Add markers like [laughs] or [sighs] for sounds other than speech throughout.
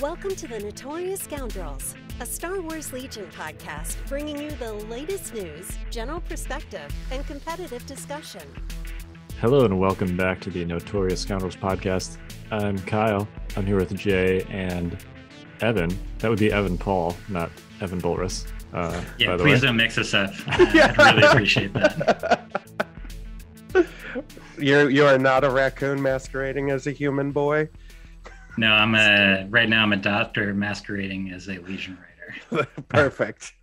Welcome to the Notorious Scoundrels, a Star Wars Legion podcast bringing you the latest news, general perspective, and competitive discussion. Hello and welcome back to the Notorious Scoundrels podcast. I'm Kyle. I'm here with Jay and Evan. That would be Evan Paul, not Evan Bolris. Uh, [laughs] Yeah, by the please way. don't mix us up. [laughs] Uh, I'd really appreciate that. [laughs] You're you are not a raccoon masquerading as a human boy. No, I'm a right now. I'm a doctor masquerading as a Legion writer. [laughs] [laughs] Perfect.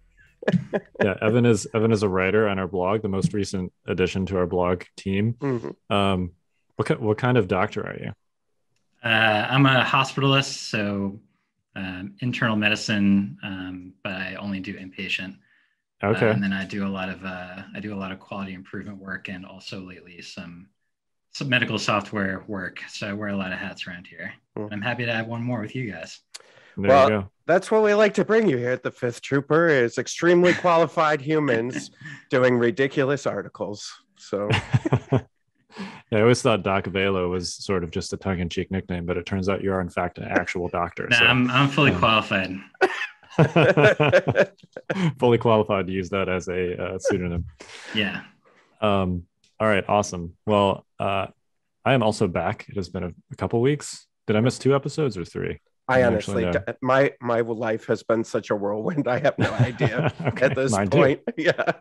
yeah, Evan is Evan is a writer on our blog, the most recent addition to our blog team. Mhm. Um, what ki- what kind of doctor are you? Uh, I'm a hospitalist, so um, internal medicine, um, but I only do inpatient. Uh, Okay, and then I do a lot of uh, I do a lot of quality improvement work, and also lately some some medical software work. So I wear a lot of hats around here. Hmm. And I'm happy to have one more with you guys. there well- you go. That's what we like to bring you here at the Fifth Trooper is extremely [laughs] qualified humans doing ridiculous articles. So yeah, [laughs] I always thought Doc Velo was sort of just a tongue-in-cheek nickname, but it turns out you are in fact an actual doctor. No, so I'm I'm fully um, qualified. [laughs] fully qualified to use that as a uh, pseudonym. Yeah. Um, all right, awesome. Well, uh, I am also back. It has been a, a couple weeks. Did I miss two episodes or three? I I honestly d- my my life has been such a whirlwind. I have no idea [laughs] Okay, at this mine too. point. [laughs] Yeah.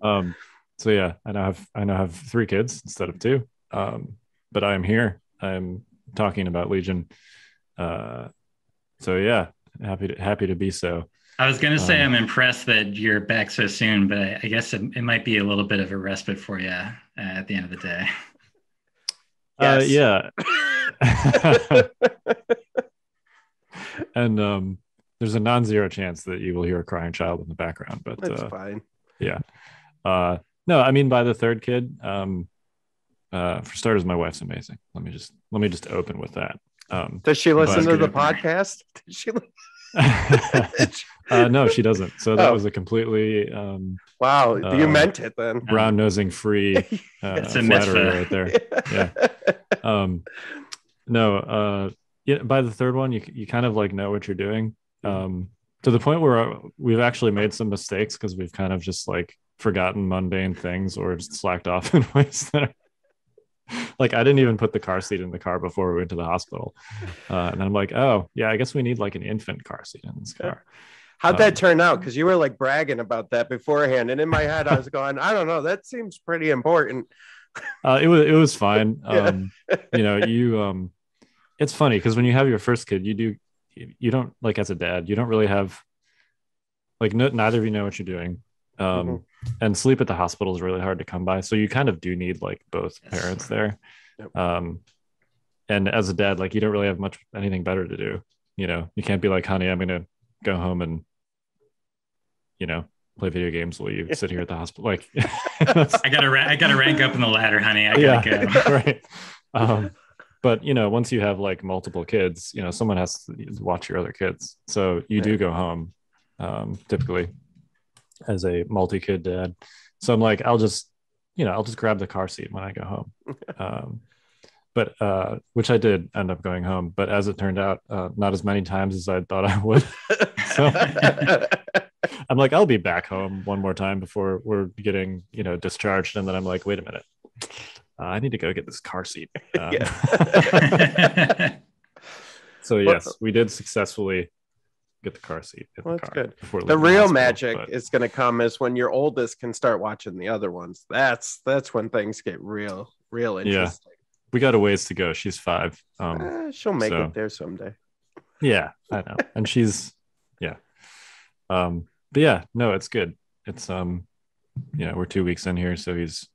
Um, so yeah, I now have I now have three kids instead of two. Um, but I am here. I'm talking about Legion. Uh, so yeah, happy to happy to be so. I was gonna say Um, I'm impressed that you're back so soon, but I, I guess it, it might be a little bit of a respite for you uh, at the end of the day. [laughs] Uh, Yes. yeah. [laughs] and um, there's a non-zero chance that you will hear a crying child in the background, but That's uh, fine. yeah. Uh, no, I mean by the third kid. Um, uh, for starters, my wife's amazing. Let me just let me just open with that. Um, Does she listen to the opener. podcast? [laughs] Does she [laughs] [laughs] uh, no, she doesn't. So that Oh. was a completely um, Wow, you Uh, meant it then. brown nosing free [laughs] uh, It's a flattery mitzvah. right there. Yeah. um no uh yeah by the third one you you kind of like know what you're doing um to the point where uh, we've actually made some mistakes because we've kind of just like forgotten mundane things or just slacked off in ways that are like i didn't even put the car seat in the car before we went to the hospital uh, and i'm like oh yeah i guess we need like an infant car seat in this car How'd that Um, turn out? Because you were like bragging about that beforehand, and in my head, I was going, I don't know, that seems pretty important. uh, it was it was fine [laughs] Yeah. um you know you um it's funny because when you have your first kid you do you don't like as a dad you don't really have like no, neither of you know what you're doing um Mhm. And sleep at the hospital is really hard to come by so you kind of do need like both Yes. parents there Yep. um and as a dad like you don't really have much anything better to do you know you can't be like honey i'm gonna go home and you know play video games while you [laughs] sit here at the hospital like [laughs] [laughs] I gotta ra- I gotta rank up in the ladder, honey. I gotta go. right um but you know once you have like multiple kids you know someone has to watch your other kids so you do go home um typically as a multi-kid dad. So i'm like i'll just you know i'll just grab the car seat when i go home. [laughs] Um but uh which i did end up going home but as it turned out uh not as many times as i thought i would. [laughs] So [laughs] i'm like i'll be back home one more time before we're getting you know discharged. And then i'm like wait a minute. Uh, i need to go get this car seat. Um, Yeah. so yes we did successfully get the car seat Well, that's car good. the real hospital, magic but- is going to come is when your oldest can start watching the other ones. That's that's when things get real, real Yeah. interesting. we got a ways to go she's five um Eh, she'll make so- it there someday. yeah i know and she's yeah um but yeah no it's good it's um you know we're two weeks in here so he's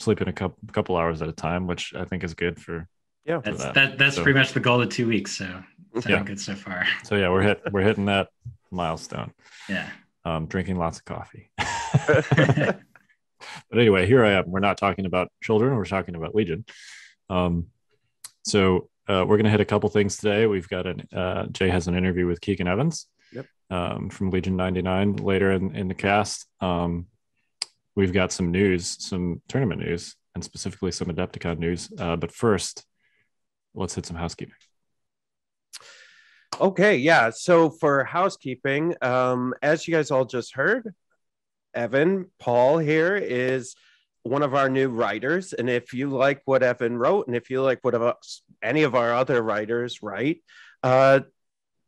sleeping a couple couple hours at a time which i think is good for Yeah. That's that. that, that's So- pretty much the goal of two weeks. So sounding Yeah. good so far. so yeah we're hit we're hitting that milestone Yeah. um drinking lots of coffee [laughs] [laughs] but anyway here i am we're not talking about children we're talking about legion um so uh, we're going to hit a couple things today we've got an uh, jay has an interview with keegan evans Yep. um, from legion 99 later in, in the cast um, we've got some news some tournament news and specifically some adepticon news uh, but first let's hit some housekeeping Okay, yeah. So for housekeeping, um, as you guys all just heard, Evan Paul here is one of our new writers. And if you like what Evan wrote, and if you like what any of our other writers write, uh,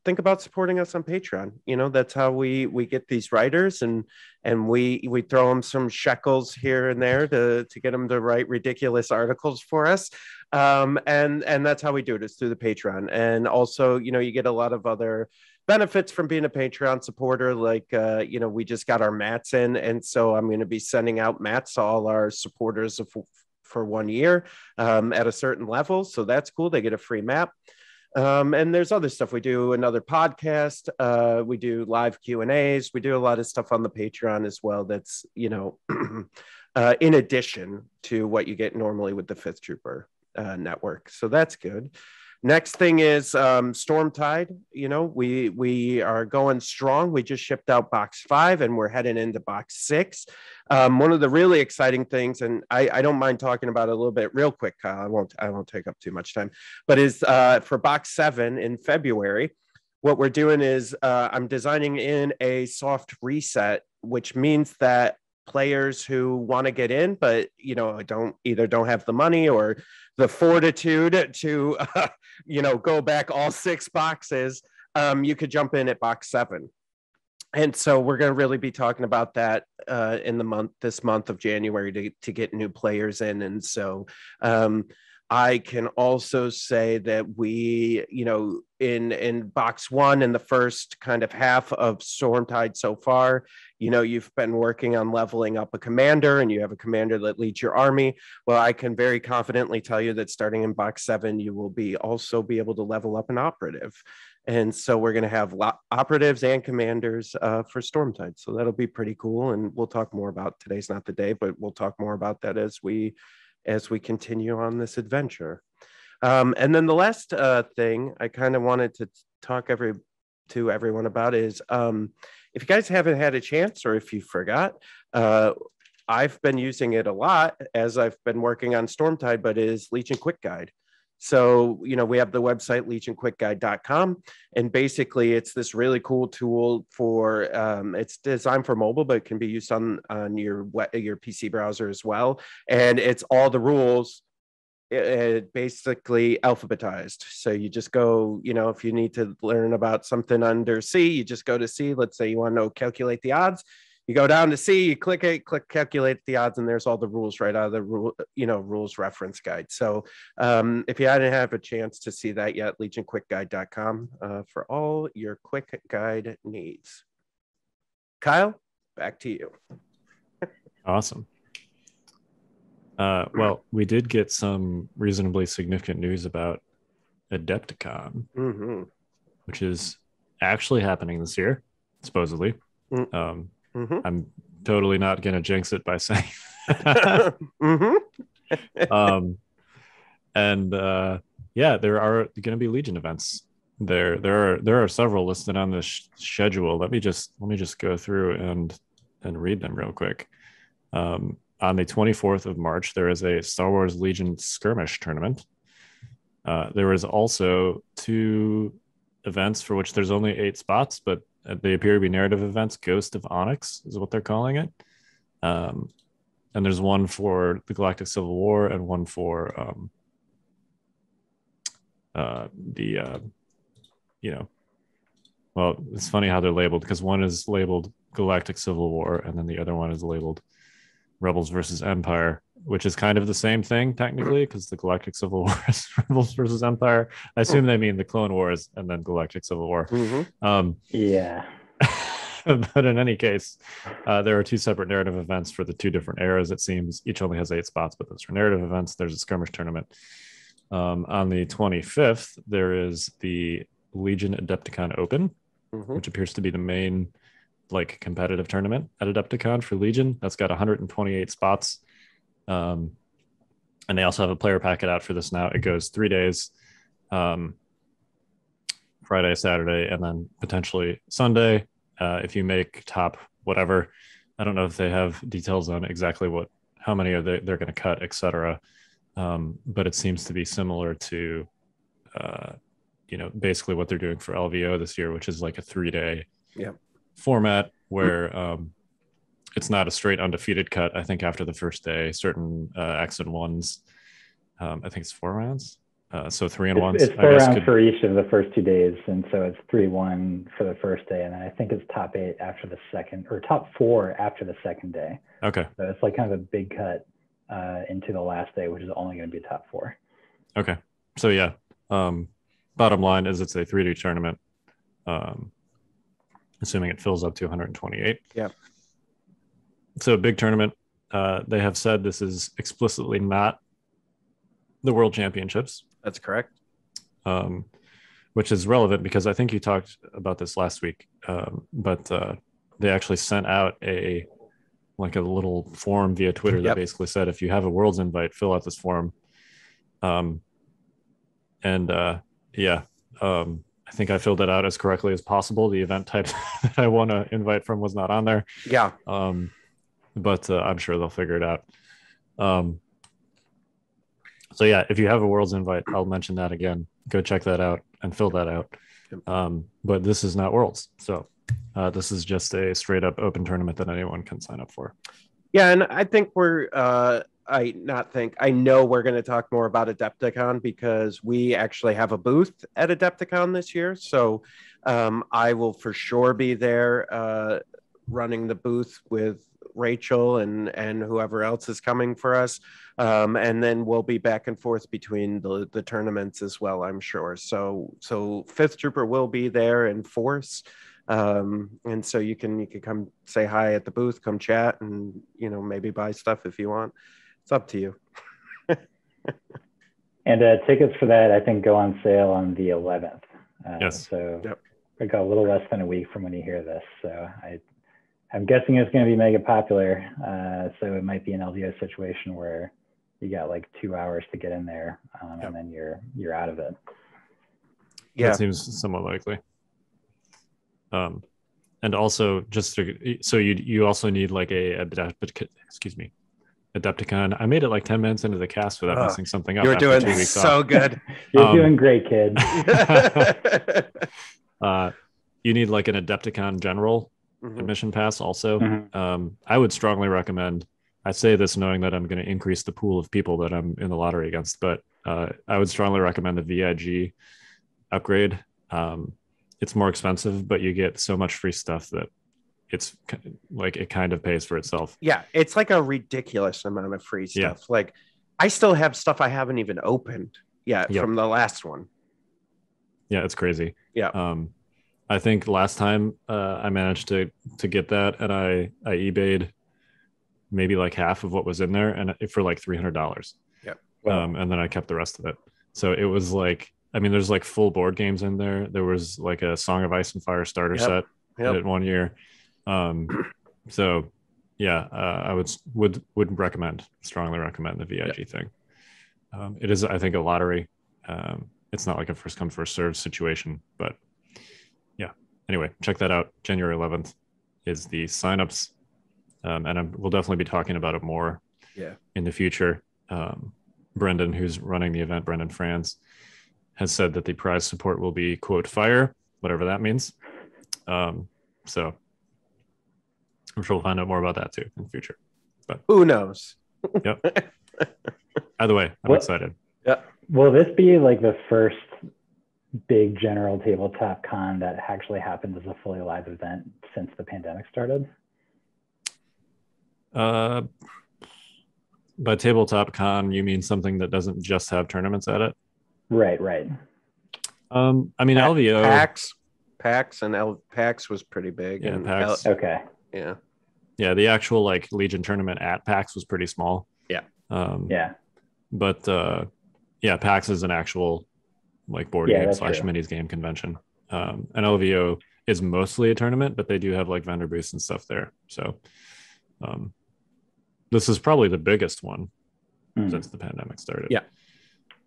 think about supporting us on Patreon. You know, that's how we we get these writers, and and we we throw them some shekels here and there to to get them to write ridiculous articles for us. Um, and and that's how we do it is through the Patreon. And also, you know, you get a lot of other benefits from being a Patreon supporter. Like, uh, you know, we just got our mats in, and so I'm going to be sending out mats to all our supporters of, for one year um, at a certain level. So that's cool. They get a free map. Um, and there's other stuff we do another podcast uh, we do live q and a's. We do a lot of stuff on the patreon as well that's you know [clears throat] uh, in addition to what you get normally with the fifth trooper uh, network. So that's good Next thing is um, Stormtide. You know, we we are going strong. We just shipped out box five, and we're heading into box six. Um, one of the really exciting things, and I, I, don't mind talking about a little bit, real quick, Kyle. I won't I won't take up too much time, but is uh, for box seven in February. What we're doing is uh, I'm designing in a soft reset, which means that players who want to get in but you know I don't either don't have the money or the fortitude to uh, [laughs] you know go back all six boxes um, you could jump in at box seven. And so we're going to really be talking about that uh, in the month this month of january to, to get new players in. And so um, I can also say that we, you know, in in box one in the first kind of half of Stormtide so far, you know, you've been working on leveling up a commander and you have a commander that leads your army. Well, I can very confidently tell you that starting in box seven, you will be also be able to level up an operative. And so we're going to have lo- operatives and commanders uh, for Stormtide. So that'll be pretty cool. And we'll talk more about today's not the day, but we'll talk more about that as we as we continue on this adventure. Um, and then the last uh, thing I kind of wanted to talk every to everyone about is um, if you guys haven't had a chance or if you forgot, uh, I've been using it a lot as I've been working on Stormtide, but it is Legion Quick Guide. So, you know, we have the website legionquickguide.com, and basically it's this really cool tool for um, it's designed for mobile, but it can be used on on your your PC browser as well. And it's all the rules it basically alphabetized. So you just go, you know, if you need to learn about something under C, you just go to C. Let's say you want to know calculate the odds you go down to C, you click it, click calculate the odds, and there's all the rules right out of the rule, you know, rules reference guide. So um, if you hadn't have a chance to see that yet, legionquickguide.com uh, for all your quick guide needs. Kyle, back to you. awesome. Uh, well, we did get some reasonably significant news about Adepticon, mm-hmm. which is actually happening this year, supposedly. Mm. Um, Mm-hmm. I'm totally not going to jinx it by [laughs] saying. mm-hmm. [laughs] um, and uh, yeah, there are going to be Legion events. There, there are there are several listed on this sh- schedule. Let me just let me just go through and and read them real quick. Um, on the 24th of March, there is a Star Wars Legion skirmish tournament. Uh, there is also two events for which there's only eight spots, but they appear to be narrative events. Ghost of Onyx is what they're calling it. Um, and there's one for the Galactic Civil War and one for um, uh, the, uh, you know, well, it's funny how they're labeled because one is labeled Galactic Civil War and then the other one is labeled Rebels versus Empire, which is kind of the same thing technically because the Galactic Civil [laughs] War is Rebels versus Empire. I assume they mean the Clone Wars and then Galactic Civil War. Mm-hmm. Um, yeah. [laughs] but in any case, uh, there are two separate narrative events for the two different eras. It seems each only has eight spots, but those are narrative events. There's a skirmish tournament. Um, on the 25th, there is the Legion Adepticon Open, mm-hmm. which appears to be the main like competitive tournament at Adepticon for Legion. That's got 128 spots. Um, and they also have a player packet out for this now. It goes three days, um, Friday, Saturday, and then potentially Sunday. Uh, if you make top whatever, I don't know if they have details on exactly what how many are they they're going to cut, etc. Um, but it seems to be similar to uh, you know, basically what they're doing for LVO this year, which is like a three day Yep. Format where um, it's not a straight undefeated cut. I think after the first day, certain uh, X and ones, um, I think it's four rounds. Uh, so three and It's, ones. it's I four guess rounds could- for each of the first two days, and so it's three one for the first day, and then I think it's top eight after the second, or top four after the second day. okay. So it's like kind of a big cut uh, into the last day, which is only going to be top four. Okay. So yeah. Um, bottom line is it's a three day tournament. Um, assuming it fills up to 128. Yeah. So big tournament. Uh, they have said this is explicitly not the World Championships, That's correct. um, which is relevant because I think you talked about this last week. Um, but uh, they actually sent out a like a little form via Twitter that basically said if you have a World's invite, fill out this form. Um, and uh, yeah, um, I think I filled it out as correctly as possible. The event type [laughs] that I want to invite from was not on there, Yeah. um, but uh, I'm sure they'll figure it out. Um, so yeah, if you have a World's invite, I'll mention that again. Go check that out and fill that out. Um, but this is not Worlds, so uh, this is just a straight up open tournament that anyone can sign up for. Yeah, and I think we're uh I not think I know we're going to talk more about Adepticon because we actually have a booth at Adepticon this year. So um I will for sure be there uh running the booth with Rachel and and whoever else is coming for us. Um and then we'll be back and forth between the the tournaments as well, I'm sure. So so Fifth Trooper will be there in force um and so you can you can come say hi at the booth come chat and you know maybe buy stuff if you want it's up to you [laughs] And uh, tickets for that, I think, go on sale on the 11th. Uh, Yes. So Yep. we got a little less than a week from when you hear this. So I, I'm guessing it's going to be mega popular. Uh, so it might be an LVO situation where you got like two hours to get in there, um, Yep. and then you're you're out of it. yeah That seems somewhat likely. Um, and also just to, so you you also need like a, Adept- excuse me, Adepticon. I made it like ten minutes into the cast without Oh, messing something up. you're doing two weeks so off. good [laughs] You're Um, doing great, kid. [laughs] [laughs] Uh, you need like an Adepticon general Mhm. admission pass also. Mhm. Um, I would strongly recommend. I say this knowing that I'm going to increase the pool of people that I'm in the lottery against, but uh, I would strongly recommend the VIG upgrade. Um, it's more expensive, but you get so much free stuff that it's like it kind of pays for itself. yeah it's like a ridiculous amount of free Yeah. stuff like i still have stuff i haven't even opened yet Yep. from the last one Yeah, it's crazy. Yeah. Um, I think last time uh, I managed to to get that, and I I eBayed maybe like half of what was in there, and for like three hundred dollars. Wow. um, and then I kept the rest of it. So it was like, I mean, there's like full board games in there. There was like a Song of Ice and Fire starter Yep. set Yep. in one year. Um, so yeah, uh, I would would would recommend strongly recommend the VIG thing. Um, it is, I think, a lottery. Um, it's not like a first come first served situation, but yeah. Anyway, check that out. January 11th is the signups, um, and I'm, we'll definitely be talking about it more Yeah. in the future. Um, Brendan, who's running the event, Brendan Franz, has said that the prize support will be quote fire, whatever that means. Um, so I'm sure we'll find out more about that too in the future. But who knows [laughs] yep. Either way, I'm What- excited. Will this be like the first big general tabletop con that actually happens as a fully live event since the pandemic started? Uh, by tabletop con, you mean something that doesn't just have tournaments at it? Right, right. Um, I mean Pa- LVO. pax pax and L- pax was pretty big Yeah, and PAX. L- Okay. Yeah Yeah, the actual like Legion tournament at PAX was pretty small. Yeah. Um, Yeah. but uh, yeah, PAX is an actual like board Yeah, game slash true. minis game convention. Um, and LVO is mostly a tournament, but they do have like vendor booths and stuff there. So um, this is probably the biggest one Hmm. since the pandemic started. Yeah.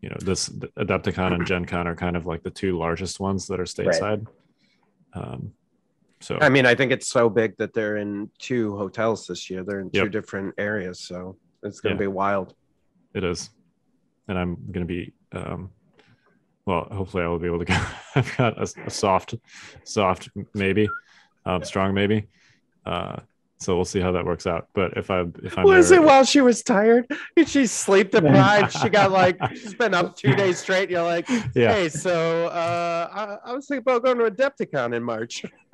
You know, this the Adepticon and Gen Con are kind of like the two largest ones that are stateside. Um, so I mean, I think it's so big that they're in two hotels this year. They're in two different areas, so it's going to Yeah. be wild. it is and i'm going to be um, well, hopefully I will be able to go. [laughs] I've got a, a soft, soft maybe, um, strong maybe. Uh, so we'll see how that works out. But if I if I'm was there, it while she was tired? She's sleep [laughs] deprived. she got like she's been up two days straight. You're like, yeah, hey, so uh, I, I was thinking about going to Adepticon in March. [laughs]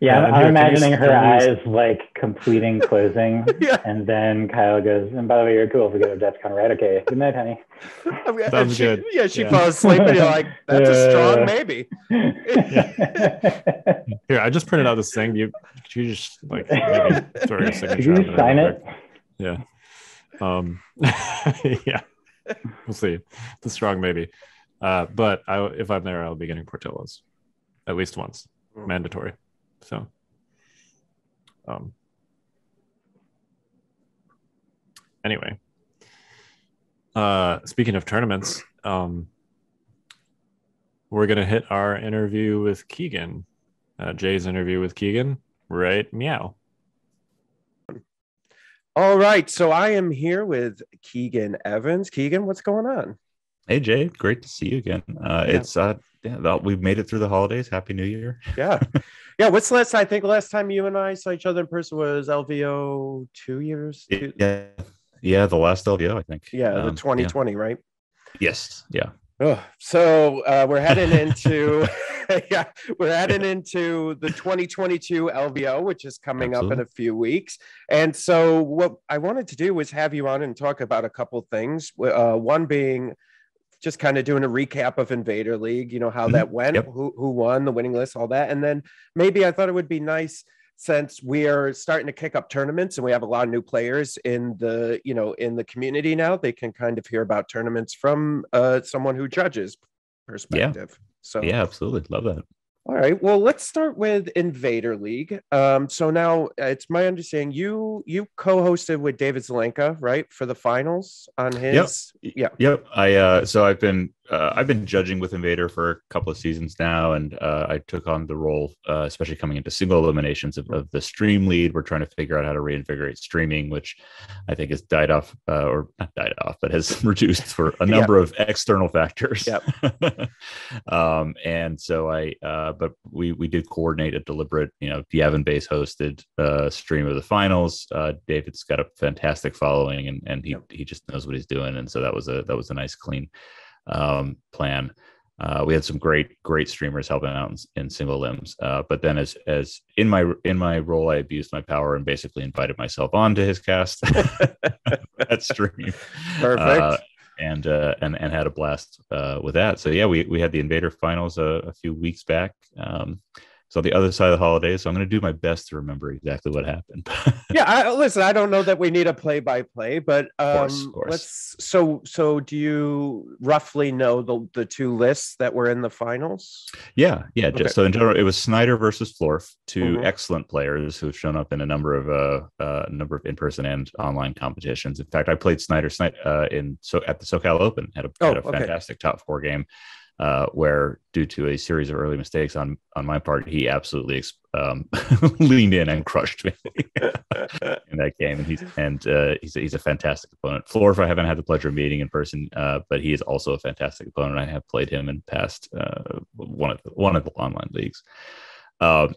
Yeah, Yeah, I'm, I'm imagining her eyes like completing closing, [laughs] Yeah. and then Kyle goes, "And by the way, you're cool if we go to DEFCON, right? Okay, good night, honey." [laughs] And Sounds she- good. Yeah, she Yeah. falls asleep, and you're like, [laughs] that's a strong Yeah. maybe. here I just printed out this thing. You could you just like maybe throw your signature Could you just sign it? quick? Yeah. Um. yeah. We'll see. The strong maybe. Uh, but I, if I'm there, I'll be getting Portillo's at least once, Mm. mandatory. So. Um. Anyway. Uh, speaking of tournaments, um, we're gonna hit our interview with Keegan, uh, Jay's interview with Keegan, right? Meow. All right, so I am here with Keegan Evans. Keegan, what's going on? Hey Jay, great to see you again. Uh, Yeah. It's uh, yeah, we've made it through the holidays. Happy New Year. Yeah, [laughs] yeah. What's the last? I think last time you and I saw each other in person was LVO two years. Two- Yeah, yeah, the last LVO, I think. yeah, the Um, yeah. 2020, right? Yes, yeah, Oh, so uh, we're heading into [laughs] yeah, we're heading into the 2022 LVO, which is coming up in a few weeks. And so, what I wanted to do was have you on and talk about a couple things. Uh, one being just kind of doing a recap of Invader League, you know how Mhm. that went, Yep. who who won, the winning list, all that, and then maybe I thought it would be nice since we are starting to kick up tournaments and we have a lot of new players in the you know in the community now they can kind of hear about tournaments from uh someone who judges perspective so yeah, absolutely, love that. All right well let's start with invader league um so now uh, it's my understanding you you co-hosted with david zelenka right for the finals on his yeah Yep. I uh, so I've been uh, I've been judging with Invader for a couple of seasons now, and uh, I took on the role, uh, especially coming into single eliminations of, of the stream lead. We're trying to figure out how to reinvigorate streaming, which I think has died off, uh, or not died off, but has [laughs] reduced for a number of external factors. Yep. [laughs] um, and so I, uh, but we we did coordinate a deliberate, you know, Yavin base hosted uh, stream of the finals. Uh, David's got a fantastic following, and and he Yep. he just knows what he's doing, and so that was a that was a nice clean um, plan. Uh, we had some great great streamers helping out in, in single limbs, uh, but then as as in my in my role, I abused my power and basically invited myself onto his cast [laughs] that stream. Perfect. Uh, and uh, and and had a blast uh, with that. So yeah, we we had the Invader finals a, a few weeks back. Um, so the other side of the holidays. So I'm going to do my best to remember exactly what happened. [laughs] yeah I, listen i don't know that we need a play-by-play but um course, of course. let's so so do you roughly know the the two lists that were in the finals Yeah, yeah. Okay. Just so in general, it was Snyder versus Florf, 2 Mhm. excellent players who've shown up in a number of uh, uh number of in-person and online competitions. In fact, I played Snyder uh, in so at the SoCal Open had a, had Oh, a okay. fantastic top four game. Uh, where due to a series of early mistakes on on my part, he absolutely ex- um, [laughs] leaned in and crushed me [laughs] in that game. And he's and uh, he's a, he's a fantastic opponent. Florf, I haven't had the pleasure of meeting in person, uh, but he is also a fantastic opponent. I have played him in past uh, one of the, one of the online leagues. Um,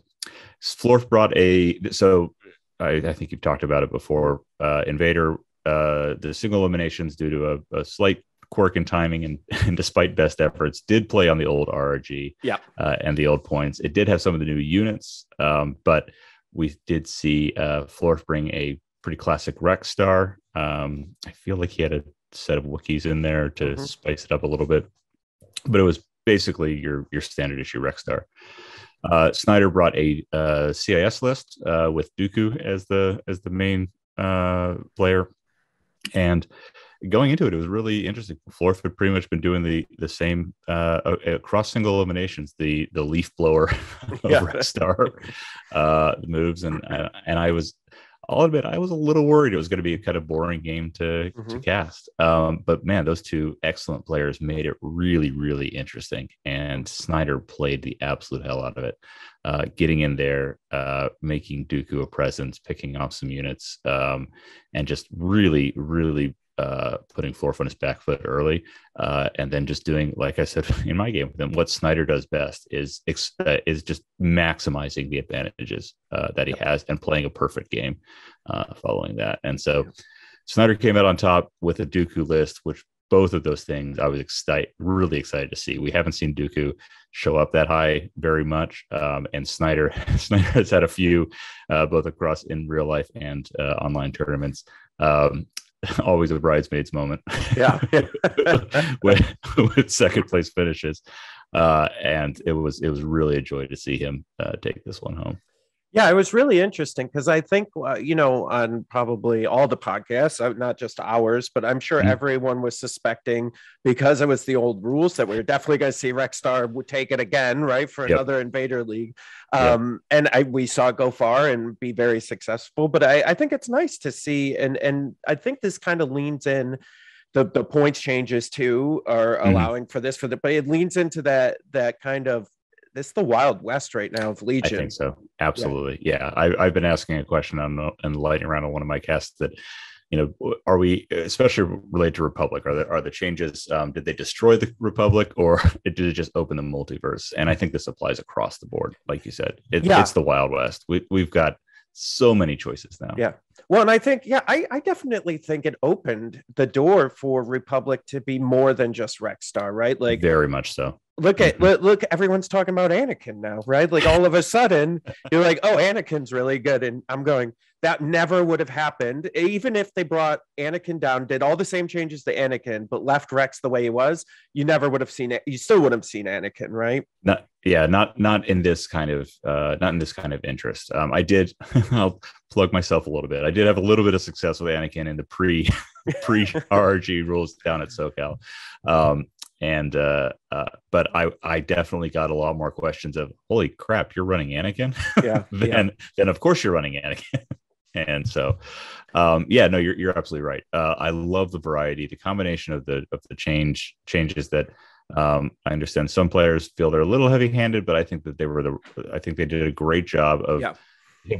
Florf brought a so I, I think you've talked about it before. Uh, Invader, uh, the single eliminations due to a, a slight quirk in timing and, [laughs] and despite best efforts did play on the old RRG Yeah. uh, and the old points. It did have some of the new units, um, but we did see uh, Florf bring a pretty classic Rex star. Um, I feel like he had a set of Wookiees in there to Mhm. spice it up a little bit, but it was basically your your standard issue Rex star. Uh, Snyder brought a uh, CIS list uh, with Dooku as the as the main uh, player, and going into it, it was really interesting. Florf had pretty much been doing the the same uh, across single eliminations, the the leaf blower [laughs] of Yeah. Rex Star uh, moves, and uh, and I was. I'll admit I was a little worried it was going to be a kind of boring game to, to Mhm. cast. Um, but man, those two excellent players made it really, really interesting. And Snyder played the absolute hell out of it, uh, getting in there, uh, making Dooku a presence, picking off some units, um, and just really, really uh, putting Florf on his back foot early, uh, and then just doing, like I said [laughs] in my game with him, what Snyder does best is uh, is just maximizing the advantages uh, that he has and playing a perfect game uh, following that. And so Snyder came out on top with a Dooku list, which both of those things I was excited, really excited to see. We haven't seen Dooku show up that high very much, um, and Snyder [laughs] Snyder has had a few, uh, both across in real life and uh, online tournaments. Um, [laughs] always a bridesmaids moment. Yeah, [laughs] with, with, [laughs] second place finishes, uh, and it was it was really a joy to see him uh, take this one home. Yeah, it was really interesting because I think, uh, you know, on probably all the podcasts, uh, not just ours, but I'm sure mm-hmm. everyone was suspecting because it was the old rules that we are definitely going to see Rexstar would take it again, right, for yep. another Invader League. Um, yep. And I, we saw it go far and be very successful. But I, I think it's nice to see, and and I think this kind of leans in the the points changes too are mm-hmm. allowing for this for the but it leans into that that kind of it's the wild west right now of Legion. I think so. Absolutely. Yeah. yeah. I, have been asking a question on and lightning round on one of my casts that, you know, are we especially related to Republic? Are there are the changes? Um, did they destroy the Republic or [laughs] did it just open the multiverse? And I think this applies across the board, like you said. It, yeah. It's the Wild West. We, we've got so many choices now. Yeah. Well, and I think, yeah, I, I definitely think it opened the door for Republic to be more than just Rexstar, right? Like very much so look at mm-hmm. look, look everyone's talking about anakin now right like all of a sudden you're like oh anakin's really good and i'm going that never would have happened. Even if they brought anakin down did all the same changes to anakin but left rex the way he was you never would have seen it. You still wouldn't have seen anakin right? Not yeah not not in this kind of uh not in this kind of interest. Um i did [laughs] i'll plug myself a little bit. I did have a little bit of success with anakin in the pre [laughs] pre rg rules down at socal. Um and uh, uh, but I I definitely got a lot more questions of holy crap you're running Anakin? Yeah [laughs] then yeah. then of course you're running Anakin and so um, yeah no you're you're absolutely right. Uh, I love the variety the combination of the of the change changes that um, I understand some players feel they're a little heavy handed but I think that they were the I think they did a great job of yeah.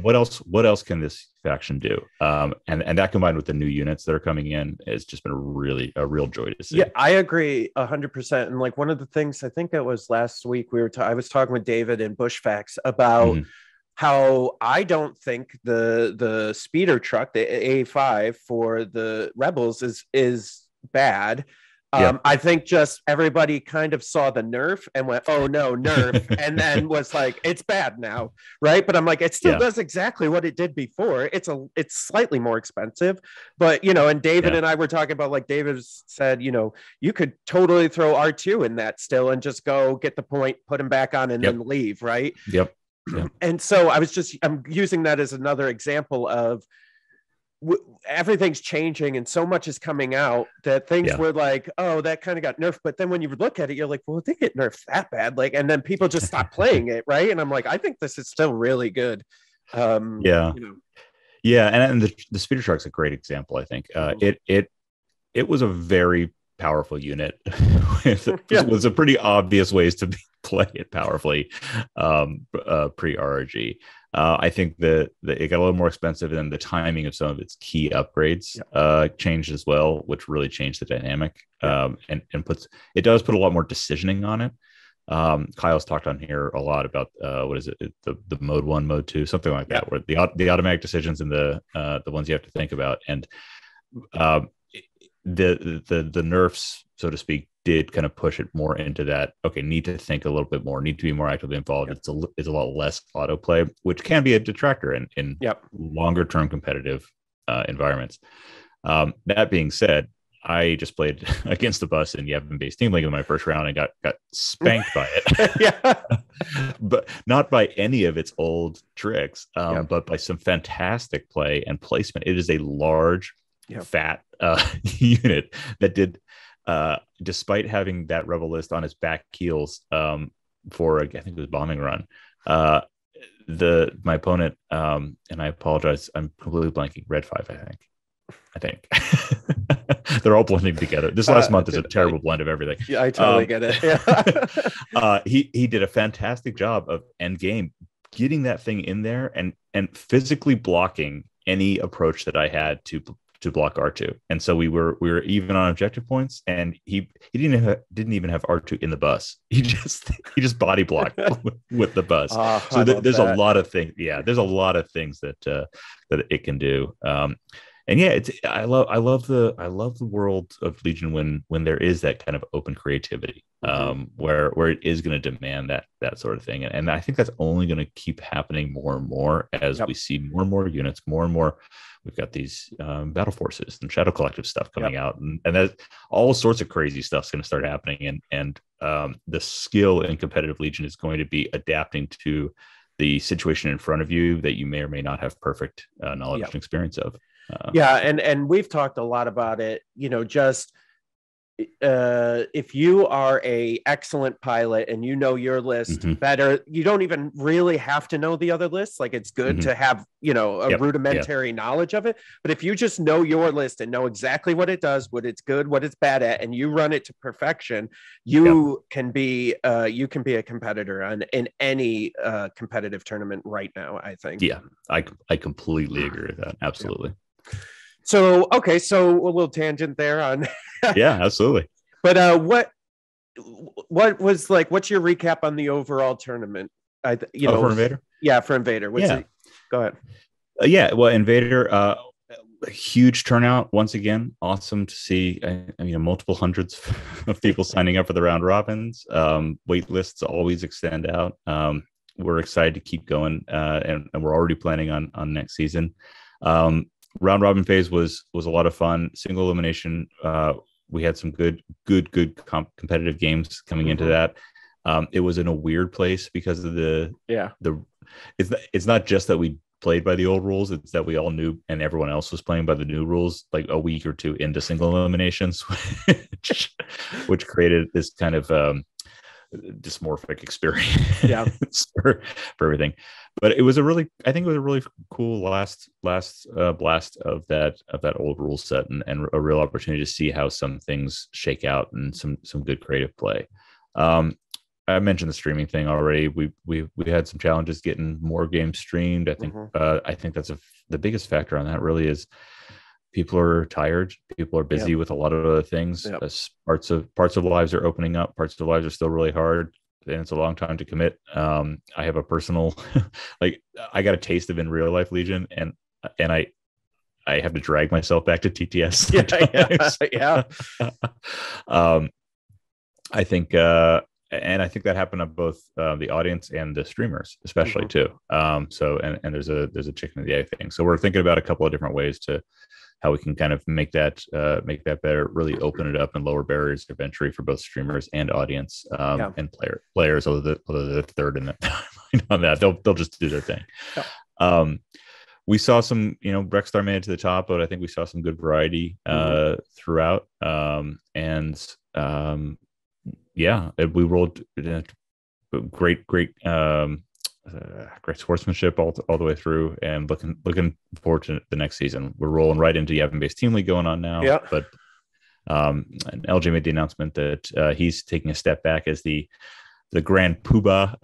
what else what else can this faction do? Um and and that combined with the new units that are coming in has just been a really a real joy to see. Yeah i agree 100% and like one of the things i think it was last week we were ta- i was talking with david in bushfacts about mm-hmm. How i don't think the the speeder truck the a5 for the rebels is is bad um, yeah. I think just everybody kind of saw the nerf and went, "Oh no, [laughs] nerf," and then was like, "It's bad now," right? But I'm like, it still yeah. does exactly what it did before. It's a, it's slightly more expensive, but you know. And David yeah. and I were talking about like David said, you know, you could totally throw R two in that still and just go get the point, put him back on, and yep. then leave, right? Yep. [clears throat] And so I was just, I'm using that as another example of w- everything's changing and so much is coming out that things yeah. were like, oh, that kind of got nerfed. But then when you look at it, you're like, well, they get nerfed that bad. Like, and then people just stop [laughs] playing it, right? And I'm like, I think this is still really good. Um, yeah. You know. Yeah, and, and the, the speeder truck's a great example. I think uh, mm-hmm. it it it was a very powerful unit [laughs] with, [laughs] yeah. was a pretty obvious ways to [laughs] play it powerfully um, uh, pre RRG. Uh, I think that it got a little more expensive, and the timing of some of its key upgrades yeah. uh, changed as well, which really changed the dynamic. Um, and and puts it does put a lot more decisioning on it. Um, Kyle's talked on here a lot about uh, what is it, the the mode one, mode two, something like that, where the the automatic decisions and the uh, the ones you have to think about, and um, the the the nerfs, so to speak, did kind of push it more into that. Okay, need to think a little bit more, need to be more actively involved. Yep. It's a it's a lot less autoplay, which can be a detractor in in yep. longer term competitive uh, environments. Um, that being said, I just played [laughs] against the bus in Yavin Base Team League in my first round and got got spanked by it. [laughs] yeah, [laughs] but not by any of its old tricks, um, but by some fantastic play and placement. It is a large, fat uh, [laughs] unit that did uh, despite having that rebel list on his back heels um, for I think it was bombing run. Uh, the my opponent um, and I apologize, I'm completely blanking. Red five, I think. I think [laughs] they're all blending together. This last uh, month is a terrible blend of everything. Yeah, I totally um, get it. Yeah. [laughs] uh, he he did a fantastic job of end game getting that thing in there and and physically blocking any approach that I had to to block R2. And so we were we were even on objective points and he he didn't have, didn't even have R2 in the bus. [laughs] He just he just body blocked [laughs] with, the bus. Ah, so th- there's that. a lot of things. Yeah, there's a lot of things that uh that it can do. Um and yeah, it's I love I love the I love the world of Legion when when there is that kind of open creativity, Mhm. um, where where it is going to demand that that sort of thing, and, and I think that's only going to keep happening more and more as Yep. we see more and more units, more and more. We've got these um, battle forces and shadow collective stuff coming out, and and that all sorts of crazy stuff's going to start happening, and and um, the skill in competitive Legion is going to be adapting to the situation in front of you that you may or may not have perfect uh, knowledge Yep. and experience of. Uh, yeah and and we've talked a lot about it you know just uh if you are a excellent pilot and you know your list Mhm. better you don't even really have to know the other lists like it's good Mhm. to have you know a Yep, rudimentary knowledge of it but if you just know your list and know exactly what it does what it's good what it's bad at and you run it to perfection you can be uh you can be a competitor on in any uh competitive tournament right now i think Yeah, I I completely agree with that. Absolutely. So okay so a little tangent there on [laughs] Yeah, absolutely. But uh, what what was like? What's your recap on the overall tournament? I th- you Oh, know for Invader. Yeah, for Invader. What's Yeah. it? Go ahead. Uh, yeah, well, Invader, uh, a huge turnout once again. Awesome to see. I, I mean, multiple hundreds [laughs] of people signing up for the round robins. Um, wait lists always extend out. Um, we're excited to keep going, uh, and, and we're already planning on on next season. Um, round robin phase was was a lot of fun. Single elimination. Uh, we had some good, good, good comp- competitive games coming into Mhm. that. Um, it was in a weird place because of the Yeah. the it's not, it's not just that we played by the old rules it's that we all knew and everyone else was playing by the new rules like a week or two into single eliminations [laughs] which, which created this kind of um dysmorphic [laughs] experience Yeah. [laughs] for, for everything but it was a really i think it was a really cool last last uh, blast of that of that old rule set and, and a real opportunity to see how some things shake out and some some good creative play um I mentioned the streaming thing already. We we we had some challenges getting more games streamed. I think Mhm. uh, I think that's a, the biggest factor on that. Really is people are tired. People are busy with a lot of other things. Parts of parts of lives are opening up. Parts of lives are still really hard, and it's a long time to commit. Um, I have a personal [laughs] like I got a taste of in real life Legion, and and I I have to drag myself back to TTS. [laughs] Yeah, sometimes. [laughs] um, I think, uh, and I think that happened on both uh, the audience and the streamers, especially Mhm. too. Um, so, and and there's a there's a chicken and the egg thing. So we're thinking about a couple of different ways to how we can kind of make that uh, make that better, really open it up and lower barriers of entry for both streamers and audience um, Yeah. and player players. Although the, although the third in that [laughs] timeline on that, they'll they'll just do their thing. Yeah. Um, we saw some, you know, Rexstar made it to the top, but I think we saw some good variety uh, throughout. Um, and um, yeah, it- we rolled uh, great, great, um, uh, great sportsmanship all, all the way through, and looking looking forward to the next season. We're rolling right into Yavin based team league going on now. Yeah. but um, and LJ made the announcement that uh, he's taking a step back as the the grand poobah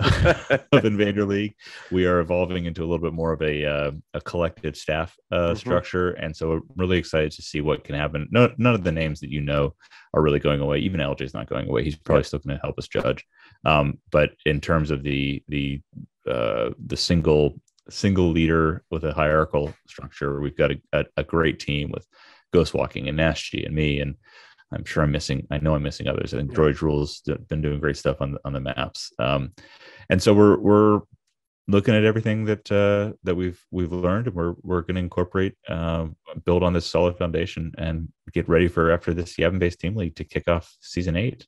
[laughs] of Invader League. We are evolving into a little bit more of a uh, a collective staff uh, Mhm. structure, and so we're really excited to see what can happen. No, none of the names that you know are really going away. Even LJ is not going away. He's probably still going to help us judge. Um, but in terms of the the uh, the single single leader with a hierarchical structure, we've got a, a, a great team with Ghost Walking and Nashji and me and I'm sure I'm missing. I know I'm missing others. I think Yeah. Droid Rules been doing great stuff on the, on the maps. Um, and so we're we're looking at everything that uh, that we've we've learned, and we're we're going to incorporate, um, build on this solid foundation, and get ready for after this Yavin based team league to kick off season eight.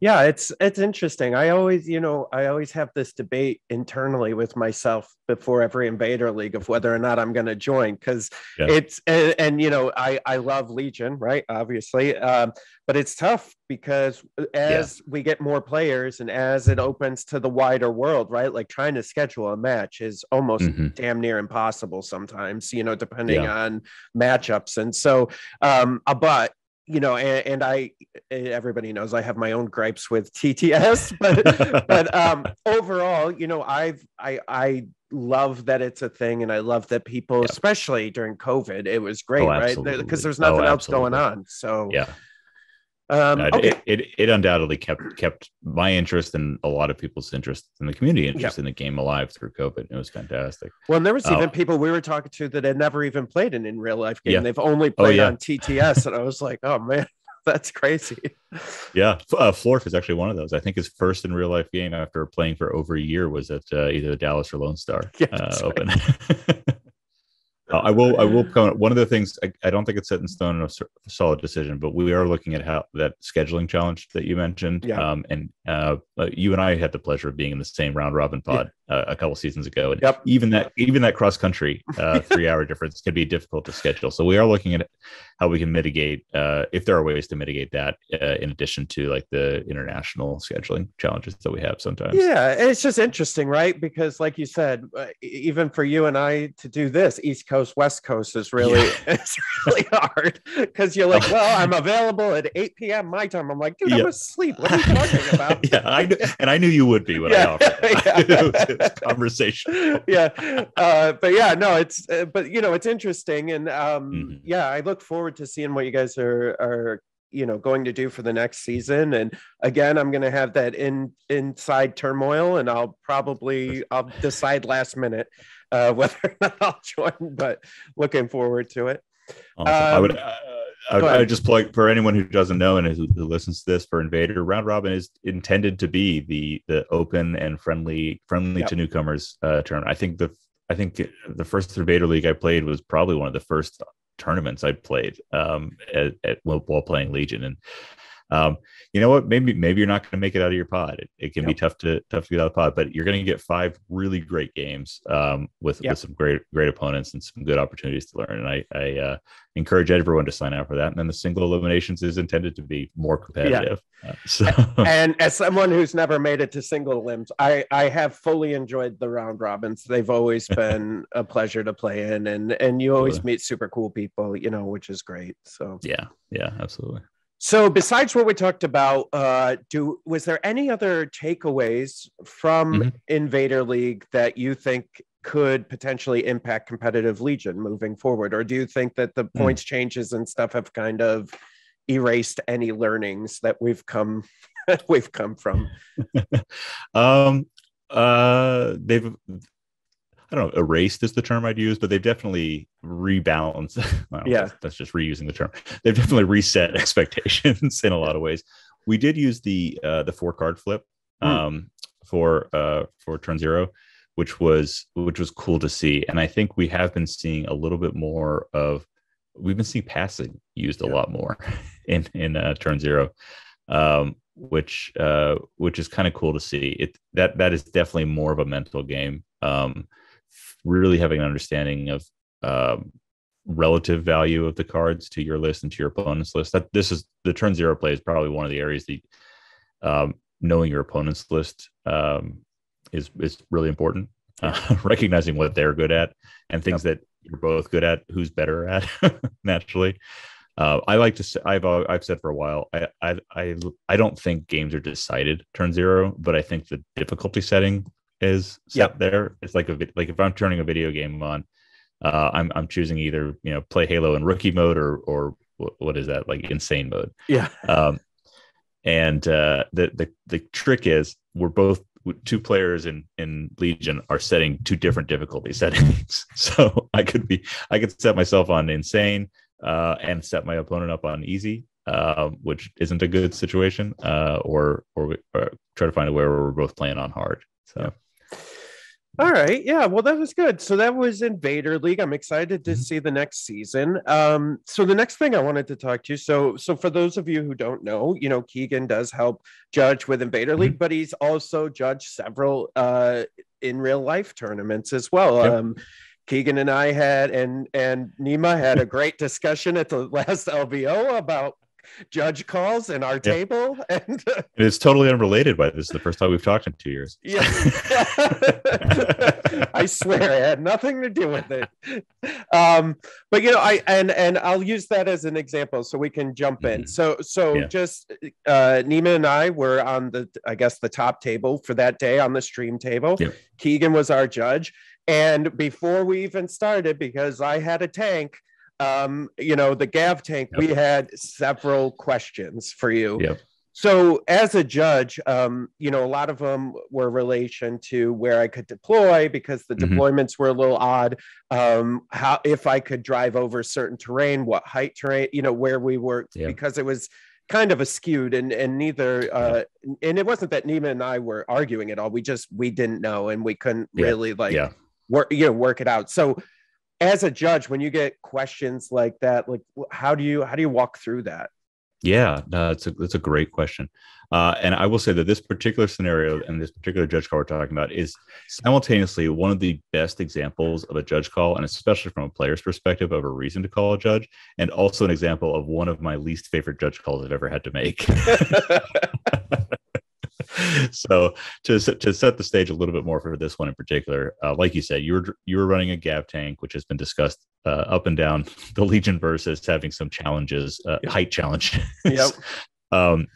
Yeah it's it's interesting i always you know i always have this debate internally with myself before every invader league of whether or not i'm going to join because Yeah. it's and, and you know i i love legion right obviously um but it's tough because as we get more players and as it opens to the wider world right like trying to schedule a match is almost Mhm. damn near impossible sometimes you know depending Yeah. on matchups and so um uh, but you know, and, and, I, everybody knows I have my own gripes with TTS, [laughs] but, but um, overall, you know, I've, I, I love that it's a thing, and I love that people, yep. especially during COVID, it was great, oh, right? Because there's nothing oh, else going on. So yeah, um, okay. it, it, it undoubtedly kept kept my interest and a lot of people's interest in the community interest in the game alive through COVID. It was fantastic. Well, there was even uh, people we were talking to that had never even played an in real life game. Yeah. They've only oh, played oh, yeah. on TTS, and I was like, oh man, [laughs] that's crazy. [laughs] Yeah, uh, Florf is actually one of those. I think his first in real life game after playing for over a year was at uh, either Dallas or Lone Star [laughs] yeah, uh, Open. Uh, I will. I will comment. One of the things I, I, don't think it's set in stone in a solid decision, but we are looking at how that scheduling challenge that you mentioned. Yeah. Um, and uh, uh you and I had the pleasure of being in the same round robin pod. Uh, a couple seasons ago, and yep. even that even that cross country uh, [laughs] three hour difference can be difficult to schedule. So we are looking at how we can mitigate uh, if there are ways to mitigate that in addition to like the international scheduling challenges that we have sometimes. Yeah, it's just interesting, right? Because like you said, even for you and I to do this East Coast west coast is really yeah. [laughs] it's really hard because you're like well i'm [laughs] available at 8 p.m my time i'm like dude yeah. i'm asleep what are you talking about yeah i and i knew you would be when yeah. i offered yeah. Conversation [laughs] yeah uh, but yeah no it's uh, but you know it's interesting and um mm-hmm. yeah i look forward to seeing what you guys are are you know going to do for the next season and again i'm going to have that in inside turmoil and i'll probably [laughs] i'll decide last minute uh, [laughs] whether or not I'll join, but looking forward to it. Awesome. Um, I would. I, I, just plug for anyone who doesn't know and who, who, listens to this for Invader Round Robin is intended to be the the open and friendly friendly yep. to newcomers uh, tournament. I think the I think the first Invader League I played was probably one of the first tournaments I played um, at, at while playing Legion, and um, you know what? Maybe maybe you're not going to make it out of your pod. It, it can yep. be tough to tough to get out of the pod, but you're going to get five really great games um, with yep. with some great great opponents and some good opportunities to learn. And I I uh, encourage everyone to sign up for that. And then the single eliminations is intended to be more competitive. Yeah. Uh, [laughs] so. And as someone who's never made it to single elims, I I have fully enjoyed the round robins. They've always [laughs] been a pleasure to play in, and and you always meet super cool people, you know, which is great. So yeah, yeah, absolutely. So, besides what we talked about, uh, do was there any other takeaways from mm-hmm. Invader League that you think could potentially impact competitive Legion moving forward, or do you think that the mm. points changes and stuff have kind of erased any learnings that we've come [laughs] we've come from? [laughs] um, uh, they've I don't know, erased is the term I'd use, but they've definitely rebalanced. [laughs] Well, yeah, that's, just reusing the term. They've definitely reset [laughs] expectations in a lot of ways. We did use the uh, the four card flip hmm. um, mm. for uh, for turn zero, which was which was cool to see, and I think we have been seeing a little bit more of. We've been seeing passing used yeah. a lot more [laughs] in in uh, turn zero. Um, which uh, which is kind of cool to see. It that that is definitely more of a mental game. Um, really having an understanding of um, relative value of the cards to your list and to your opponent's list. That this is the turn zero play is probably one of the areas that um, knowing your opponent's list um, is is really important. [laughs] Uh, recognizing what they're good at and things yep. that you're both good at, who's better at [laughs] naturally. Uh, I like to say, I've I've said for a while I, I I I don't think games are decided turn zero, but I think the difficulty setting is set yep. there. It's like a like if I'm turning a video game on, uh, I'm I'm choosing either you know play Halo in rookie mode or or what is that like insane mode? Yeah. Um, and uh, the the the trick is we're both two players in in Legion are setting two different difficulty settings. [laughs] so I could be I could set myself on insane uh, and set my opponent up on easy, uh, which isn't a good situation, uh, or, or, or try to find a way where we're both playing on hard. So. All right. Yeah. Well, that was good. So that was Invader League. I'm excited to mm-hmm. see the next season. Um, so the next thing I wanted to talk to you. So, so for those of you who don't know, you know, Keegan does help judge with Invader mm-hmm. League, but he's also judged several uh, in real life tournaments as well. Yep. Um, Keegan and I had and and Nima had a great discussion at the [laughs] last LVO about judge calls in our table, [laughs] and uh, It's totally unrelated, but this is the first time we've talked in two years. yeah, [laughs] I swear it had nothing to do with it. Um, but you know, I and and I'll use that as an example so we can jump in. Mhm. So so Yeah. just uh Nima and I were on the I guess the top table for that day on the stream table. Keegan was our judge. And before we even started, because I had a tank, um, you know, the Gav tank, we had several questions for you. Yep. So as a judge, um, you know, a lot of them were relation to where I could deploy because the Mhm. deployments were a little odd. Um, how if I could drive over certain terrain, what height terrain, you know, where we were Yeah. because it was kind of skewed and and neither uh and it wasn't that Nima and I were arguing at all. We just we didn't know and we couldn't Yeah. really like yeah. work you know work it out. So as a judge, when you get questions like that, like how do you how do you walk through that? Yeah, no, it's a it's a great question, uh, and I will say that this particular scenario and this particular judge call we're talking about is simultaneously one of the best examples of a judge call, and especially from a player's perspective of a reason to call a judge, and also an example of one of my least favorite judge calls I've ever had to make. [laughs] [laughs] [laughs] so to set- to set the stage a little bit more for this one in particular, uh, like you said, you were you were running a Gav tank, which has been discussed uh, up and down [laughs] the Legion versus having some challenges, uh, Yep. height challenges. Yep. [laughs] um,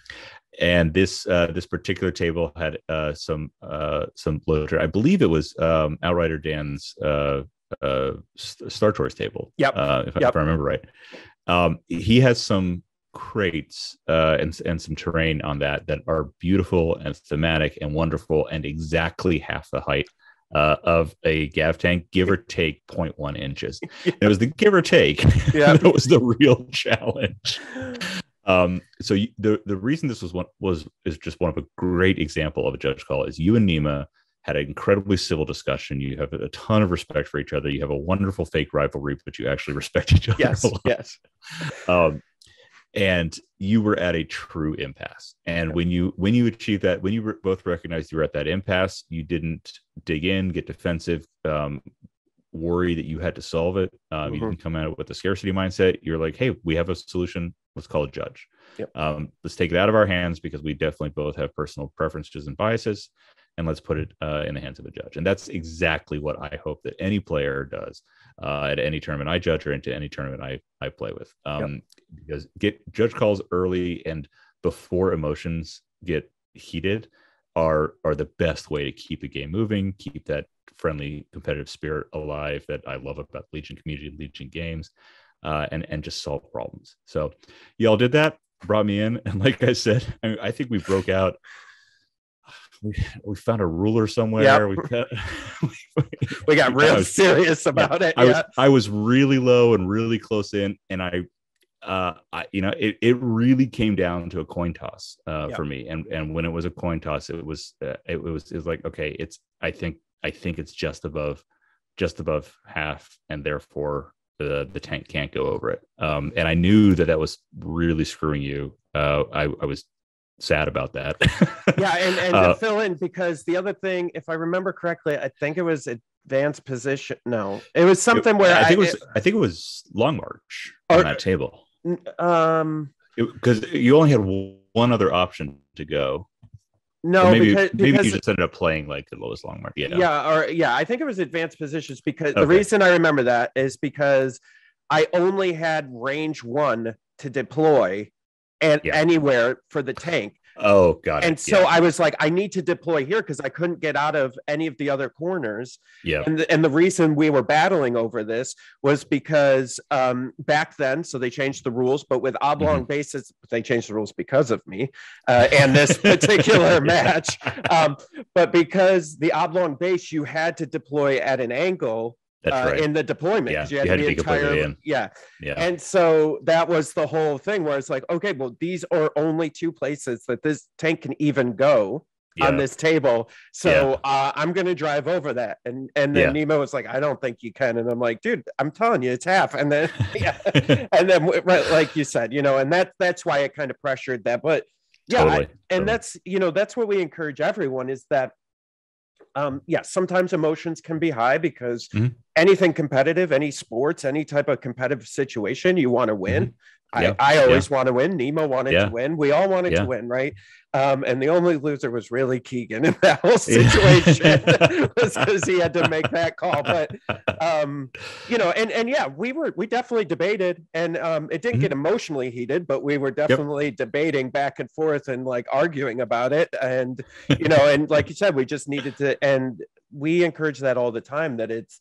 and this uh, this particular table had uh, some uh, some loader. I believe it was um, Outrider Dan's uh, uh, Star Tours table. Yep. Uh, if, I- Yep. if I remember right. Um, he has some crates uh, and and some terrain on that that are beautiful and thematic and wonderful and exactly half the height uh, of a gav tank, give or take 0.1 inches. [laughs] It was the give or take. [laughs] Yeah. that was the real challenge. Um, so you, the the reason this was one was is just one of a great example of a judge call is you and Nima had an incredibly civil discussion. You have a ton of respect for each other. You have a wonderful fake rivalry, but you actually [laughs] respect each other. yes, a lot yes. um, and you were at a true impasse. And when you when you achieved that when you re- both recognized you were at that impasse you didn't dig in get defensive um, worry that you had to solve it. Um, you Mhm. didn't come at it with a scarcity mindset. You're like hey we have a solution. Let's call a judge. Yep. um, let's take it out of our hands because we definitely both have personal preferences and biases and let's put it uh, in the hands of a judge and that's exactly what i hope that any player does uh, at any tournament I judge or into any tournament I, I play with. Um, Because get judge calls early and before emotions get heated are are the best way to keep the game moving, keep that friendly competitive spirit alive that I love about Legion community, Legion games, uh, and and just solve problems. So y'all did that, brought me in, [laughs] and like I said, I, I think we broke out. We, we found a ruler somewhere. Yep. We, [laughs] cut, [laughs] We got real was- serious about it. I was. I was really low and really close in, and I, uh, I you know, it, it really came down to a coin toss uh, Yeah. for me. And and when it was a coin toss, it was uh, it was it was like okay, it's I think I think it's just above, just above half, and therefore the the tank can't go over it. Um, and I knew that that was really screwing you. Uh, I I was sad about that. yeah, and, [laughs] and Uh, to fill in because the other thing, if I remember correctly, I think it was advanced position. No, it was something where I think it was I think it was Long March Or- on that table. um because you only had one other option to go. no Or maybe because, maybe because you just ended up playing like the lowest Long March. Yeah. yeah. or yeah i think it was advanced positions because the reason i remember that is because i only had range one to deploy and Yeah. anywhere for the tank Oh, got it. and so yeah. i was like i need to deploy here because i couldn't get out of any of the other corners yeah. and the, and the reason we were battling over this was because um, back then, so they changed the rules, but with oblong Mm-hmm. bases, they changed the rules because of me uh, and this [laughs] particular match. Um, but because the oblong base, you had to deploy at an angle uh, right. in the deployment. Yeah, you had to the be completely in. Yeah. yeah. And so that was the whole thing where it's like, okay, well, these are only two places that this tank can even go yeah. on this table. So uh, I'm going to drive over that. And and then Nima was like, I don't think you can. And I'm like, dude, I'm telling you, it's half. And then, [laughs] [laughs] yeah. and then, right, like you said, you know, and that that's why it kind of pressured that. But yeah, I- and totally. that's you know that's what we encourage everyone is that um yeah sometimes emotions can be high because Mhm. Anything competitive, any sports, any type of competitive situation, you want to win. Mm-hmm. Yeah. I, I always want to win. Nima wanted Yeah. to win. We all wanted Yeah. to win, right? Um, and the only loser was really Keegan in that whole situation [laughs] [laughs] because he had to make that call. But um, you know, and and yeah, we were we definitely debated, and um, it didn't Mhm. get emotionally heated, but we were definitely debating back and forth and like arguing about it, and you know, and like you said, we just needed to, and we encourage that all the time that it's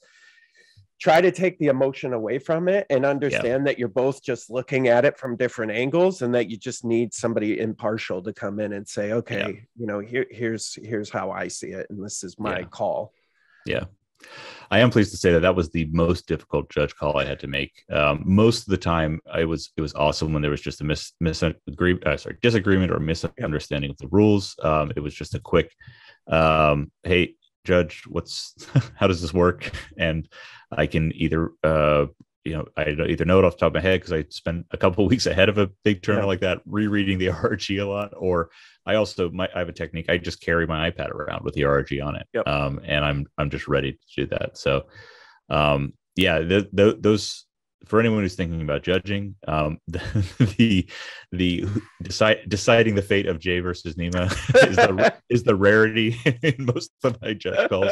try to take the emotion away from it and understand that you're both just looking at it from different angles and that you just need somebody impartial to come in and say okay Yeah. you know here here's here's how i see it and this is my Yeah. call Yeah. I am pleased to say that that was the most difficult judge call I had to make. Um, most of the time, I was it was awesome when there was just a mis misagreement, uh, sorry, disagreement or misunderstanding of the rules. Um, it was just a quick, um, "Hey, judge, what's [laughs] how does this work?" And I can either, uh, you know, I don't- either know it off the top of my head because I spent a couple of [laughs] weeks ahead of a big tournament Yeah. like that, rereading the [laughs] RG a lot, or I also my I have a technique. I just carry my iPad around with the RG on it, Yep. um, and I'm I'm just ready to do that. So, um, yeah, th- th- those for anyone who's thinking about judging, um, [laughs] the the, decide, deciding the fate of Jay versus Nima [laughs] is the is the rarity [laughs] in most of my judge calls.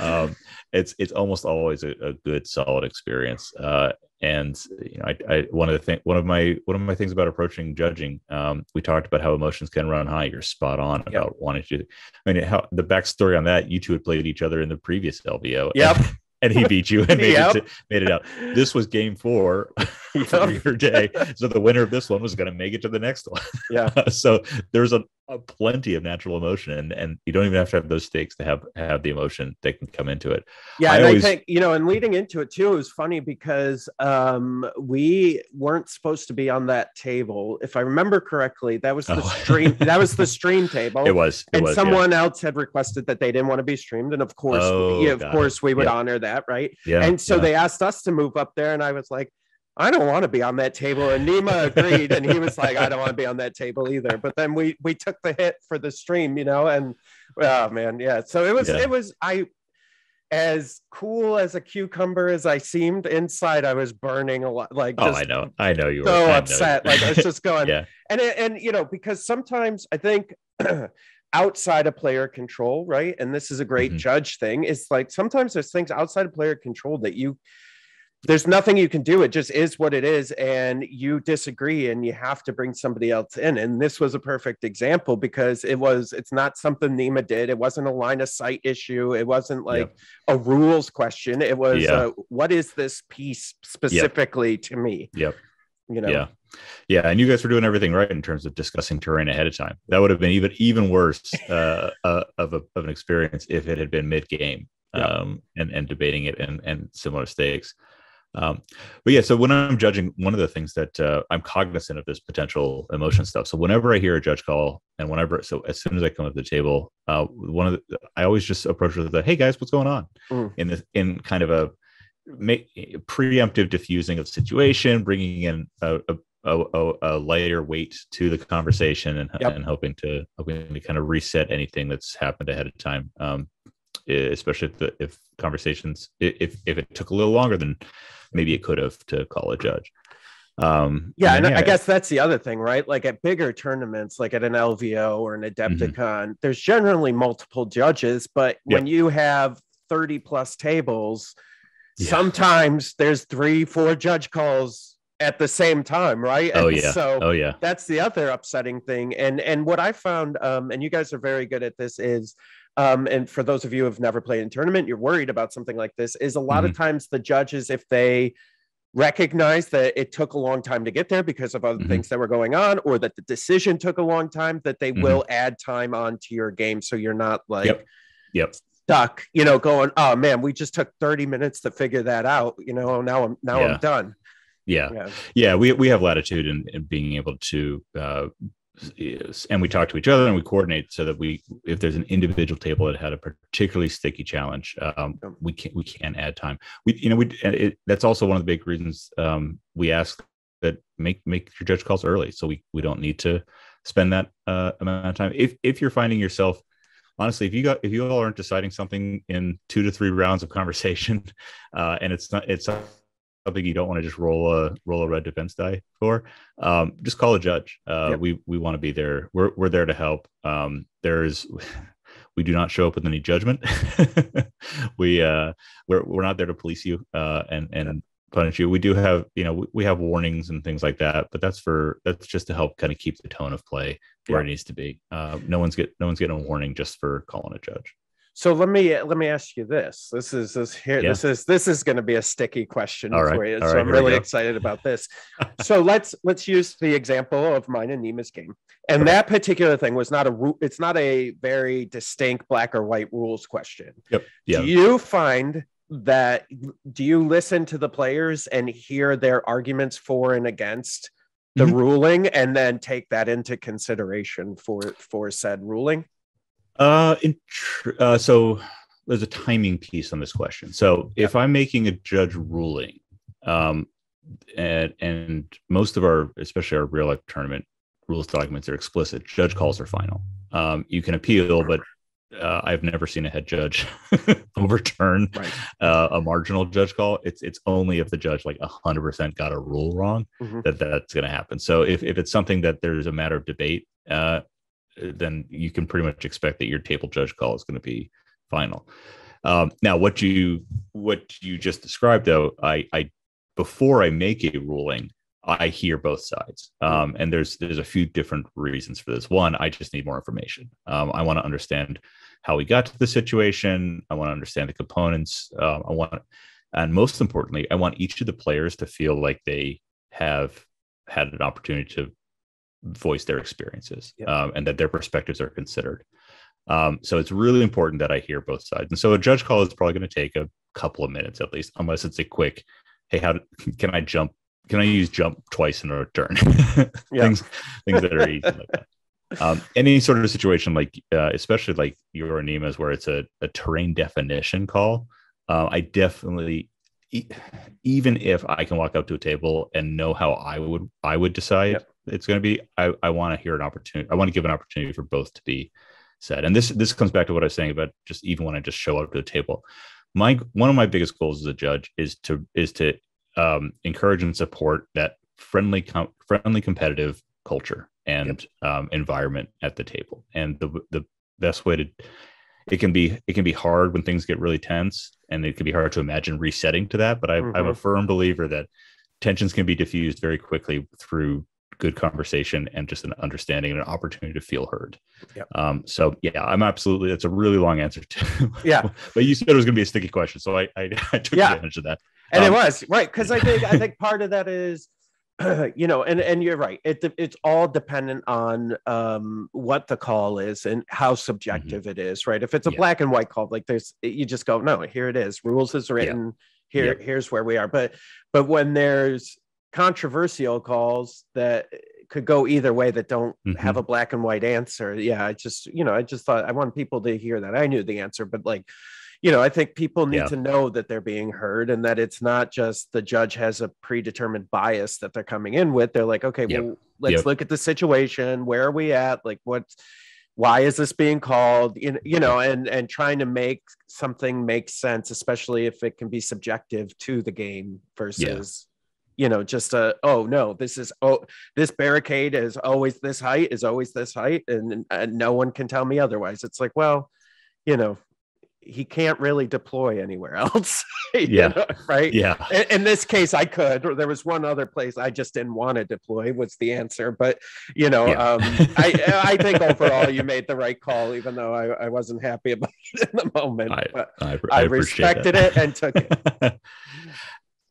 Um, it's it's almost always a, a good solid experience. Uh, and you know, I, I one of the thing one of my one of my things about approaching judging, um, we talked about how emotions can run high. You're spot on about wanting to. I mean, how the backstory on that, you two had played each other in the previous LVO. Yep. And he beat you and made, Yep. it, to- made it out. This was game four [laughs] [laughs] Yep. your day. So the winner of this one was going to make it to the next one. yeah [laughs] so there's a, a plenty of natural emotion, and, and you don't even have to have those stakes to have have the emotion that can come into it. Yeah, I and always- I think you know, and leading into it too, it was funny because um, we weren't supposed to be on that table. If I remember correctly, that was the Oh. stream. that was the [laughs] stream table. It was. It and was, yeah. someone else had requested that they didn't want to be streamed, and of course, Oh, yeah, of course, we would Yeah. honor that, right? Yeah. and so yeah. they asked us to move up there, and I was like. I don't want to be on that table, and Nima agreed, and he was like, "I don't want to be on that table either." But then we we took the hit for the stream, you know, and oh man, yeah. So it was Yeah. it was I as cool as a cucumber as I seemed inside, I was burning a lot, like Oh, I know. I know you were so upset. Like I was just going, yeah. and and you know because sometimes I think [clears throat] outside of player control, right? And this is a great Mhm. judge thing. It's like sometimes there's things outside of player control that you there's nothing you can do. It just is what it is, and you disagree, and you have to bring somebody else in. And this was a perfect example because it was. It's not something Nima did. It wasn't a line of sight issue. It wasn't like Yep. a rules question. It was, Yeah. uh, what is this piece specifically to me? Yep. You know. Yeah. Yeah. And you guys were doing everything right in terms of discussing terrain ahead of time. That would have been even even worse [laughs] uh, uh, of, a, of an experience if it had been mid game Yeah. um, and, and debating it and, and similar stakes. Um, but yeah, so when I'm judging, one of the things that uh, I'm cognizant of this potential emotion stuff. So whenever I hear a judge call, and whenever, so as soon as I come up to the table, uh, one of the, I always just approach with the, "Hey guys, what's going on?" Mm. In this, in kind of a make preemptive diffusing of situation, bringing in a, a, a, a- a lighter weight to the conversation, and, Yep. and hoping to hoping to kind of reset anything that's happened ahead of time. Um, especially if, the, if conversations if if it took a little longer than maybe it could have to call a judge. Um, Yeah, and then, I guess that's the other thing, right? Like at bigger tournaments, like at an LVO or an Mm-hmm. Adepticon, there's generally multiple judges, but when you have 30 plus tables, Yeah. sometimes there's three, four judge calls at the same time, right? oh And [laughs] yeah, So oh yeah, that's the other upsetting thing. And and what I found, um, and you guys are very good at this, is um, and for those of you who have never played in tournament, you're worried about something like this, is a lot of Mm-hmm. times the judges, if they recognize that it took a long time to get there because of other Mhm. things that were going on, or that the decision took a long time, that they Mhm. will add time onto your game so you're not like Yep. Yep. stuck, you know, going, oh man, we just took 30 minutes to figure that out. You know, now I'm now Yeah. I'm done. yeah. Yeah. yeah we, we have latitude in, in being able to uh, and we talk to each other and we coordinate so that we if there's an individual table that had a particularly sticky challenge um, we can we can add time. We you know we it, that's also one of the big reasons um, we ask that make make your judge calls early so we we don't need to spend that uh, amount of time. If if you're finding yourself honestly, if you got if you all aren't deciding something in two to three rounds of conversation, [laughs] uh, and it's not it's something you don't want to just roll a roll a red defense die for, um, just call a judge. Uh, yep. We we want to be there. We're we're there to help. Um, there's [laughs] we do not show up with any judgment. [laughs] we uh, we're we're not there to police you uh, and and punish you. We do have you know we, we have warnings and things like that, but that's for that's just to help kind of keep the tone of play where yeah. it needs to be. Uh, no one's get no one's getting a warning just for calling a judge. So let me let me ask you this. This is this here. Yeah. This is this is going to be a sticky question All right. for you. All so right, I'm really excited about this. [laughs] so let's let's use the example of mine and Nima's game. And that particular thing was not a it's not a very distinct black or white rules question. Yep. Yeah. Do you find that do you listen to the players and hear their arguments for and against the mm-hmm. ruling and then take that into consideration for for said ruling? Uh, tr- uh, so there's a timing piece on this question. So if I'm making a judge ruling, um, and and most of our, especially our real life tournament rules documents are explicit. Judge calls are final. Um, you can appeal, but uh, I've never seen a head judge [laughs] overturn right. uh, a marginal judge call. It's it's only if the judge like hundred percent got a rule wrong mm-hmm. that that's going to happen. So if, if it's something that there's a matter of debate, uh, then you can pretty much expect that your table judge call is going to be final. Um, now, what you what you just described, though, I, I before I make a ruling, I hear both sides, um, and there's there's a few different reasons for this. One, I just need more information. Um, I want to understand how we got to the situation. I want to understand the components. Um, I want, and most importantly, I want each of the players to feel like they have had an opportunity to voice their experiences yep. um, and that their perspectives are considered. Um, so it's really important that I hear both sides. And so a judge call is probably going to take a couple of minutes at least, unless it's a quick, hey, how can I jump? Can I use jump twice in a turn? [laughs] things, things that are easy like that. Um, any sort of situation like, uh, especially like your Nima's, where it's a, a terrain definition call, uh, I definitely even if I can walk up to a table and know how I would I would decide yep it's going to be i, I want to hear an opportunity i want to give an opportunity for both to be said and this this comes back to what i was saying about just even when i just show up to the table my one of my biggest goals as a judge is to is to um, encourage and support that friendly com- friendly competitive culture and yep. um, environment at the table and the the best way to it can be it can be hard when things get really tense and it can be hard to imagine resetting to that but I, mm-hmm. i'm a firm believer that tensions can be diffused very quickly through good conversation and just an understanding and an opportunity to feel heard. Yep. Um, so yeah, I'm absolutely. That's a really long answer to. Yeah, [laughs] but you said it was going to be a sticky question, so I I, [laughs] I took yeah. advantage of that. And um, it was right because I think I [laughs] think part of that is. [clears throat] you know, and and you're right. It it's all dependent on um, what the call is and how subjective mm-hmm. it is, right? If it's a yeah. black and white call, like there's, you just go, no, here it is. Rules is written. Yeah. Here, here's where we are. But but when there's controversial calls that could go either way that don't mm-hmm. have a black and white answer. Yeah, I just, you know, I just thought I want people to hear that. I knew the answer, but like, you know, I think people need yeah. to know that they're being heard and that it's not just the judge has a predetermined bias that they're coming in with. They're like, okay, yep. well, let's yep. look at the situation. Where are we at? Like, what? Why is this being called? You know, you know, and and trying to make something make sense, especially if it can be subjective to the game versus you know just a oh no this is oh this barricade is always this height is always this height and, and no one can tell me otherwise. It's like well you know he can't really deploy anywhere [laughs] else yeah. know, right? Yeah. In, in, this case i could there was one other place i just didn't want to deploy was the answer but you know yeah. um, I, I think overall you made the right call even though i, I wasn't happy about [laughs] it in the moment i, but I, I respected it and took it [laughs]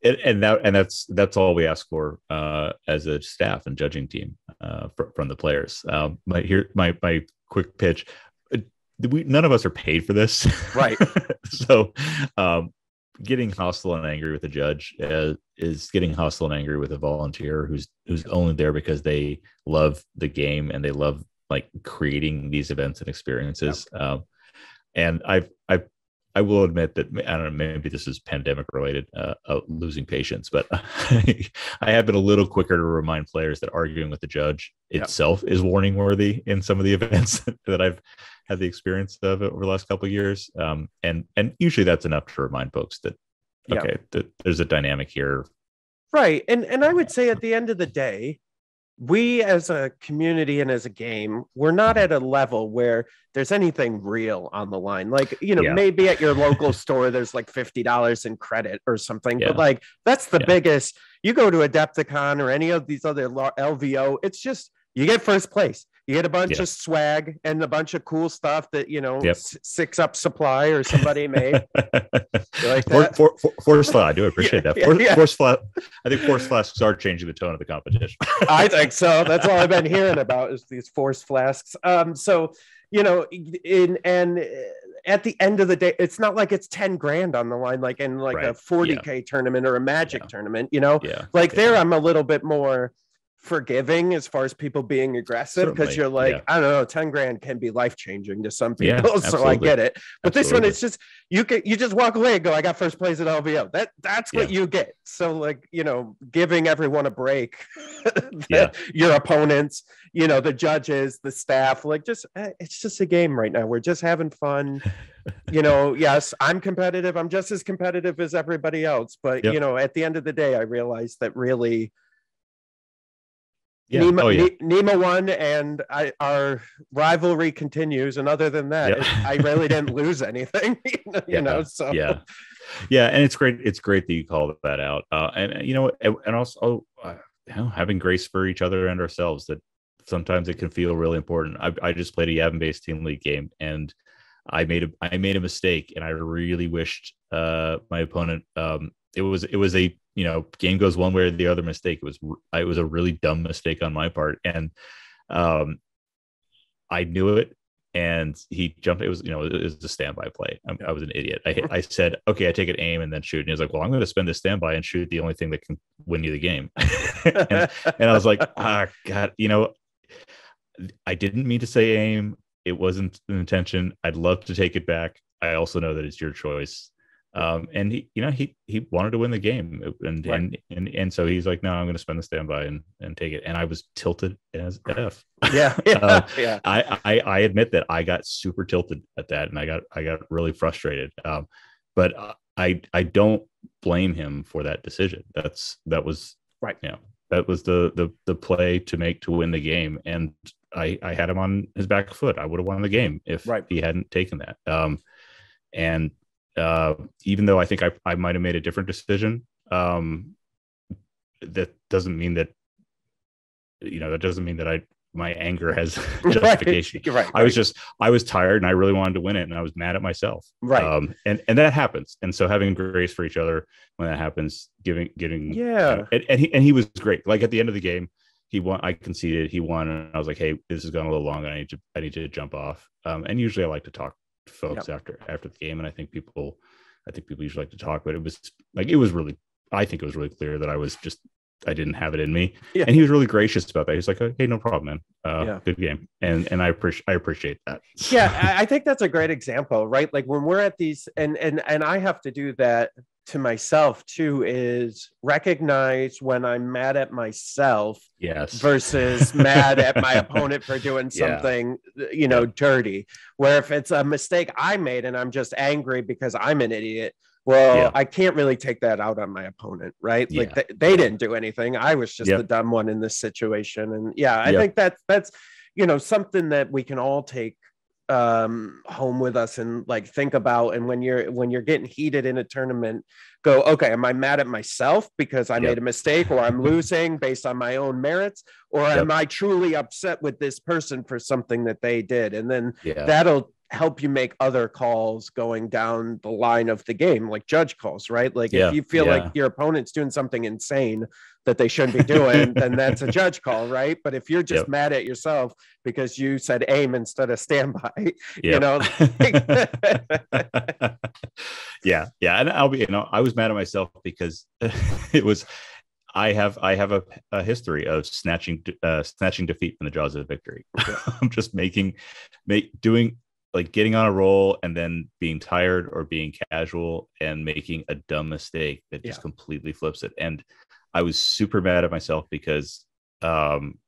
and, and that and that's that's all we ask for uh, as a staff and judging team uh, fr- from the players. Um, my here my my quick pitch. Uh, we, none of us are paid for this, right? [laughs] so, um, getting hostile and angry with a judge uh, is getting hostile and angry with a volunteer who's who's only there because they love the game and they love like creating these events and experiences. Um, and I've I've I will admit that I don't know. Maybe this is pandemic related, uh, uh, losing patience, but [laughs] I have been a little quicker to remind players that arguing with the judge itself is warning worthy in some of the [laughs] events that I've had the experience of over the last couple of years. Um, and and usually that's enough to remind folks that Yeah. okay, that there's a dynamic here. Right. And and I would say at the end of the day, we as a community and as a game, we're not at a level where there's anything real on the line. Like, you know, Yeah. maybe at your local store there's like $50 in credit or something, Yeah. but like that's the Yeah. biggest. You go to Adepticon or any of these other LVO, it's just you get first place. You get a bunch Yeah. of swag and a bunch of cool stuff that, you know, Yep. S- Six Up Supply or somebody made. [laughs] like For, that? for, for, force flask, I do appreciate [laughs] Yeah, that. Force, yeah. force flask, I think force flasks are changing the tone of the competition. [laughs] I think so. That's all I've been hearing about is these force flasks. Um, so you know, in and at the end of the day, it's not like it's 10 grand on the line, like in like a 40k tournament or a magic tournament, you know, yeah, like there I'm a little bit more forgiving as far as people being aggressive because you're like, yeah. I don't know, 10 grand can be life changing to some Yeah, people. [laughs] so I get it. But this one, Absolutely. it's just you can you just walk away and go, I got first place at LVO. That that's what you get. So like, you know, giving everyone a break, [laughs] the- Yeah. your opponents, you know, the judges, the staff, like just eh, it's just a game right now. We're just having fun. [laughs] you know, yes, I'm competitive. I'm just as competitive as everybody else. But Yep. you know, at the end of the day, I realized that really yeah. Nima, oh yeah. Won, and I, our rivalry continues. And other than that, it- I really [laughs] didn't lose anything. [laughs] You know, you Yeah, know, so yeah yeah and it's great it's great that you called that out uh and you know and, and also uh, you know, having grace for each other and ourselves that sometimes it can feel really important i, I just played a Yavin Base team league game and i made a i made a mistake and i really wished uh my opponent um it was it was a you know game goes one way or the other mistake it was it was a really dumb mistake on my part and um i knew it and he jumped. It was, you know, it was a standby play. I, I was an idiot. I, I said, okay, I take an aim and then shoot. And he was like, well, I'm going to spend the standby and shoot the only thing that can win you the game. [laughs] and, and I was like, [laughs] ah, God, you know, I didn't mean to say aim. It wasn't an intention. I'd love to take it back. I also know that it's your choice. Um, and he, you know, he he wanted to win the game, and Right. and and and so he's like, no, I'm going to spend the standby and and take it. And I was tilted as f. [laughs] yeah, yeah, [laughs] Uh, [laughs] yeah. I, I I admit that I got super tilted at that, and I got I got really frustrated. Um, but uh, I I don't blame him for that decision. That's that was Right. You know, that was the the the play to make to win the game, and I I had him on his back foot. I would have won the game if Right. he hadn't taken that. Um, and uh, even though I think I I might have made a different decision, um, that doesn't mean that you know that doesn't mean that I my anger has [laughs] justification. Right, right, I was just I was tired and I really wanted to win it and I was mad at myself. Right. Um, and and that happens. And so having grace for each other when that happens, giving giving Yeah. and, and he and he was great. Like at the end of the game, he won. I conceded. He won, and I was like, "Hey, this has gone a little long. I need to I need to jump off." Um, and usually I like to talk folks after after the game, and I think people I think people usually like to talk, but it was like it was really I think it was really clear that I was just I didn't have it in me. Yeah. And he was really gracious about that. He's like, "Hey, no problem, man. Uh, Yeah. Good game." And and I appreciate I appreciate that. yeah [laughs] I, I think that's a great example right like when we're at these and and and i have to do that to myself too is recognize when i'm mad at myself yes. versus mad at my [laughs] opponent for doing Yeah. something you know dirty where if it's a mistake i made and i'm just angry because i'm an idiot well Yeah. i can't really take that out on my opponent right like Yeah. they, they didn't do anything i was just Yep. the dumb one in this situation and yeah i Yep. think that's that's you know something that we can all take um home with us and like think about and when you're when you're getting heated in a tournament go okay am i mad at myself because i Yep. made a mistake or i'm losing based on my own merits or Yep. am i truly upset with this person for something that they did and then Yeah. that'll help you make other calls going down the line of the game like judge calls right? Like Yeah, if you feel yeah. like your opponent's doing something insane that they shouldn't be doing [laughs] then that's a judge call right? But if you're just Yep. mad at yourself because you said aim instead of standby [laughs] you know? [laughs] Yeah yeah and i'll be you know i was mad at myself because it was i have i have a, a history of snatching uh snatching defeat from the jaws of victory. I'm just making make doing like getting on a roll and then being tired or being casual and making a dumb mistake that just Yeah. completely flips it and i was super mad at myself because um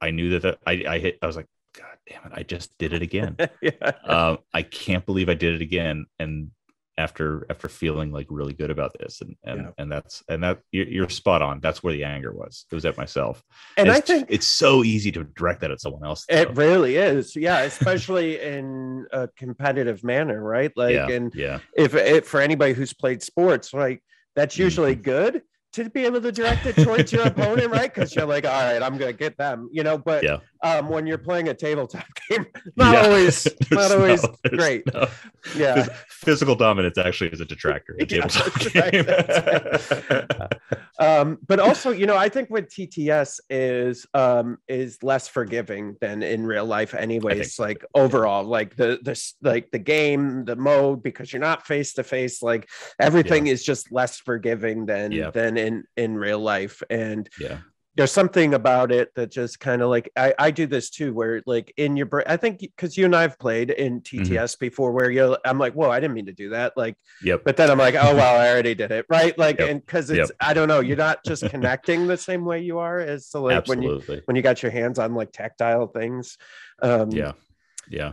i knew that the, i i hit i was like god damn it, I just did it again. [laughs] yeah. um, I can't believe I did it again. And after after feeling like really good about this, and and Yeah. and that's and that you're, you're spot on. That's where the anger was. It was at myself. And I It's- think it's so easy to direct that at someone else. it really is. Yeah, especially in a competitive manner, right? Like, yeah, and yeah, if it for anybody who's played sports, like that's Mm-hmm. usually good to be able to direct it towards your [laughs] opponent, right? Because you're like, all right, I'm gonna get them, you know. But Yeah. um, when you're playing a tabletop [laughs] game, [laughs] not Yeah. always, not always no- great. no- Yeah. physical dominance actually is a detractor. in a tabletop right, game. right. um, but also, you know, I think with TTS is um, is less forgiving than in real life, anyways. so, Like overall, like the the like the game, the mode, because you're not face to face. Like everything is just less forgiving than Yeah. than in in real life, and yeah, there's something about it that just kind of like I, I do this too where like in your brain i think because you and i've played in Mm-hmm. tts before where you're i'm like whoa i didn't mean to do that like yep, but then i'm like oh well i already did it right? Like Yep. and because it's i don't know you're not just [laughs] connecting the same way you are as to like when you when you got your hands on like tactile things. Um Yeah, yeah.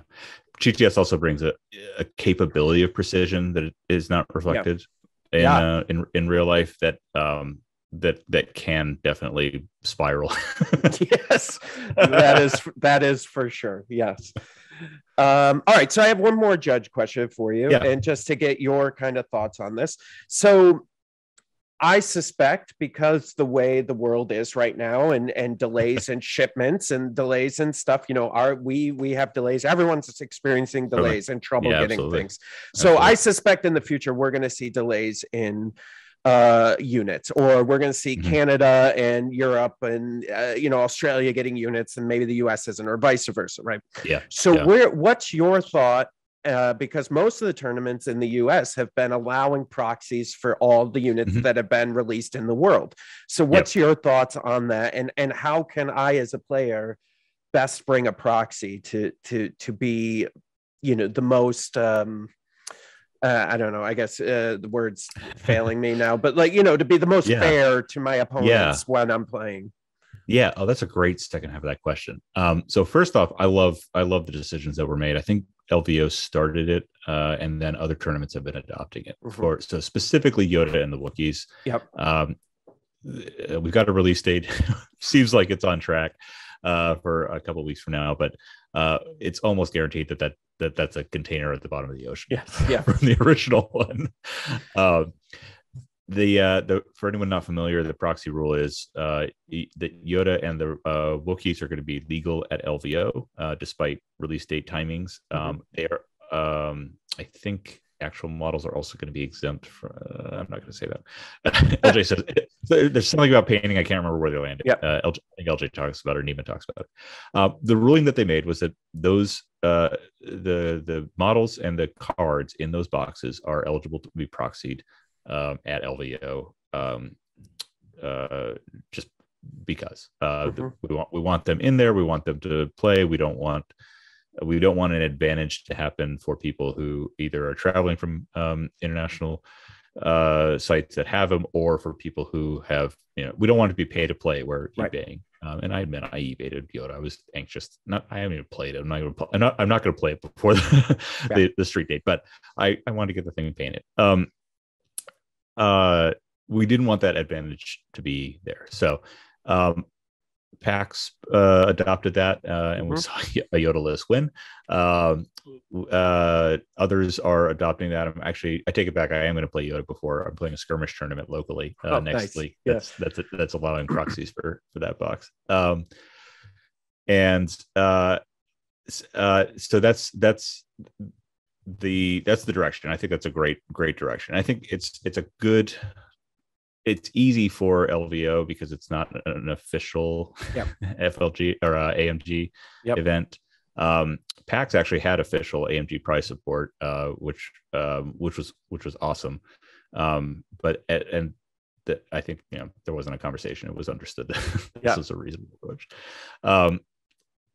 TTS also brings a, a capability of precision that is not reflected in Yeah. uh, in in real life that um that that can definitely spiral. [laughs] yes that is [laughs] that is for sure yes um all right so i have one more judge question for you Yeah. and just to get your kind of thoughts on this so i suspect because the way the world is right now and and delays and [laughs] shipments and delays and stuff you know are we we have delays everyone's experiencing delays and trouble Yeah, getting absolutely. things so i suspect in the future we're going to see delays in uh units or we're going to see Mhm. canada and europe and uh, you know australia getting units and maybe the us isn't or vice versa right Yeah, so yeah. where what's your thought uh, because most of the tournaments in the US have been allowing proxies for all the units Mhm. that have been released in the world. So, what's your thoughts on that, and and how can I, as a player, best bring a proxy to to to be, you know, the most um, uh, I don't know. I guess uh, the words failing me now, but like you know, to be the most Yeah. fair to my opponents when I'm playing. Yeah. Oh, that's a great second half of that question. Um, so first off, I love I love the decisions that were made. I think LVO started it, uh, and then other tournaments have been adopting it Mhm. for so specifically Yoda and the Wookiees. Yep. Um, we've got a release date. [laughs] Seems like it's on track uh, for a couple weeks from now, but uh, it's almost guaranteed that that that that's a container at the bottom of the ocean. Yes. [laughs] Yeah. from the original one. Um, the uh, the for anyone not familiar, the proxy rule is uh, that Yoda and the uh, Wookiees are going to be legal at LVO uh, despite release date timings. Um, they are, um, I think, actual models are also going to be exempt. From, uh, I'm not going to say that. [laughs] LJ says [laughs] there's something about painting. I can't remember where they landed. Yep. Uh, LJ, I think LJ talks about it, or Neiman talks about it. Uh, the ruling that they made was that those uh, the the models and the cards in those boxes are eligible to be proxied um, at LVO. Um, uh, just because uh, Mhm. we want we want them in there. We want them to play. We don't want we don't want an advantage to happen for people who either are traveling from um, international uh, sites that have them, or for people who have you know we don't want to be pay to play where Right. eBaying. Um, and I admit I eBayed Yoda. I was anxious. Not I haven't even played it. I'm not going to. I'm not. I'm not going to play it before the, [laughs] Yeah. the the street date. But I I wanted to get the thing painted. Um, uh, we didn't want that advantage to be there. So, um, PAX uh, adopted that, uh, and we Mhm. saw [laughs] a Yodeless win. Um, uh, others are adopting that. I'm actually, I take it back. I am going to play Yoda before. I'm playing a skirmish tournament locally uh, Oh, next nice. week. Yeah. That's that's that's allowing proxies for for that box. Um, and uh, uh, so that's that's the that's the direction. I think that's a great great direction. I think it's it's a good it's easy for LVO because it's not an official Yep. [laughs] FLG or uh, AMG Yep. event. Um, PAX actually had official AMG price support, uh, which um, which was which was awesome. Um, but a- and that I think you know there wasn't a conversation; it was understood that [laughs] this Yeah. was a reasonable approach. Um,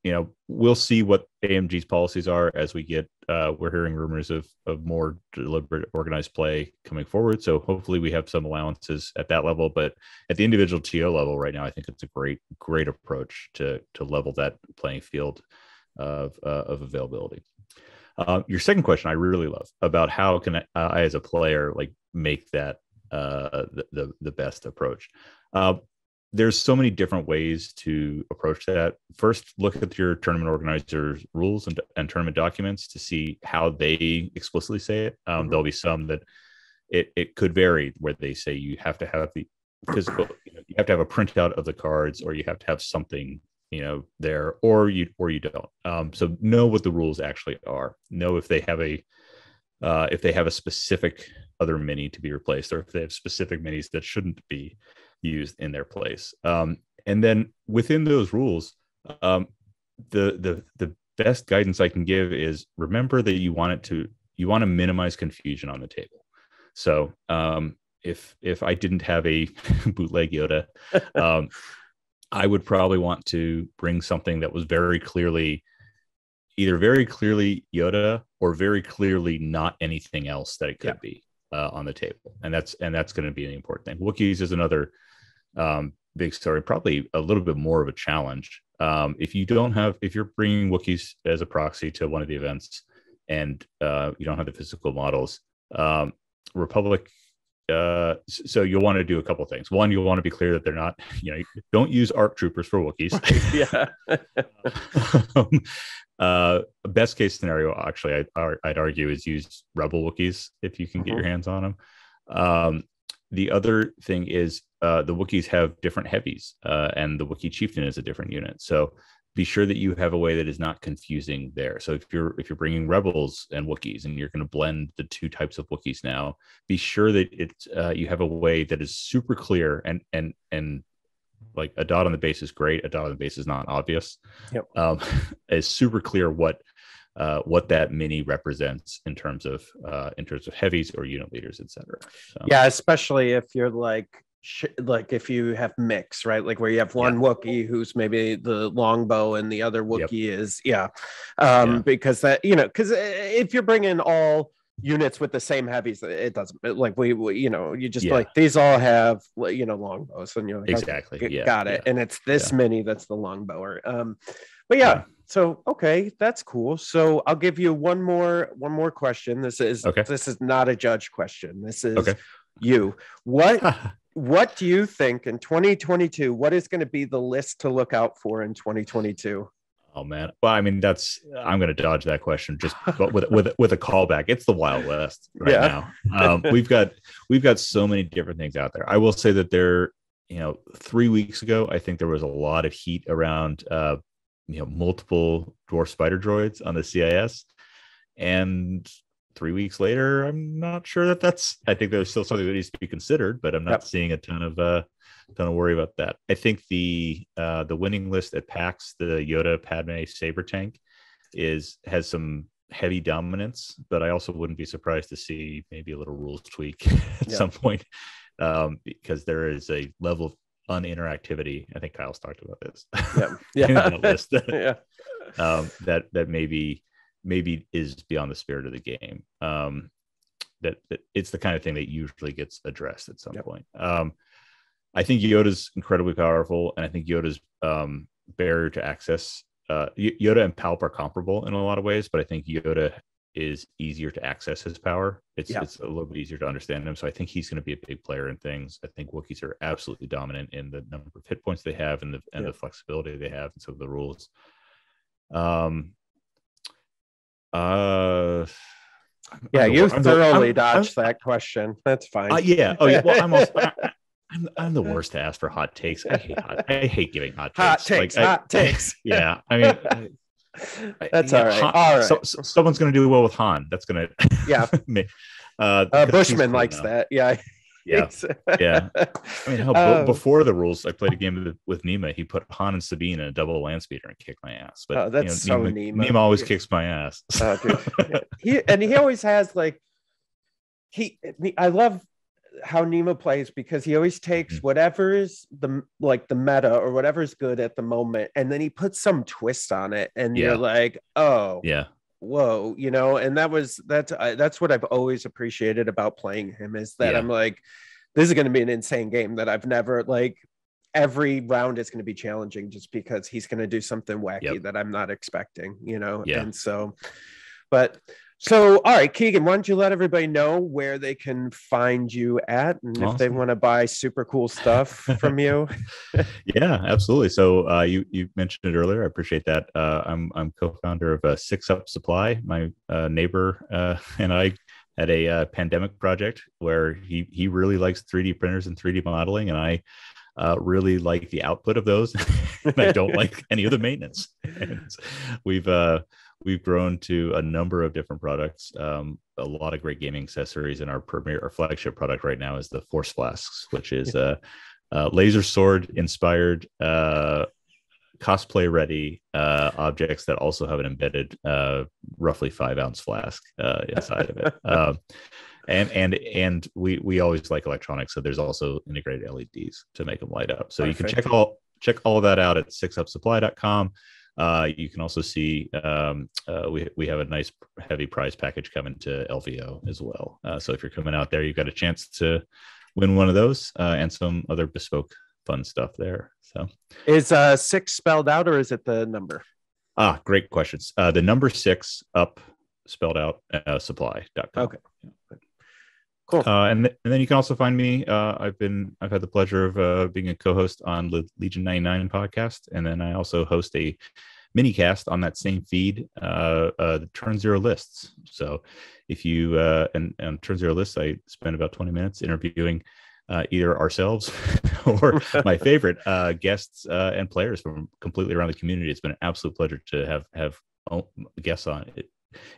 you know, we'll see what AMG's policies are as we get. Uh, we're hearing rumors of of more deliberate, organized play coming forward. So hopefully, we have some allowances at that level. But at the individual TO level, right now, I think it's a great, great approach to to level that playing field of uh, of availability. Uh, your second question, I really love about how can I, I as a player, like make that uh, the, the, the best approach. Uh, there's so many different ways to approach that. First, look at your tournament organizer's rules and, and tournament documents to see how they explicitly say it. Um, mm-hmm. There'll be some that it, it could vary where they say you have to have the physical, you, know, you have to have a printout of the cards, or you have to have something you know there, or you or you don't. Um, so know what the rules actually are. Know if they have a uh, if they have a specific other mini to be replaced, or if they have specific minis that shouldn't be used in their place. Um, and then within those rules, um, the the the best guidance I can give is remember that you want it to you want to minimize confusion on the table. So um, if if I didn't have a [laughs] bootleg Yoda, um, [laughs] I would probably want to bring something that was very clearly either very clearly Yoda or very clearly not anything else that it could yeah. be uh, on the table, and that's and that's going to be an important thing. Wookiees is another um, big story, probably a little bit more of a challenge. Um, if you don't have, if you're bringing Wookiees as a proxy to one of the events, and uh, you don't have the physical models, um, Republic. Uh, so you'll want to do a couple things. One, you'll want to be clear that they're not, [laughs] you know, don't use ARC troopers for Wookiees. [laughs] yeah. [laughs] um, uh, best case scenario, actually, I, I'd argue is use Rebel Wookiees if you can get your mm-hmm. hands on them. The other thing is uh, the Wookiees have different heavies, uh, and the Wookiee chieftain is a different unit. So be sure that you have a way that is not confusing there. So if you're if you're bringing rebels and Wookiees and you're going to blend the two types of Wookiees now, be sure that it's uh, you have a way that is super clear and and and like a dot on the base is great. A dot on the base is not obvious. Yep. Um, [laughs] is super clear what uh, what that mini represents in terms of uh, in terms of heavies or unit leaders, etc. So. Yeah, especially if you're like like if you have mix, right? Like where you have one yeah. Wookiee who's maybe the longbow and the other Wookiee yep. is yeah, um, yeah. because that you know because uh, if you're bringing all units with the same heavies it doesn't like we, we you know you just yeah. like these all have you know longbows and you're like exactly okay, yeah, got it yeah. and it's this many that's the longbower um but yeah, so okay that's cool so i'll give you one more one more question this is okay this is not a judge question this is okay. you what [laughs] what do you think in 2022 what is going to be the list to look out for in 2022 Oh man. Well, I mean, that's I'm going to dodge that question just [laughs] with with with a callback. It's the Wild West right yeah. now. Um, [laughs] we've got we've got so many different things out there. I will say that there, you know, three weeks ago, I think there was a lot of heat around, uh, you know, multiple dwarf spider droids on the CIS, and three weeks later, I'm not sure that that's. I think there's still something that needs to be considered, but I'm not yep. seeing a ton of uh, ton of worry about that. I think the uh, the winning list at PAX, the Yoda Padme Saber Tank, is has some heavy dominance, but I also wouldn't be surprised to see maybe a little rules tweak [laughs] at yeah. some point um, because there is a level of uninteractivity. I think Kyle's talked about this. Yeah, [laughs] yeah. [laughs] that list yeah. Um, that that maybe maybe is beyond the spirit of the game. Um, that, that it's the kind of thing that usually gets addressed at some yep. point. Um, I think Yoda's incredibly powerful, and I think Yoda's um, barrier to access. Uh, Yoda and Palp are comparable in a lot of ways, but I think Yoda is easier to access his power. It's yeah. it's a little bit easier to understand him. So I think he's going to be a big player in things. I think Wookiees are absolutely dominant in the number of hit points they have and the and yeah. the flexibility they have and some of the rules. Um. Uh. Yeah, you thoroughly I'm, dodged I'm, that question. That's fine. Uh, yeah. Oh yeah. Well, I'm [laughs] also. I, I'm, I'm the worst to ask for hot takes. I hate hot, I hate giving hot takes. Hot takes. Like, hot I, takes. [laughs] Yeah, I mean, [laughs] that's yeah, all right. Han, all right. So, so, someone's going to do well with Han. That's going [laughs] to. Yeah. uh, uh, Bushman likes now. that. Yeah. [laughs] Yeah, yeah. I mean, hell, [laughs] um, before the rules, I played a game with, with Nima. He put Han and Sabine in a double land speeder and kicked my ass. But oh, that's you know, so Nima, Nima. Nima always kicks my ass. Oh, he and he always has like he. I love how Nima plays because he always takes mm-hmm. whatever's the like the meta or whatever's good at the moment, and then he puts some twist on it, and yeah. you're like, oh, yeah, whoa, you know. And that was that's uh, that's what I've always appreciated about playing him is that yeah. I'm like, this is going to be an insane game that I've never like. every round is going to be challenging just because he's going to do something wacky Yep. that I'm not expecting, you know? Yeah. And so, but so, all right, Keegan, why don't you let everybody know where they can find you at and if they want to buy super cool stuff [laughs] from you? Yeah, absolutely. So uh, you you mentioned it earlier. I appreciate that. Uh, I'm I'm co-founder of uh, Six Up Supply. My uh, neighbor uh, [laughs] and I had a uh, pandemic project where he he really likes 3D printers and 3D modeling, and I uh, really like the output of those, [laughs] and I don't like any of the maintenance. And we've uh, we've grown to a number of different products. Um, a lot of great gaming accessories, and our premier, our flagship product right now is the Force Flasks, which is a, uh, laser sword inspired, uh, cosplay ready uh, objects that also have an embedded, uh, roughly five ounce flask uh, inside of it. [laughs] Um, and and and we we always like electronics, so there's also integrated LEDs to make them light up. So you can check all check all that out at sixupsupply.com. Uh, you can also see um, uh, we we have a nice heavy prize package coming to LVO as well. Uh, so if you're coming out there, you've got a chance to win one of those uh, and some other bespoke fun stuff there. So Is uh six spelled out or is it the number? ah, great questions. Uh, the number six up spelled out uh, supply.com. Okay. Cool. Uh, and, th- and then you can also find me. Uh, I've been I've had the pleasure of uh, being a co-host on Le- Legion 99 podcast, and then I also host a mini cast on that same feed, uh, uh, the Turn Zero lists. So if you uh, and on Turn Zero lists, I spend about 20 minutes interviewing uh, either ourselves [laughs] or [laughs] my favorite uh, guests uh, and players from completely around the community. It's been an absolute pleasure to have have oh, guests on. It,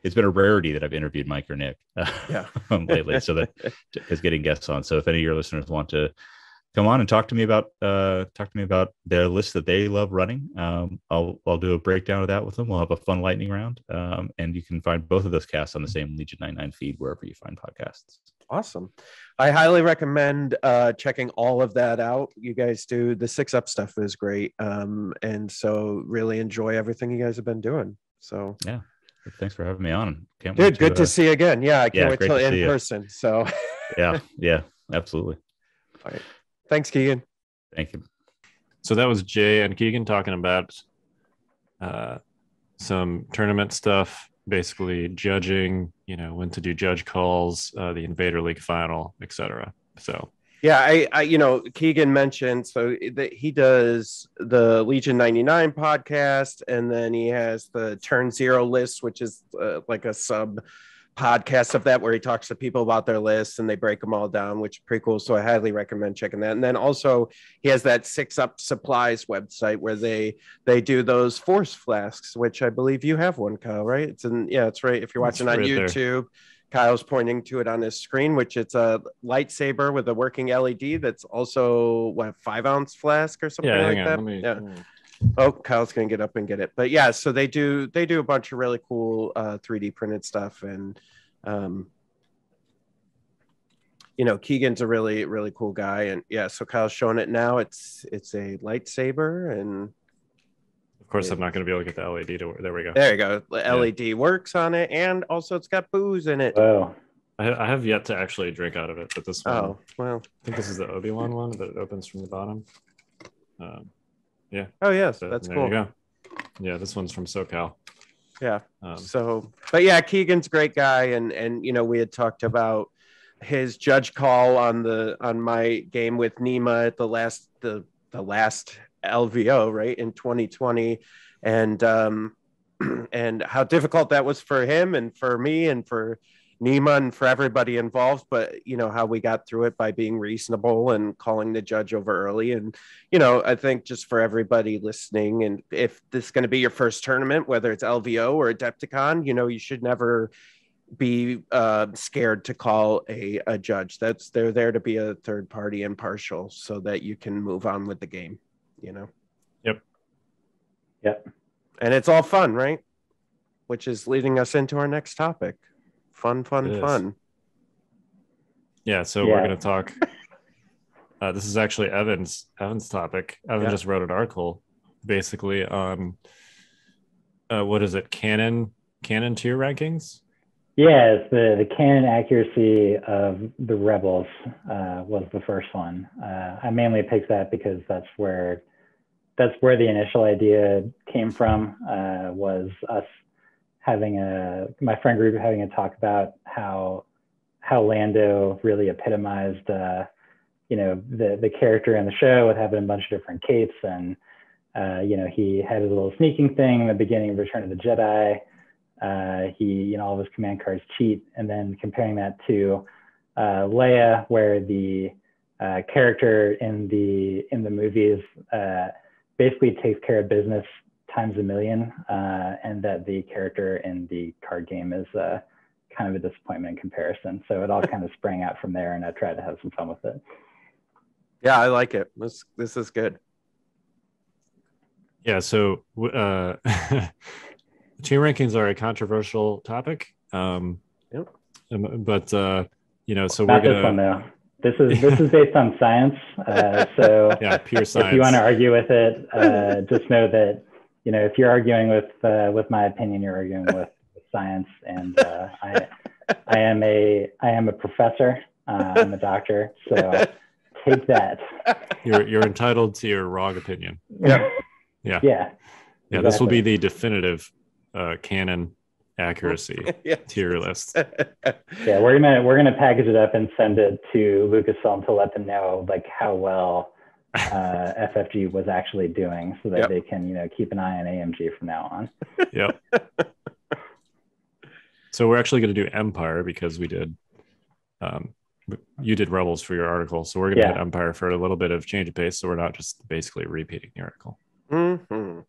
it's been a rarity that I've interviewed Mike or Nick uh, Yeah. [laughs] lately. So that [laughs] is getting guests on. So if any of your listeners want to come on and talk to me about uh, talk to me about their list that they love running, um, I'll I'll do a breakdown of that with them. We'll have a fun lightning round, um, and you can find both of those casts on the same Legion 99 feed wherever you find podcasts. Awesome. I highly recommend uh, checking all of that out. You guys do the six up stuff is great. Um, and so really enjoy everything you guys have been doing. So Thanks for having me on. Can't wait good, good uh, to see you again. Yeah, I can't yeah, wait till to in see you. person. So [laughs] Yeah, yeah, absolutely. thanks, Keegan. Thank you. So that was Jay and Keegan talking about uh, some tournament stuff, basically judging, you know, when to do judge calls, uh, the Invader League final, etc. So Yeah, I, I, you know, Keegan mentioned so that he does the Legion 99 podcast, and then he has the Turn Zero list, which is uh, like a sub podcast of that where he talks to people about their lists and they break them all down, which is pretty cool. So I highly recommend checking that. And then also he has that Six Up Supplies website where they they do those force flasks, which I believe you have one, Kyle, right? It's in yeah, it's right. If you're It's watching on right there. Kyle's pointing to it on his screen, which it's a lightsaber with a working LED that's also what a five ounce flask or something yeah, like that. me, yeah. Oh, Kyle's gonna get up and get it. But yeah, so they do they do a bunch of really cool uh 3D printed stuff and um you know Keegan's a really really cool guy and yeah so Kyle's showing it now it's it's a lightsaber and Of course, I'm not going to be able to get the LED to work. There we go. there you go the LED works on it and also it's got booze in it Whoa. I, I have yet to actually drink out of it, but this one, oh well I think this is the Obi Wan one that opens from the bottom. Um, yeah. oh yes so that's there cool you go. Yeah, this one's from SoCal. yeah Um, so but yeah keegan's a great guy and and you know we had talked about his judge call on the on my game with nima at the last the the last lvo right in 2020 and um [clears throat] and how difficult that was for him and for me and for Nima and for everybody involved, but you know how we got through it by being reasonable and calling the judge over early. And you know, I think just for everybody listening, and if this is going to be your first tournament, whether it's LVO or Adepticon, you know, you should never be uh, scared to call a, a judge. That's they're there to be a third party impartial, so that you can move on with the game. You know. Yep. Yep. And it's all fun, right? Which is leading us into our next topic. Fun, fun, It is. fun. Yeah, so Yeah. we're going to talk. [laughs] Uh, this is actually Evan's Evan's topic. Evan Yeah. just wrote an article, basically on uh, what is it? Canon Canon tier rankings. Yeah, it's the, the canon accuracy of the Rebels uh, was the first one. Uh, I mainly picked that because that's where that's where the initial idea came from. Uh, was us having a my friend group having a talk about how how Lando really epitomized uh, you know the the character in the show with having a bunch of different capes and uh, you know he had his little sneaking thing in the beginning of Return of the Jedi uh, he, you know, all of his command cards cheat, and then comparing that to uh, Leia, where the uh, character in the in the movies uh, basically takes care of business times a million, uh, and that the character in the card game is uh, kind of a disappointment in comparison. So it all kind of sprang out from there, and I tried to have some fun with it. Yeah, I like it. This this is good. Yeah. So uh, [laughs] Team rankings are a controversial topic. Um, Yep. um, But uh, you know, so Not we're this one gonna though. This is this is based on science. Uh, so [laughs] yeah, pure if you want to argue with it, uh, just know that you know if you're arguing with uh, with my opinion, you're arguing with, with science. And uh, I I am a I am a professor. Uh, I'm a doctor. So take that. You're you're entitled to your wrong opinion. Yeah. [laughs] Yeah. Yeah. Yeah, this will be the definitive uh, canon accuracy [laughs] yeah. tier list. [laughs] Yeah, we're gonna we're gonna package it up and send it to Lucasfilm to let them know like how well uh, [laughs] FFG was actually doing, so that Yep. they can you know keep an eye on AMG from now on. Yep. So we're actually going to do Empire because we did. Um, you did Rebels for your article, so we're going to Yeah. hit Empire for a little bit of change of pace. So we're not just basically repeating the article. hmm Um,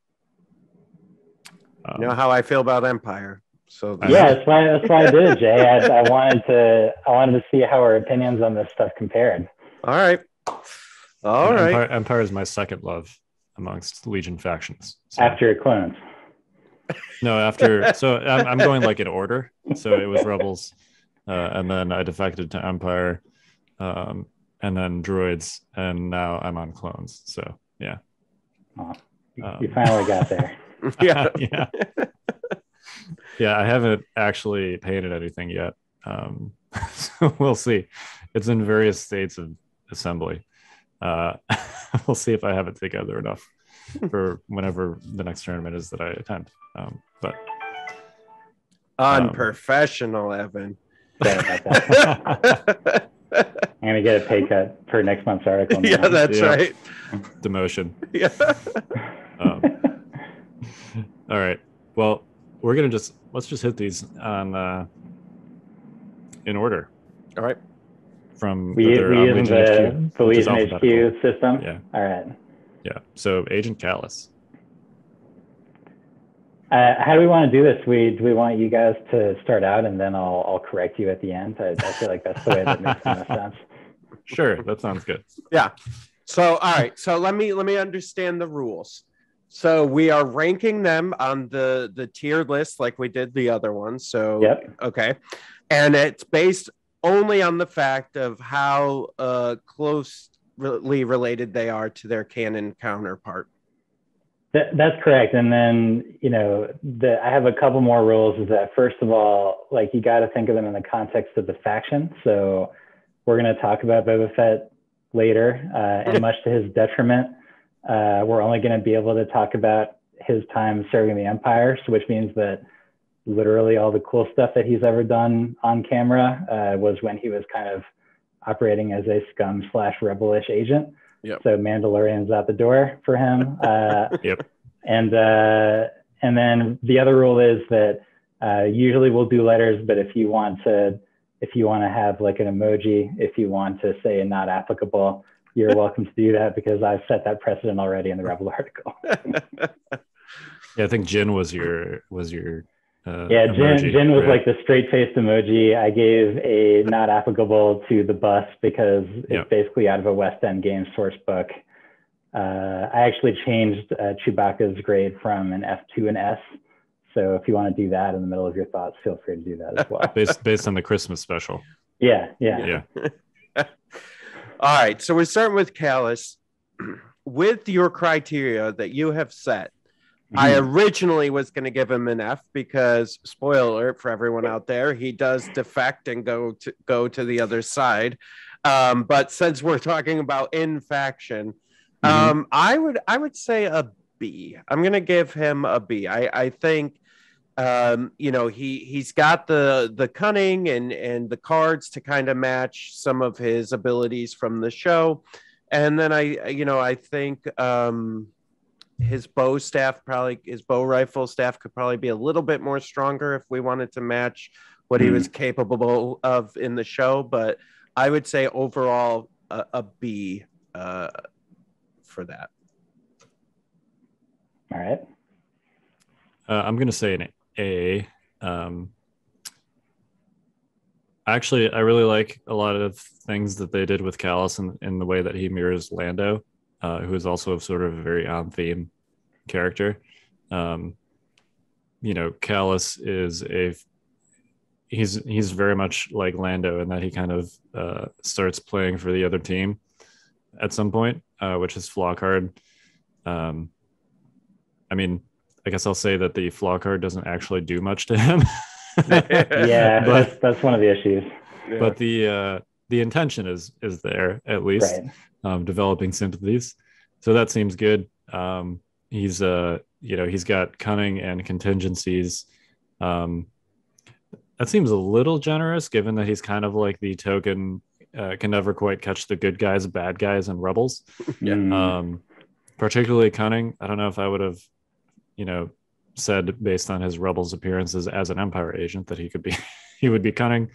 You know how I feel about Empire. So I Yeah, that's why that's why I did it, Jay. I, I wanted to I wanted to see how our opinions on this stuff compared. all right. All right. Empire, Empire is my second love amongst Legion factions. So- After clones. no, after so I'm, I'm going like in order. So it was Rebels, uh, and then I defected to Empire, um, and then Droids, and now I'm on clones. So yeah, Oh, you, Um, you finally got there. [laughs] yeah. [laughs] yeah, yeah. I haven't actually painted anything yet. Um, [laughs] so we'll see. It's in various states of assembly. Uh, [laughs] we'll see if I have it together enough [laughs] for whenever the next tournament is that I attend. Um, but Unprofessional, Evan. Sorry about that. I'm gonna get a pay cut for next month's article. yeah, that's Yeah. right. demotion. Yeah. Um, all right. Well, we're gonna just let's just hit these on uh, in order All right. from we we on using Legion the, the which is Legion. HQ system. Yeah, All right. yeah. So Agent Kallus. Uh, how do we want to do this? We do we want you guys to start out and then I'll I'll correct you at the end. I, I feel like that's the way that makes the most sense. [laughs] Sure, that sounds good. Yeah. So all right. So let me let me understand the rules. So we are ranking them on the the tier list like we did the other one. So Yep. okay. And it's based only on the fact of how uh closely related they are to their canon counterpart. That, that's correct. And then, you know, the, I have a couple more rules is that first of all, like you got to think of them in the context of the faction. So we're going to talk about Boba Fett later, uh, and much to his detriment, uh, we're only going to be able to talk about his time serving the Empire, so which means that literally all the cool stuff that he's ever done on camera uh, was when he was kind of operating as a scum slash rebelish agent. Yep. So Mandalorian's out the door for him. Uh, [laughs] Yep. and uh, and then the other rule is that uh, usually we'll do letters, but if you want to if you want to have like an emoji, if you want to say not applicable, you're welcome to do that because I've set that precedent already in the Rebel article. [laughs] Yeah, I think Jyn was your was your. Uh, Yeah, Jyn, emoji, Jyn was right? like the straight faced emoji. I gave a not applicable to the bus because it's Yep. basically out of a West End game source book. Uh, I actually changed uh, Chewbacca's grade from an F to an S. So if you want to do that in the middle of your thoughts, feel free to do that as well. based based on the Christmas special. yeah, yeah. Yeah. [laughs] All right. So we're starting with Kallus. [clears throat] With your criteria that you have set, I Mhm. originally was going to give him an F because spoiler alert for everyone out there, he does defect and go to go to the other side. Um, but since we're talking about in faction, Mhm. um, I would I would say a B. I'm going to give him a B. I I think um, you know he he's got the the cunning and and the cards to kind of match some of his abilities from the show, and then I you know I think. Um, his bow staff probably his bow rifle staff could probably be a little bit more stronger if we wanted to match what he Hmm. was capable of in the show but i would say overall a, a b uh, for that All right. Uh, I'm gonna say an A. Um, actually, I really like a lot of things that they did with Kallus in, in the way that he mirrors Lando, uh, who is also sort of a very on theme character. Um, you know, Kallus is a he's he's very much like Lando in that he kind of uh, starts playing for the other team at some point, uh, which is flaw card. Um, I mean, I guess I'll say that the flaw card doesn't actually do much to him. [laughs] Yeah, [laughs] but that's that's one of the issues. but the uh, the intention is is there at least Right. um, developing sympathies. So that seems good. Um, he's uh you know he's got cunning and contingencies. Um, that seems a little generous, given that he's kind of like the token uh, can never quite catch the good guys, bad guys, and rebels. [laughs] Mm, Um, particularly cunning. I don't know if I would have, you know, said based on his rebels appearances as an Empire agent that he could be [laughs] he would be cunning.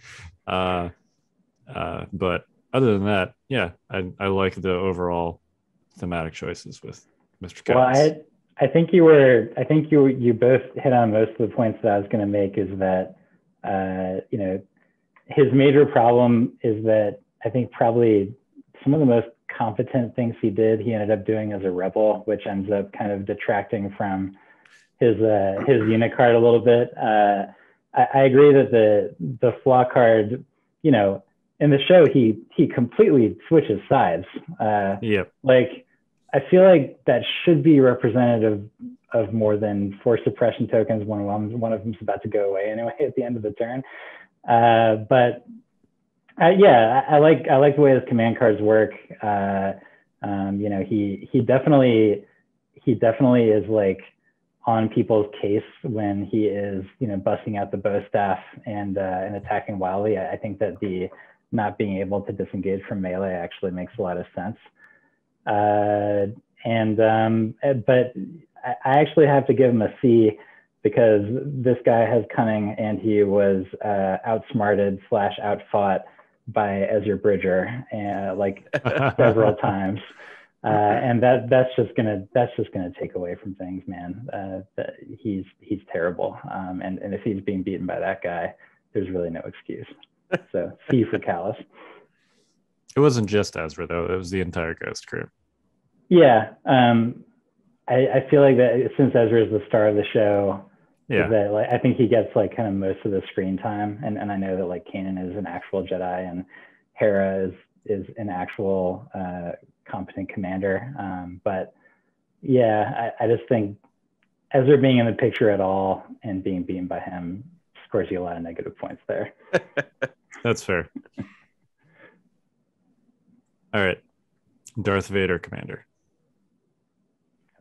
Uh, uh, but other than that, yeah, I, I like the overall thematic choices with Mr. well, I I think you were I think you you both hit on most of the points that I was going to make. Is that uh, you know his major problem is that I think probably some of the most competent things he did he ended up doing as a rebel, which ends up kind of detracting from his uh, his unit card a little bit. Uh, I, I agree that the the flaw card, you know, in the show he he completely switches sides. Uh, Yep. like I feel like that should be representative of more than four suppression tokens. One of them, one of them's about to go away anyway [laughs] at the end of the turn. Uh, but uh, yeah, I, I like I like the way his command cards work. Uh, um, you know, he he definitely he definitely is like on people's case when he is you know busting out the bow staff and uh, and attacking wildly. I, I think that the not being able to disengage from melee actually makes a lot of sense. Uh, and um, eh, but I, I actually have to give him a C because this guy has cunning and he was uh, outsmarted slash outfought by Ezra Bridger uh, like several [laughs] times. Uh, and that that's just gonna that's just gonna take away from things, man. Uh, that he's he's terrible, um, and and if he's being beaten by that guy, there's really no excuse. [laughs] So C for Kallus. It wasn't just Ezra though; it was the entire Ghost crew. Yeah, um, I, I feel like that since Ezra is the star of the show, Yeah, that like I think he gets like kind of most of the screen time, and and I know that like Kanan is an actual Jedi and Hera is is an actual uh, competent commander, um, but yeah, I, I just think Ezra being in the picture at all and being beaten by him scores you a lot of negative points there. [laughs] that's fair. All right, Darth Vader, Commander.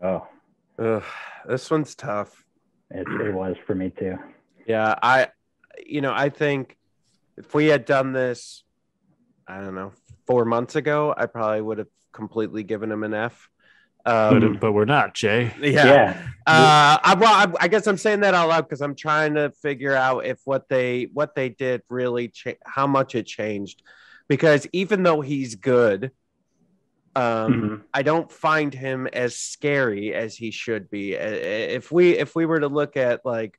Oh, Ugh, this one's tough it, it was for me too. yeah i you know i think if we had done this i don't know four months ago i probably would have completely given him an f But, um, but we're not, Jay. yeah, yeah. Uh, I, well, I, I guess I'm saying that all out loud because I'm trying to figure out if what they what they did really cha- how much it changed. Because even though he's good, um, Mhm. I don't find him as scary as he should be. Uh, If we if we were to look at like,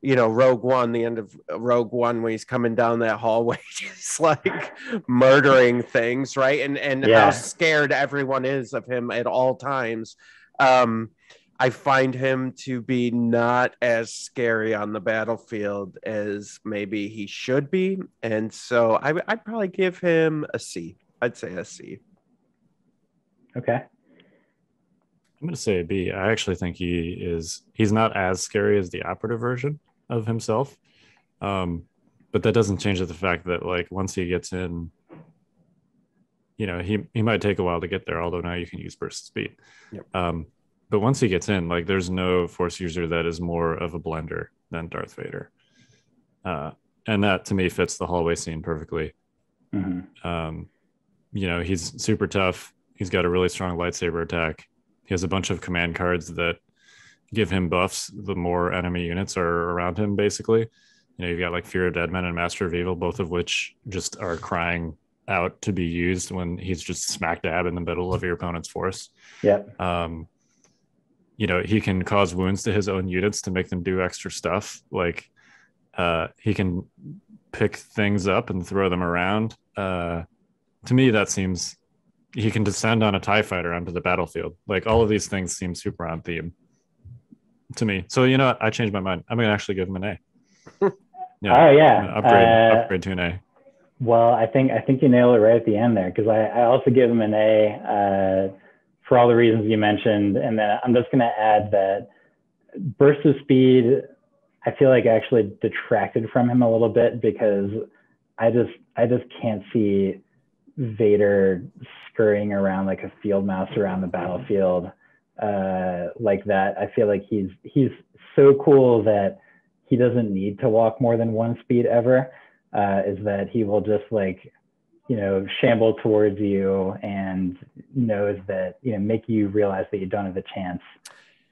you know, Rogue One, the end of Rogue One when he's coming down that hallway, [laughs] just like murdering things, right? And and Yeah. how scared everyone is of him at all times. Um, I find him to be not as scary on the battlefield as maybe he should be, and so I, I'd probably give him a C. I'd say a C. Okay. I'm going to say a B. I actually think he is. He's not as scary as the operative version of himself, um, but that doesn't change the fact that like once he gets in, you know, he he might take a while to get there. Although now you can use burst speed. Yep. Um, but once he gets in, like there's no force user that is more of a blender than Darth Vader, uh, and that to me fits the hallway scene perfectly. Mhm. Um, you know, he's super tough. He's got a really strong lightsaber attack. He has a bunch of command cards that give him buffs the more enemy units are around him, basically. You know, you've got like Fear of Dead Men and Master of Evil, both of which just are crying out to be used when he's just smack dab in the middle of your opponent's force. Yeah. Um, you know, he can cause wounds to his own units to make them do extra stuff. Like uh, he can pick things up and throw them around. Uh, to me, that seems he can descend on a TIE fighter onto the battlefield. Like all of these things seem super on theme to me. So, you know what? I changed my mind. I'm going to actually give him an A. [laughs] Yeah. Oh yeah. Upgrade, Uh, upgrade to an A. Well, I think I think you nailed it right at the end there because I, I also give him an A uh, for all the reasons you mentioned, and then I'm just going to add that burst of speed. I feel like actually detracted from him a little bit because I just I just can't see Vader scurrying around like a field mouse around the battlefield uh, like that. I feel like he's he's so cool that he doesn't need to walk more than one speed ever uh, is that he will just like you know shamble towards you and knows that you know make you realize that you don't have a chance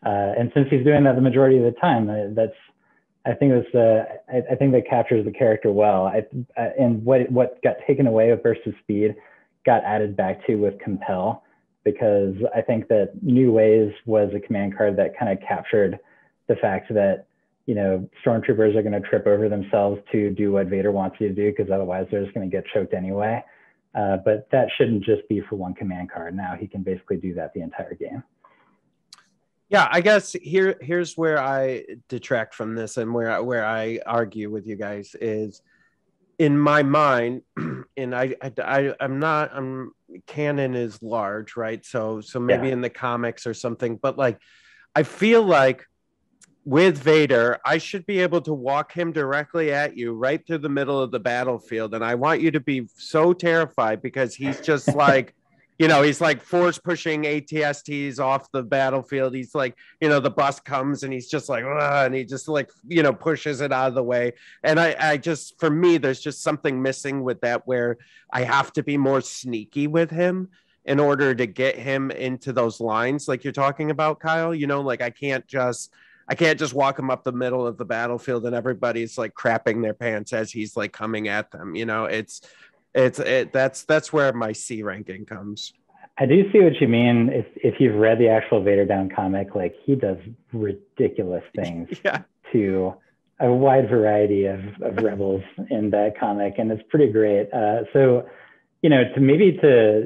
uh, and since he's doing that the majority of the time uh, that's i think it's uh, I, I think that captures the character well I, and what what got taken away with burst of speed got added back to with compel because i think that new ways was a command card that kind of captured the fact that you know, stormtroopers are going to trip over themselves to do what Vader wants you to do because otherwise they're just going to get choked anyway. Uh, but that shouldn't just be for one command card. Now he can basically do that the entire game. Yeah, I guess here here's where I detract from this and where I, where I argue with you guys is in my mind, [clears throat] and I, I, I'm not I'm canon is large, right? So so maybe Yeah. in the comics or something, but like I feel like with Vader, I should be able to walk him directly at you right through the middle of the battlefield. And I want you to be so terrified because he's just [laughs] like, you know, he's like force pushing ATSTs off the battlefield. He's like, you know, the bus comes and he's just like, and he just like, you know, pushes it out of the way. And I, I just, for me, there's just something missing with that where I have to be more sneaky with him in order to get him into those lines like you're talking about, Kyle. You know, like I can't just, I can't just walk him up the middle of the battlefield and everybody's like crapping their pants as he's like coming at them. You know, it's it's it that's that's where my C ranking comes. I do see what you mean. If if you've read the actual Vader Down comic, like he does ridiculous [laughs] things Yeah. to a wide variety of, of [laughs] rebels in that comic, and it's pretty great. Uh, so, you know, to maybe to,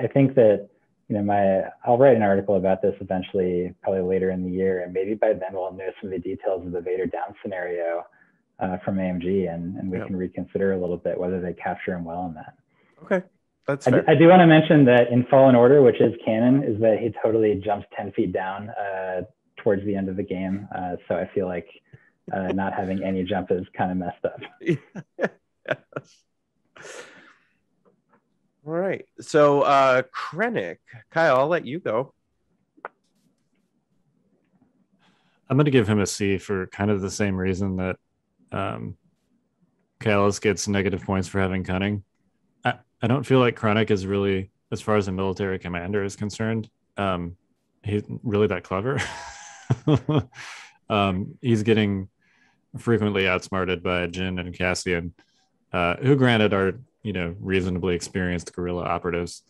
I think that you know, my I'll write an article about this eventually, probably later in the year, and maybe by then we'll know some of the details of the Vader down scenario uh, from AMG, and, and we Yeah. can reconsider a little bit whether they capture him well in that. Okay. That's I do, fair. I do want to mention that in Fallen Order, which is canon, is that he totally jumps 10 feet down uh, towards the end of the game. Uh, so I feel like uh, [laughs] not having any jump is kind of messed up. [laughs] All right. So uh Krennic, Kyle, I'll let you go. I'm going to give him a C for kind of the same reason that um, gets negative points for having cunning. I, I don't feel like Krennic is really, as far as a military commander is concerned, um, he's really that clever. [laughs] um, he's getting frequently outsmarted by Jyn and Cassian, uh, who, granted, are you know reasonably experienced guerrilla operatives,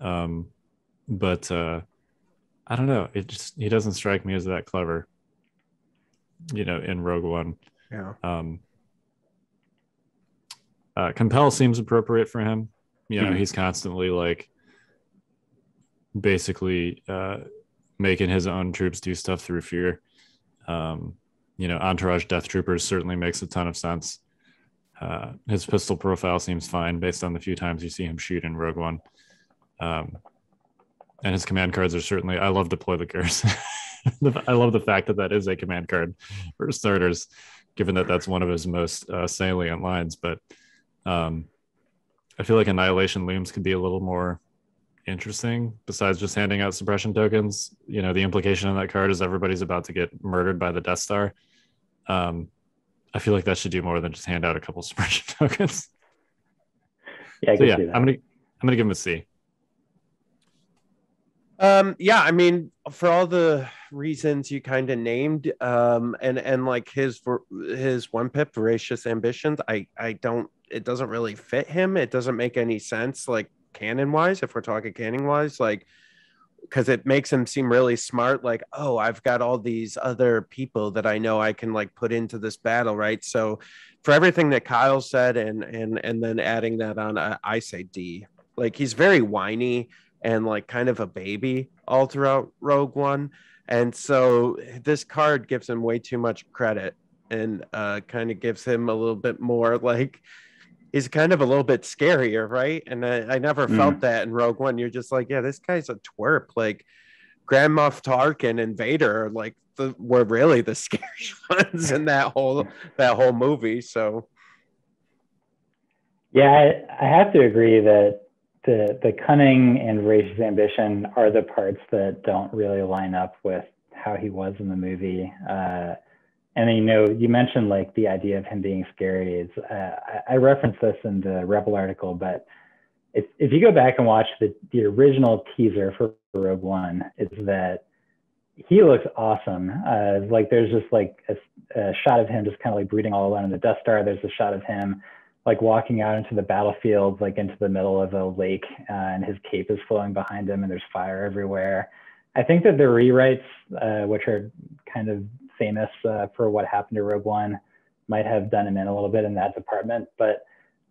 um, but uh, I don't know. It just he doesn't strike me as that clever. You know, in Rogue One, Yeah. um, uh, compel seems appropriate for him. You know, Mhm. he's constantly like basically uh, making his own troops do stuff through fear. Um, you know, entourage death troopers certainly makes a ton of sense. Uh, his pistol profile seems fine based on the few times you see him shoot in Rogue One. Um, and his command cards are certainly. I love deploy the curse. [laughs] I love the fact that that is a command card for starters, given that that's one of his most uh, salient lines. But um, I feel like Annihilation Looms could be a little more interesting besides just handing out suppression tokens. You know, the implication on that card is everybody's about to get murdered by the Death Star. Um, I feel like that should do more than just hand out a couple [laughs] suppression tokens. Yeah, I so, yeah, I'm gonna I'm gonna give him a C. Um, yeah, I mean, for all the reasons you kind of named, um, and and like his his one pip voracious ambitions, I I don't. It doesn't really fit him. It doesn't make any sense, like canon wise. If we're talking canon wise, like because it makes him seem really smart. Like, oh, I've got all these other people that I know I can like put into this battle, right? So, for everything that Kyle said, and and and then adding that on, I, I say D. Like he's very whiny and like kind of a baby all throughout Rogue One. And so this card gives him way too much credit and uh, kind of gives him a little bit more like he's kind of a little bit scarier, right? And I, I never felt that in Rogue One. You're just like, yeah, this guy's a twerp. Like Grand Moff Tarkin and Vader are like the were really the [laughs] scary ones in that whole that whole movie. So Yeah, I, I have to agree that the the cunning and voracious ambition are the parts that don't really line up with how he was in the movie. Uh, and you know, you mentioned like the idea of him being scary. Uh, I, I referenced this in the Rebel article, but if if you go back and watch the the original teaser for Rogue One, it's that he looks awesome. Uh, like there's just like a, a shot of him just kind of like brooding all alone in the Death Star. There's a shot of him like walking out into the battlefield, like into the middle of a lake, uh, and his cape is flowing behind him, and there's fire everywhere. I think that the rewrites, uh, which are kind of famous uh, for what happened to Rogue One, might have done him in a little bit in that department. But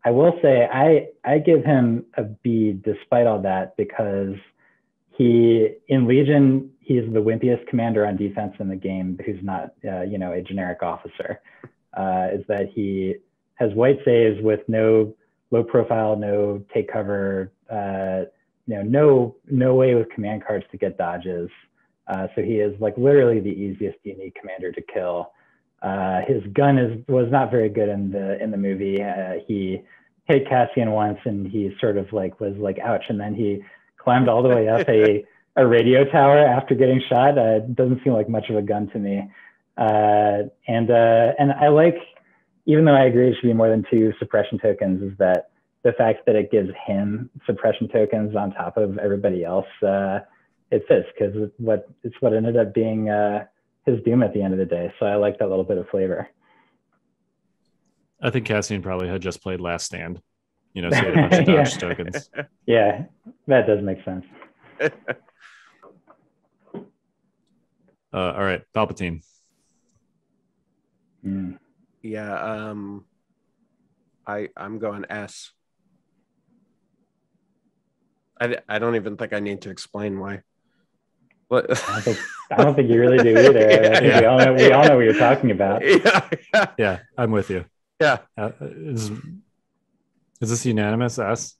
I will say, I I give him a B despite all that because he in Legion he's the wimpiest commander on defense in the game who's not uh, you know a generic officer. Uh, is that he has white saves with no low profile, no take cover, uh, you know, no no way with command cards to get dodges. Uh, so he is like literally the easiest unique commander to kill. Uh, his gun is was not very good in the in the movie. Uh, he hit Cassian once, and he sort of like was like ouch, and then he climbed all the way up a a radio tower after getting shot. Uh, doesn't seem like much of a gun to me. Uh, and uh, and I like even though I agree it should be more than two suppression tokens, is that the fact that it gives him suppression tokens on top of everybody else, uh, it fits because it's what it's what ended up being uh, his doom at the end of the day. So I like that little bit of flavor. I think Cassian probably had just played Last Stand. You know, so he had a bunch of dodge Yeah. tokens. [laughs] Yeah, that does make sense. [laughs] Uh, all right, Palpatine. Mm. Yeah, um, I I'm going S. I, I don't even think I need to explain why. What? I don't think I don't think you really do either. [laughs] I think we all know we all know what you're talking about. [laughs] yeah, yeah, Yeah, I'm with you. yeah. Uh, is, is this unanimous? S.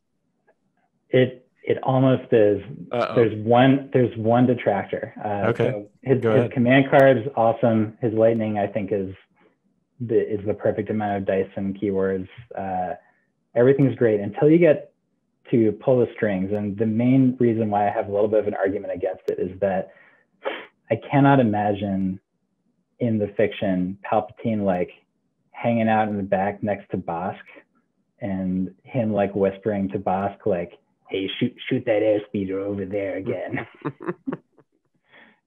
It it almost is. Uh-oh. There's one there's one detractor. Uh, Okay. so his, Go his command card is awesome. His lightning I think is the is the perfect amount of dice and keywords. Uh, everything's great until you get to pull the strings. And the main reason why I have a little bit of an argument against it is that I cannot imagine in the fiction Palpatine like hanging out in the back next to Bossk and him like whispering to Bossk like, "Hey, shoot shoot that airspeeder over there again." [laughs]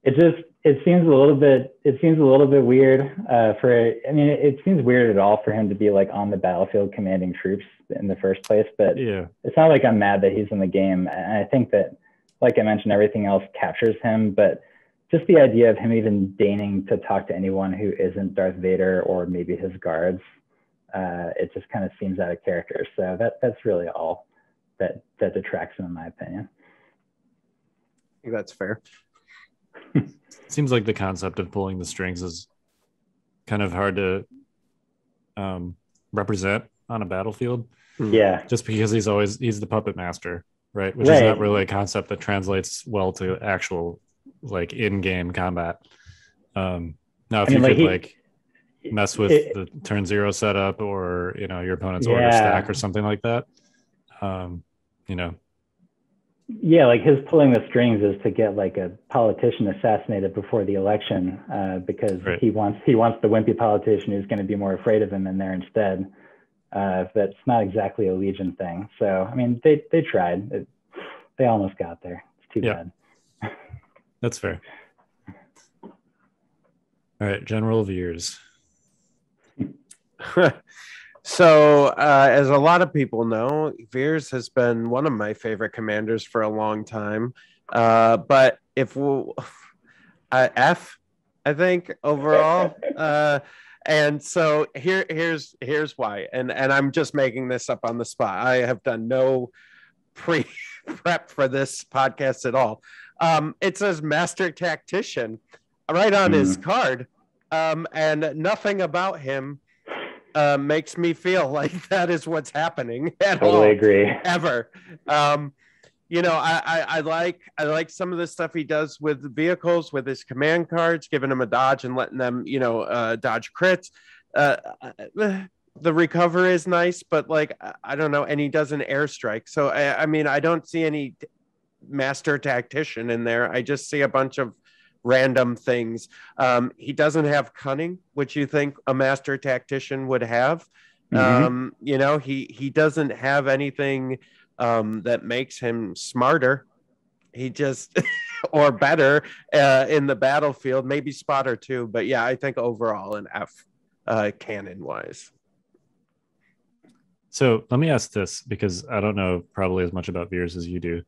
it just it seems a little bit it seems a little bit weird uh, for I mean it, it seems weird at all for him to be like on the battlefield commanding troops in the first place, but Yeah, it's not like I'm mad that he's in the game. And I think that, like I mentioned, everything else captures him. But just the idea of him even deigning to talk to anyone who isn't Darth Vader or maybe his guards, uh, it just kind of seems out of character. So that that's really all that that detracts him, in my opinion. I think that's fair. Seems like the concept of pulling the strings is kind of hard to um, represent on a battlefield, Yeah, just because he's always he's the puppet master. right? Which is not really a concept that translates well to actual like in-game combat. Um, now, if I mean, you like, could he- like mess with it- the turn zero setup or you know your opponent's order stack or something like that, um, you know, Yeah, like his pulling the strings is to get like a politician assassinated before the election, uh, because Right. he wants he wants the wimpy politician who's going to be more afraid of him in there instead. Uh, that's not exactly a Legion thing. So I mean, they they tried. It, they almost got there. It's too Yeah. bad. [laughs] that's fair. All right, General Veers. [laughs] so, uh, as a lot of people know, Veers has been one of my favorite commanders for a long time. Uh, but if we'll, [laughs] uh, F, I think overall. [laughs] uh, and so here, here's here's why, and and I'm just making this up on the spot. I have done no pre [laughs] prep for this podcast at all. Um, it says master tactician right on his card, um, and nothing about him uh, makes me feel [laughs] like that is what's happening [laughs] at all Totally agree. ever. Um, you know, I, I, I like I like some of the stuff he does with the vehicles, with his command cards, giving them a dodge and letting them, you know, uh, dodge crits. Uh, uh, [sighs] the recover is nice, but like I- I don't know, and he does an airstrike. So I, I mean, I don't see any master tactician in there. I just see a bunch of random things. Um, he doesn't have cunning, which you think a master tactician would have. Mhm. Um, you know, he he doesn't have anything um, that makes him smarter. He just [laughs] or better uh, in the battlefield, maybe spotter too. But yeah, I think overall an F uh, canon wise. So let me ask this because I don't know probably as much about Veers as you do.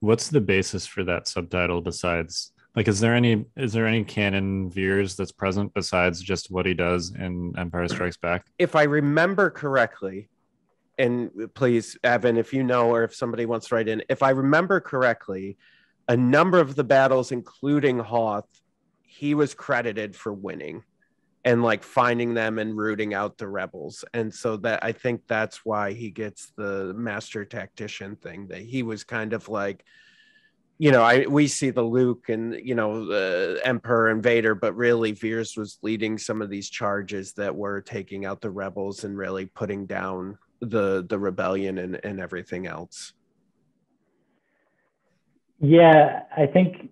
What's the basis for that subtitle besides like is there any is there any canon Veers that's present besides just what he does in Empire Strikes Back? If I remember correctly, and please, Evan, if you know or if somebody wants to write in, if I remember correctly, a number of the battles, including Hoth, he was credited for winning and like finding them and rooting out the rebels. And so that I think that's why he gets the master tactician thing that he was kind of like, you know, I we see the Luke and you know the Emperor and Vader, but really Veers was leading some of these charges that were taking out the rebels and really putting down the the rebellion and, and everything else. Yeah, I think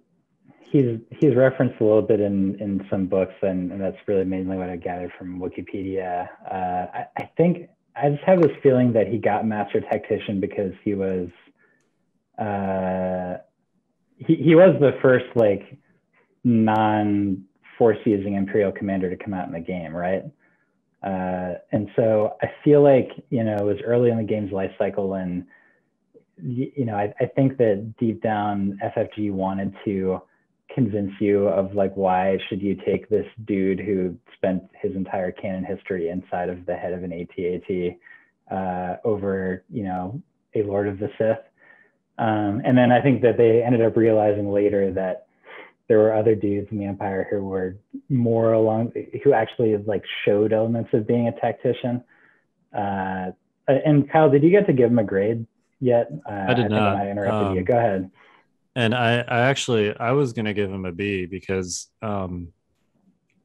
he's he's referenced a little bit in in some books, and, and that's really mainly what I gathered from Wikipedia. Uh, I, I think I just have this feeling that he got Master Tactician because he was uh, he was the first like non force using Imperial commander to come out in the game, right? Uh, and so I feel like you know it was early in the game's life cycle and you know, I, I think that deep down FFG wanted to convince you of like why should you take this dude who spent his entire canon history inside of the head of an ATAT uh, over, you know, a Lord of the Sith. Um, and then I think that they ended up realizing later that there were other dudes in the Empire who were more along, who actually like showed elements of being a tactician. Uh, and Kyle, did you get to give him a grade yet? Uh, I did think not. I interrupted you. Um, Go ahead. And I, I actually I was gonna give him a B because um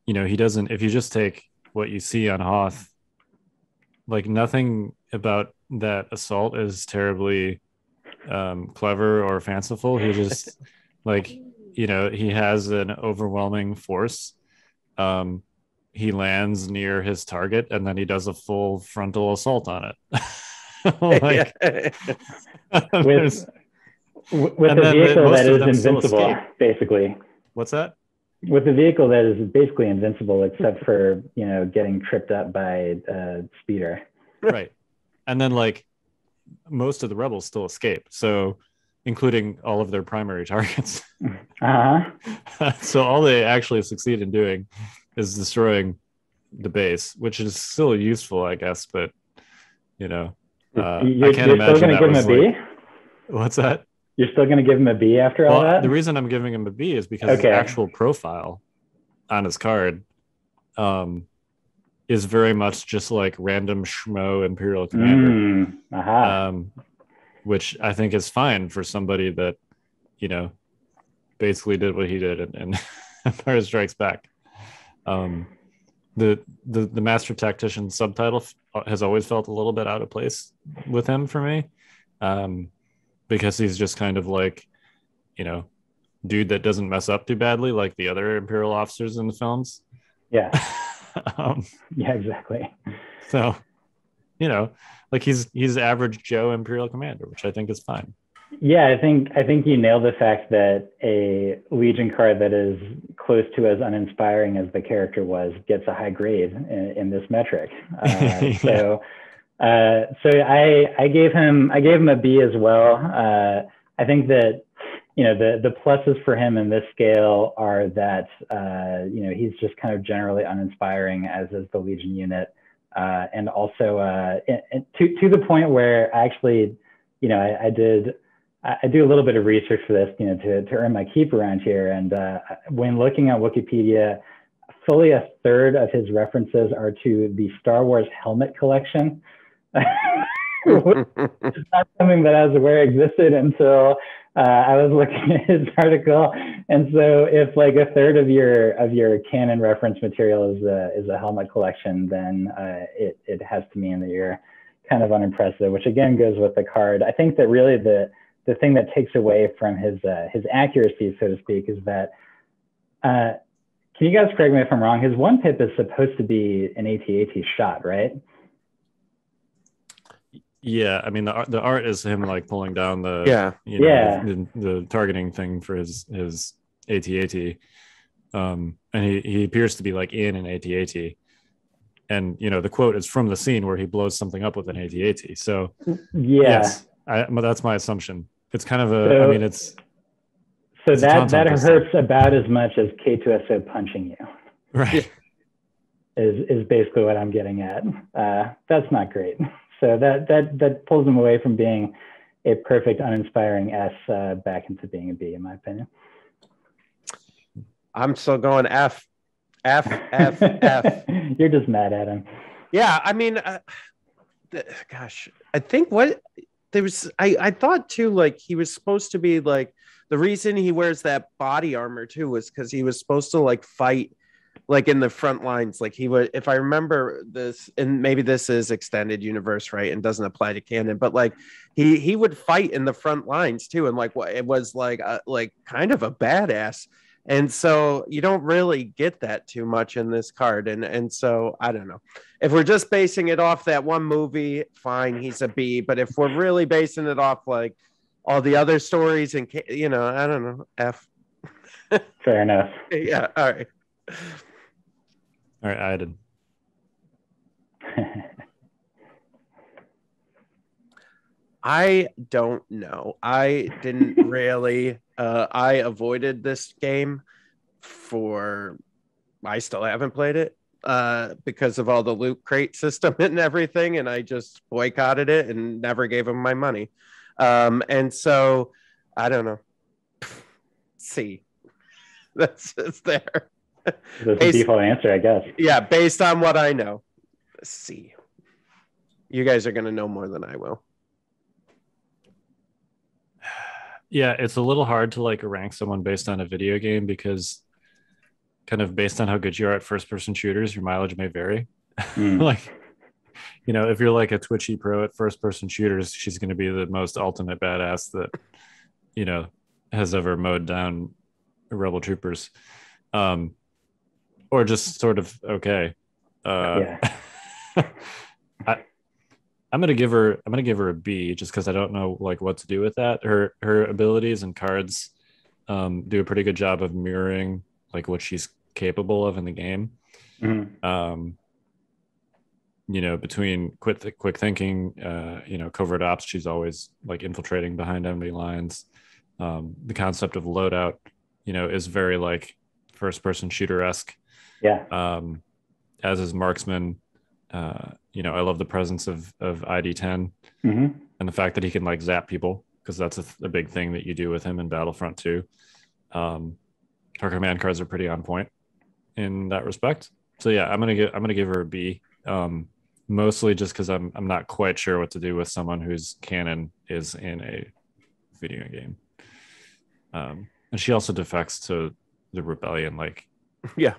you know he doesn't if you just take what you see on Hoth, like nothing about that assault is terribly um clever or fanciful. He just [laughs] like you know, he has an overwhelming force. Um he lands near his target and then he does a full frontal assault on it. [laughs] [laughs] like With, with a the- vehicle that is invincible, basically. what's that? With a vehicle that is basically invincible, except for you know getting tripped up by a speeder. right and then like most of the rebels still escape so including all of their primary [laughs] targets Uh huh. [laughs] so all they actually succeed in doing is destroying the base which is still useful i guess but you know uh, you're i can't you're still imagine gonna that give him was a B. like, what's that You're still gonna give him a B after all that. the reason i'm giving him a b is because Okay. his actual profile on his card um is very much just like random schmo imperial commander Mm, um which I think is fine for somebody that, you know, basically did what he did in, in [laughs] Empire Strikes Back. Um, the, the the master tactician subtitle f- has always felt a little bit out of place with him for me, um, because he's just kind of like, you know, dude that doesn't mess up too badly like the other imperial officers in the films. Yeah. [laughs] [laughs] um, Yeah, exactly. so, you know, like he's he's average Joe Imperial Commander, which I think is fine. Yeah, I think I think you nailed the fact that a Legion card that is close to as uninspiring as the character was gets a high grade in, in this metric. [laughs] Uh, Yeah. So, uh, so I I gave him I gave him a B as well. Uh, I think that you know the the pluses for him in this scale are that uh, you know he's just kind of generally uninspiring as is the Legion unit, uh, and also uh, and- to to the point where I actually you know I, I did I I do a little bit of research for this, you know, to, to earn my keep around here. And uh, when looking at Wikipedia, fully a third of his references are to the Star Wars helmet collection. [laughs] it's not something that I was aware existed until uh, I was looking [laughs] at his article. And so, if like a third of your of your canon reference material is a is a helmet collection, then uh, it it has to mean that you're kind of unimpressive. Which again goes with the card. I think that really the the thing that takes away from his uh, his accuracy, so to speak, is that. Uh, can you guys correct me if I'm wrong? His one pip is supposed to be an AT-AT shot, right? Yeah, I mean the art- the art is him like pulling down the yeah. you know, Yeah. the, the targeting thing for his his AT-AT. Um, and he he appears to be like in an AT-AT. And you know the quote is from the scene where he blows something up with an AT-AT. So Yeah. yes, I, but that's my assumption. It's kind of a. I So- mean, it's So It's that that pistol. hurts about as much as K2SO punching you. right. [laughs] Is is basically what I'm getting at. Uh, that's not great. So that that that pulls him away from being a perfect uninspiring S uh, back into being a B, in my opinion. I'm still going F, F, F, F. [laughs] You're just mad at him. Yeah, I mean, uh, gosh, I think what there was, I I thought too, like he was supposed to be like the reason he wears that body armor too was because he was supposed to like fight like in the front lines like he would if i remember this and maybe this is extended universe right and doesn't apply to canon but like he he would fight in the front lines too and like what it was like uh, like kind of a badass. And so you don't really get that too much in this card and and so i don't know. If we're just basing it off that one movie fine he's a b but if we're really basing it off like all the other stories and you know i don't know f. Fair enough. [laughs] yeah all right All right, I did. [laughs] I don't know. I didn't [laughs] really. Uh, I avoided this game for. I still haven't played it uh, because of all the loot crate [laughs] system and everything, and I just boycotted it and never gave them my money. Um, and so I don't know. See, that's just there. That's the Basi- default answer, I guess. Yeah, based on what I know. See, you guys are gonna know more than I will. Yeah, it's a little hard to like rank someone based on a video game because kind of based on how good you are at first person shooters, your mileage may vary. Mm. [laughs] like, you know, if you're like a twitchy pro at first person shooters, she's going to be the most ultimate badass that, you know, has ever mowed down rebel troopers. Um, or just sort of okay. Uh, yeah. [laughs] I, I'm gonna give her. I'm gonna give her a B, just because I don't know like what to do with that. Her her abilities and cards um, do a pretty good job of mirroring like what she's capable of in the game. Mhm. Um, you know, between quick quick thinking, uh, you know, covert ops, she's always like infiltrating behind enemy lines. Um, the concept of loadout, you know, is very like first person shooter esque Yeah. um, as is marksman. Uh, you know, I love the presence of of ID10 hmm and the fact that he can like zap people because that's a, a big thing that you do with him in Battlefront 2. Um, her command cards are pretty on point in that respect. So yeah, I'm gonna give I'm gonna give her a B. Um, mostly just because I'm I'm not quite sure what to do with someone whose canon is in a video game. Um, and she also defects to the rebellion. Like, [laughs] Yeah.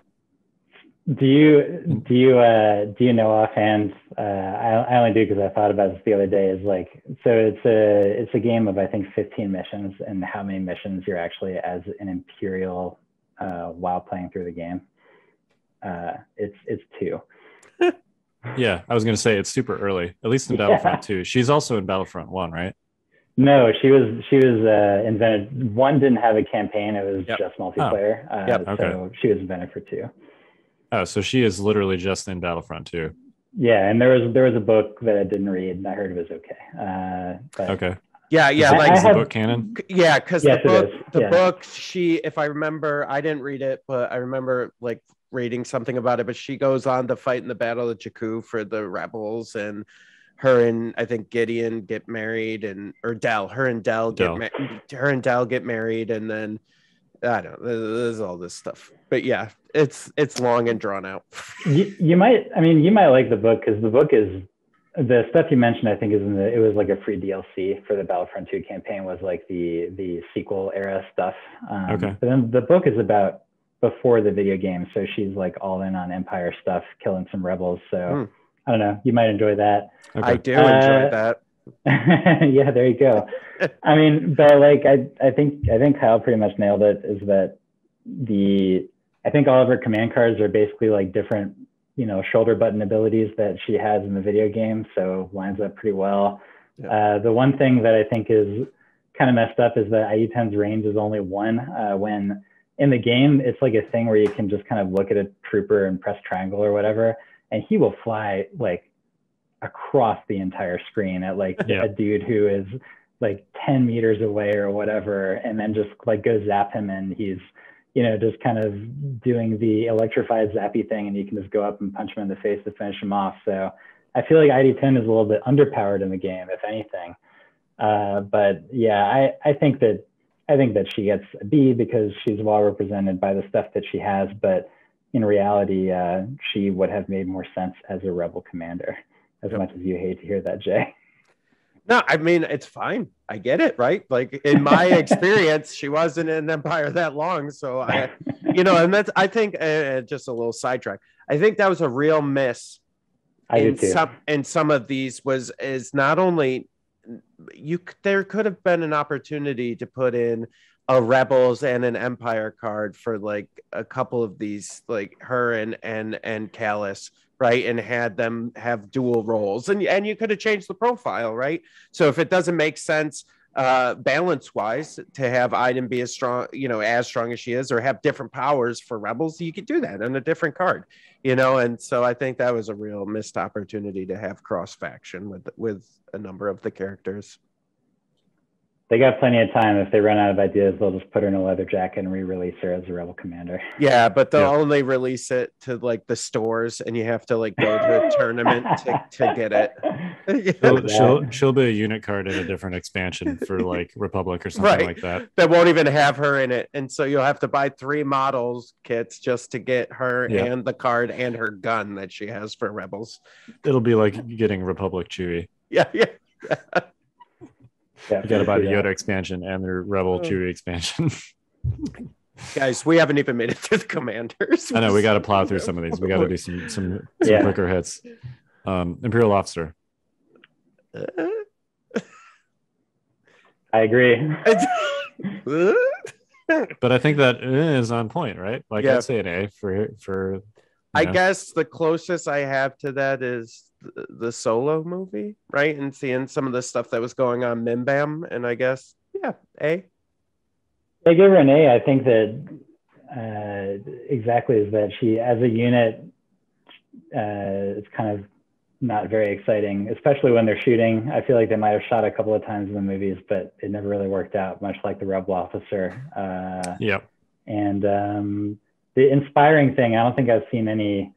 Do you do you uh, do you know offhand? Uh, I, I only do because I thought about this the other day. Is like so it's a it's a game of I think 15 missions, and how many missions you're actually as an Imperial uh, while playing through the game. Uh, it's it's two. [laughs] yeah, I was gonna say it's super early, at least in Yeah. Battlefront 2. She's also in Battlefront 1, right? No, she was she was uh, invented. One didn't have a campaign; it was Yep. just multiplayer. Uh, Yep. So Okay. she was invented for two. Oh, so she is literally just in Battlefront 2. Yeah, and there was there was a book that I didn't read, and I heard it was okay. Uh, but Okay. Yeah, yeah, I- like I is the book canon? yeah, because Yes, the book, the Yeah. book, she, if I remember, I didn't read it, but I remember like reading something about it. But she goes on to fight in the Battle of Jakku for the rebels, and her and I think Gideon get married, and or Del, her and Del get Del. ma- her and Del get married, and then I don't know, there's there's all this stuff. But yeah, it's it's long and drawn out. [laughs] you, you might i mean you might like the book because the book is the stuff you mentioned i think is in the it was like a free dlc for the battlefront 2 campaign was like the the sequel era stuff um, Okay. but then the book is about before the video game so she's like all in on empire stuff killing some rebels so i don't know you might enjoy that Okay. I do enjoy Uh, that. [laughs] yeah, there you go. [laughs] I mean, but like I, I think I think Kyle pretty much nailed it. Is that the I think all of her command cards are basically like different, you know, shoulder button abilities that she has in the video game. So lines up pretty well. Yeah. Uh, the one thing that I think is kind of messed up is that ID10's range is only one. Uh, when in the game, it's like a thing where you can just kind of look at a trooper and press triangle or whatever, and he will fly like across the entire screen at like Yeah. a dude who is like 10 meters away or whatever and then just like go zap him and he's you know just kind of doing the electrified zappy thing and you can just go up and punch him in the face to finish him off. So i feel like id10 is a little bit underpowered in the game if anything. Uh, but yeah i i think that i think that she gets a b because she's well represented by the stuff that she has but in reality uh, she would have made more sense as a rebel commander as Yep. much as you hate to hear that jay [laughs] No, I mean it's fine. I get it, right? Like in my [laughs] experience, she wasn't in Empire that long, so I, [laughs] you know, and that's I think uh, just a little sidetrack. I think that was a real miss I do in too. some in some of these was is not only you there could have been an opportunity to put in a rebels and an empire card for like a couple of these like her and and and Kallus right and had them have dual roles and and you could have changed the profile right? So if it doesn't make sense uh balance wise to have Iden be as strong you know as strong as she is or have different powers for rebels you could do that on a different card you know? And so i think that was a real missed opportunity to have cross faction with with a number of the characters They got plenty of time. If they run out of ideas, they'll just put her in a leather jacket and re-release her as a rebel commander. yeah but they'll Yeah. only release it to like the stores and you have to like go to a tournament to, to get it [laughs] [laughs] She'll, she'll, she'll be a unit card in a different expansion for like [laughs] Republic or something Right. like that. that won't even have her in it and so you'll have to buy three models kits just to get her Yeah. and the card and her gun that she has for rebels It'll be like getting Republic Chewie. yeah yeah Yeah, You got to buy the [laughs] yeah. Yoda expansion and the Rebel Oh. Chewie expansion. [laughs] guys we haven't even made it through the commanders I know we got to plow through [laughs] some of these. We got to do some some, some Yeah. quicker hits. Um, Imperial Officer. I agree. But I think that is on point, right? Like Yeah. I'd say an A for for. I know. guess the closest I have to that is the, the solo movie, right? And seeing some of the stuff that was going on Mimban, and I guess yeah, A. I give her an A. I think that uh, exactly is that she, as a unit, uh, it's kind of not very exciting, especially when they're shooting. I feel like they might have shot a couple of times in the movies, but it never really worked out, much like the Rebel officer. Uh, Yep. and um, the inspiring thing, I don't think I've seen any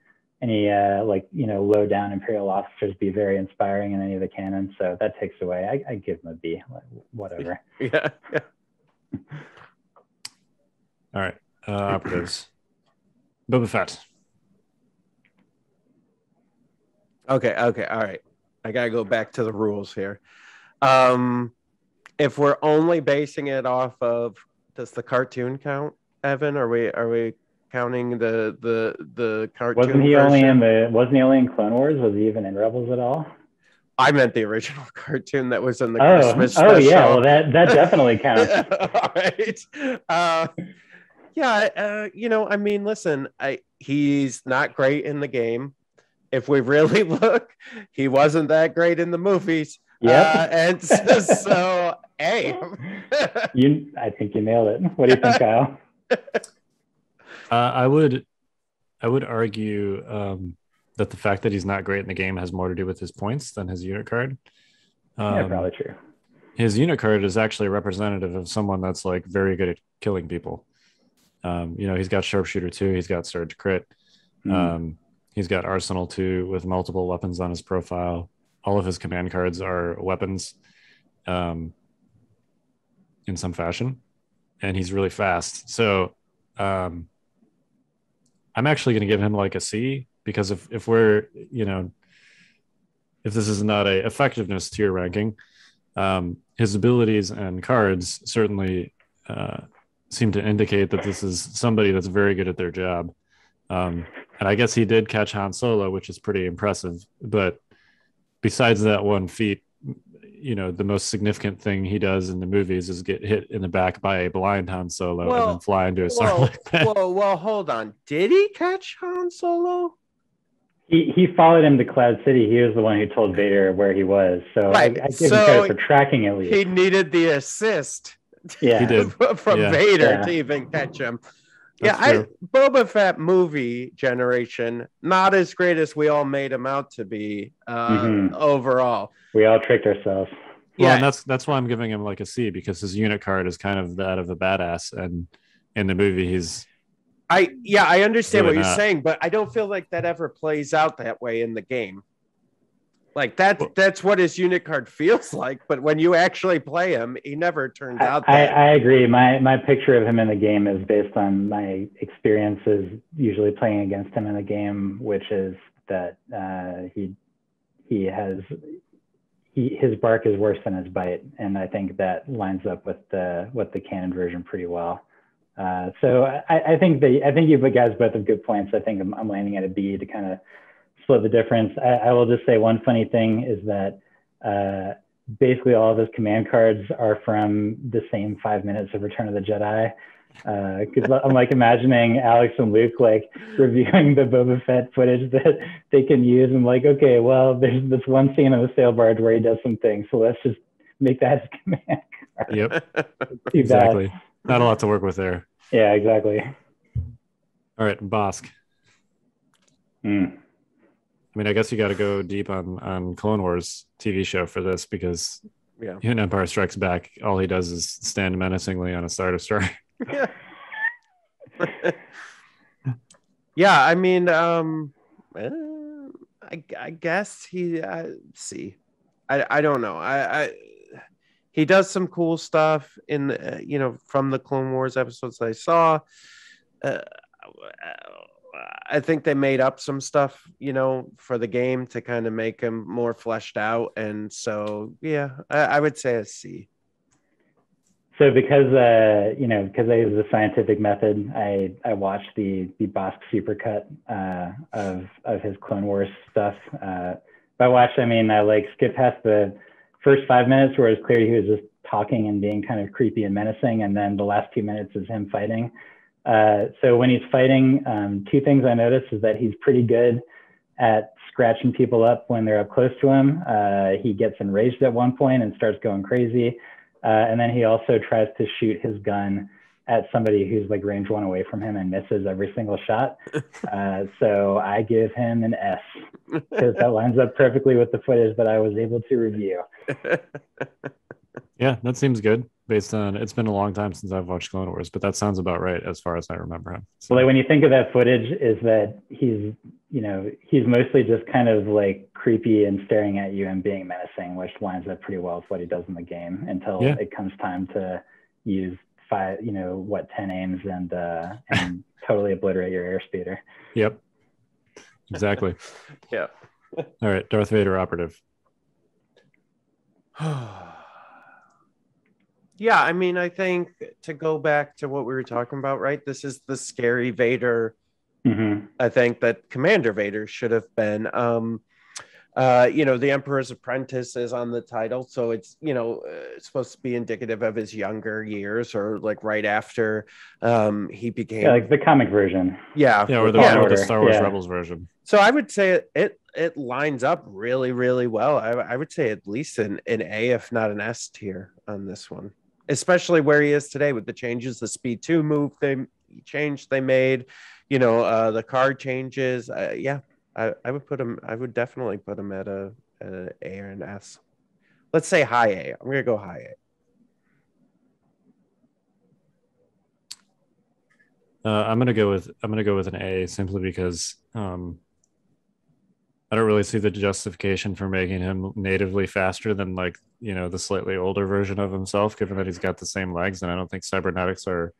any uh, like you know low down imperial officers be very inspiring in any of the canons. So that takes away. I, I give them a B. like, Whatever. [laughs] Yeah. All right. Uh, operatives. Boba Fett. Okay. Okay. All right. I gotta go back to the rules here. Um, if we're only basing it off of does the cartoon count, Evan? Are we are we counting the the the cartoon? Wasn't he only in the? Wasn't he only in Clone Wars? Was he even in Rebels at all? I meant the original [laughs] cartoon that was in the oh, Christmas oh special. yeah. Well, that that [laughs] definitely counts. All right. Uh, yeah, uh, you know, I mean, listen, I he's not great in the game. If we really [laughs] look, he wasn't that great in the movies. Yeah, Uh, and so, so, hey, You, I think you nailed it. What do you think, Kyle? Uh, I would, I would argue um, that the fact that he's not great in the game has more to do with his points than his unit card. Um, yeah, probably true. his unit card is actually representative of someone that's like very good at killing people. Um, you know, he's got sharpshooter too. he's got surge crit, Mm. um, he's got arsenal too, with multiple weapons on his profile. All of his command cards are weapons, um, in some fashion, and he's really fast. So, um, I'm actually going to give him like a C because if if we're you know, if this is not a effectiveness tier ranking, um, his abilities and cards certainly uh, seem to indicate that this is somebody that's very good at their job. Um, and I guess he did catch Han Solo, which is pretty impressive. But besides that one feat, you know, the most significant thing he does in the movies is get hit in the back by a blind Han Solo and then fly into a whoa, Sarlacc pit. whoa, whoa, hold on. Did he catch Han Solo? He he followed him to Cloud City. He was the one who told Vader where he was. So Right, I, I give so him credit for tracking at least. He needed the assist yeah. He did. [laughs] from Yeah. Vader Yeah. to even catch him. That's yeah, I. Boba Fett movie generation, not as great as we all made him out to be uh, Mhm. overall. We all tricked ourselves. Well, Yeah. and that's that's why I'm giving him like a C because his unit card is kind of that of a badass, and in the movie he's I yeah, I understand Really what you're not. saying, but I don't feel like that ever plays out that way in the game. Like that's that's what his unit card feels like, but when you actually play him, he never turns I, out I, that. I agree. My my picture of him in the game is based on my experiences usually playing against him in the game, which is that uh, he he has he his bark is worse than his bite, and I think that lines up with the with the canon version pretty well. Uh, so I, I think the I think you guys both have good points. I think I'm, I'm landing at a B to kind of split the difference. I, I will just say one funny thing is that uh, basically all of his command cards are from the same five minutes of Return of the Jedi. Because I'm like imagining Alex and Luke like reviewing the Boba Fett footage that they can use. I'm like, okay, well, there's this one scene on the sail barge where he does some things, so let's just make that his command. yep [laughs] exactly bad. not a lot to work with there. Yeah, exactly. All right, Bossk. Hmm. I mean, I guess you got to go deep on on Clone Wars TV show for this because Yeah. in Empire Strikes Back, all he does is stand menacingly on a Star Destroyer. yeah. [laughs] [laughs] yeah, I mean, um, eh, I, I guess he. Uh, see, I, I don't know. I, I he does some cool stuff in uh, you know from the Clone Wars episodes I saw. Uh, I think they made up some stuff, you know, for the game to kind of make him more fleshed out, and so yeah, I, I would say a C. So because uh, you know, because I use the scientific method, I I watched the the Bossk supercut uh, of of his Clone Wars stuff. Uh, by watch, I mean I like skipped past the first five minutes where it's clear he was just talking and being kind of creepy and menacing, and then the last two minutes is him fighting. Uh, so when he's fighting, um, two things I notice is that he's pretty good at scratching people up when they're up close to him. Uh, he gets enraged at one point and starts going crazy. Uh, and then he also tries to shoot his gun at somebody who's like range one away from him and misses every single shot. [laughs] Uh, so I give him an S because that lines up perfectly with the footage that I was able to review. [laughs] Yeah, that seems good based on it's been a long time since I've watched Clone Wars, but that sounds about right as far as I remember him. So, So like when you think of that footage, is that he's you know he's mostly just kind of like creepy and staring at you and being menacing, which lines up pretty well with what he does in the game until Yeah. it comes time to use five you know what ten aims and uh, and [laughs] totally obliterate your airspeeder. yep. Exactly. [laughs] yeah. All right, Darth Vader operative. [sighs] [sighs] Yeah, I mean, I think to go back to what we were talking about, right? This is the scary Vader. hmm I think that Commander Vader should have been. Um, uh, you know, the Emperor's Apprentice is on the title, so it's you know uh, it's supposed to be indicative of his younger years or like right after um, he became. Yeah, like the comic version. yeah, Yeah, or the, Yeah. or the Star Wars Yeah. Rebels version. So I would say it it, it lines up really really well. I, I would say at least an, an A, if not an S tier on this one, especially where he is today with the changes, the speed two move they changed they made, you know, uh, the card changes. Uh, yeah, I, I would put him. I would definitely put him at a, at a A or an S. Let's say high A. I'm gonna go high A. Uh, I'm gonna go with I'm gonna go with an A simply because um, I don't really see the justification for making him natively faster than like you know the slightly older version of himself, given that he's got the same legs, and I don't think cybernetics are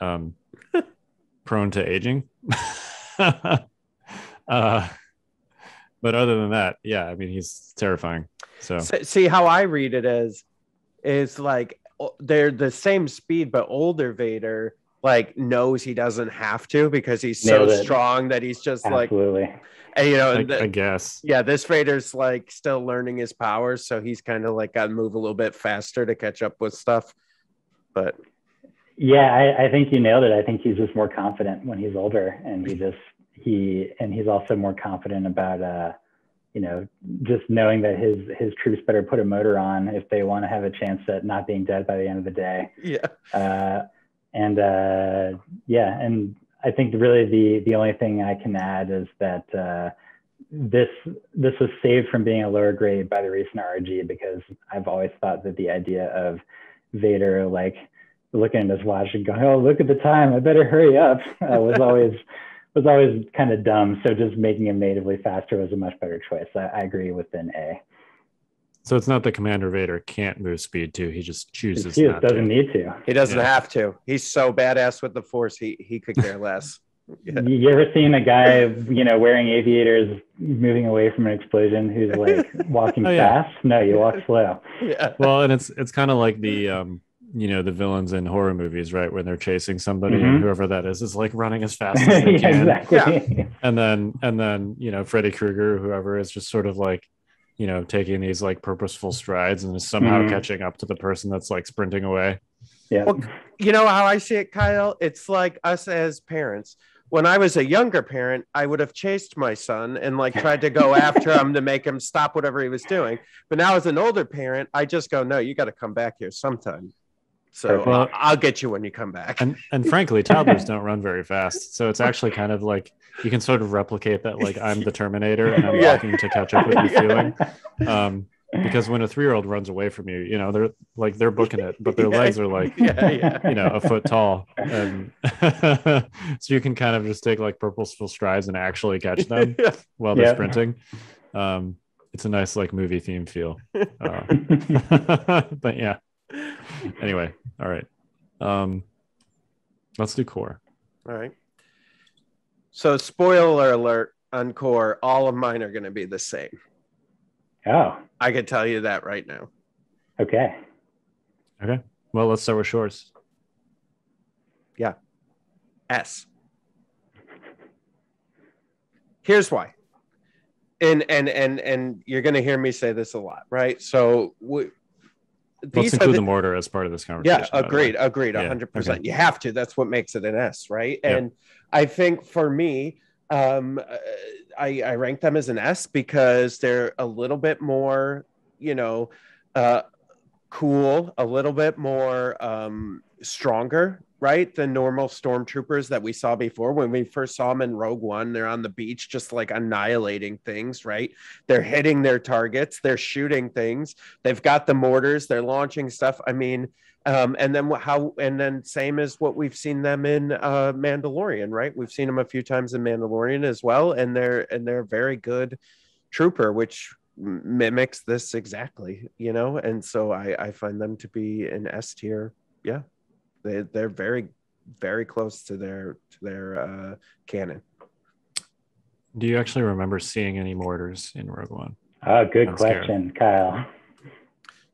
um, [laughs] prone to aging. [laughs] uh, but other than that, yeah, I mean he's terrifying. So S- See how I read it as is like they're the same speed, but older Vader like knows he doesn't have to because he's so strong that he's just like Absolutely. and, you know I, the- I guess yeah this Vader's like still learning his powers so he's kind of like got to move a little bit faster to catch up with stuff but Yeah, I, I think you nailed it. I think he's just more confident when he's older, and he just he and he's also more confident about uh, you know, just knowing that his his troops better put a motor on if they want to have a chance at not being dead by the end of the day. yeah Uh, and uh, yeah, and I think really the the only thing I can add is that uh, this this was saved from being a lower grade by the recent RG because I've always thought that the idea of Vader like looking at his watch and going, "Oh, look at the time! I better hurry up," [laughs] uh, was always was always kind of dumb. So just making him natively faster was a much better choice. I, I agree with an A. so. It's not that Commander Vader can't move speed two; he just chooses He just doesn't to. need to. he doesn't Yeah. have to he's so badass with the force he he could care less yeah. [laughs] You you ever seen a guy, you know, wearing aviators, moving away from an explosion, who's like [laughs] walking Oh, yeah. fast? No, you walk slow. [laughs] yeah well and it's it's kind of like the um you know the villains in horror movies right when they're chasing somebody Mhm. and whoever that is is like running as fast as they yeah, can exactly. and then and then you know freddy krueger or whoever is just sort of like you know taking these like purposeful strides and is somehow Mhm. catching up to the person that's like sprinting away Yeah. Well, you know how I see it, Kyle? It's like us as parents. When I was a younger parent, I would have chased my son and like [laughs] tried to go after him to make him stop whatever he was doing. But now, as an older parent, I just go, "No, you got to come back here sometime." So Perfect. I'll, I'll get you when you come back. and and [laughs] frankly toddlers don't run very fast so it's actually kind of like you can sort of replicate that like i'm the terminator and i'm [laughs] Yeah. walking to catch up with you [laughs] feeling um because when a three-year-old runs away from you you know they're like they're booking it but their Yeah. legs are like yeah, yeah. you know a foot tall and so you can kind of just take like purposeful strides and actually catch them while they're Yeah. sprinting um it's a nice like movie theme feel uh, but yeah [laughs] anyway all right um let's do core All right. So, spoiler alert on core, all of mine are going to be the same. oh, I could tell you that right now. okay. okay well let's start with shores Yeah. S. Here's why. And and and and you're going to hear me say this a lot, right? So we, let's include the- the mortar as part of this conversation yeah, agreed, agreed, Yeah, 100%. okay. You have to. That's what makes it an S, right? And I think for me, um, uh, I, I rank them as an S because they're a little bit more, you know, uh, cool, a little bit more um, stronger, right? The normal stormtroopers that we saw before. When we first saw them in Rogue One, they're on the beach just like annihilating things, right? They're hitting their targets, they're shooting things, they've got the mortars, they're launching stuff. I mean, um, and then how, and then same as what we've seen them in uh, Mandalorian, right? We've seen them a few times in Mandalorian as well, and they're and they're very good trooper, which mimics this exactly, you know. And so I I find them to be an S tier. Yeah, they they're very very close to their to their uh, canon. do you actually remember seeing any mortars in rogue one Oh, good That's scary. question, Kyle.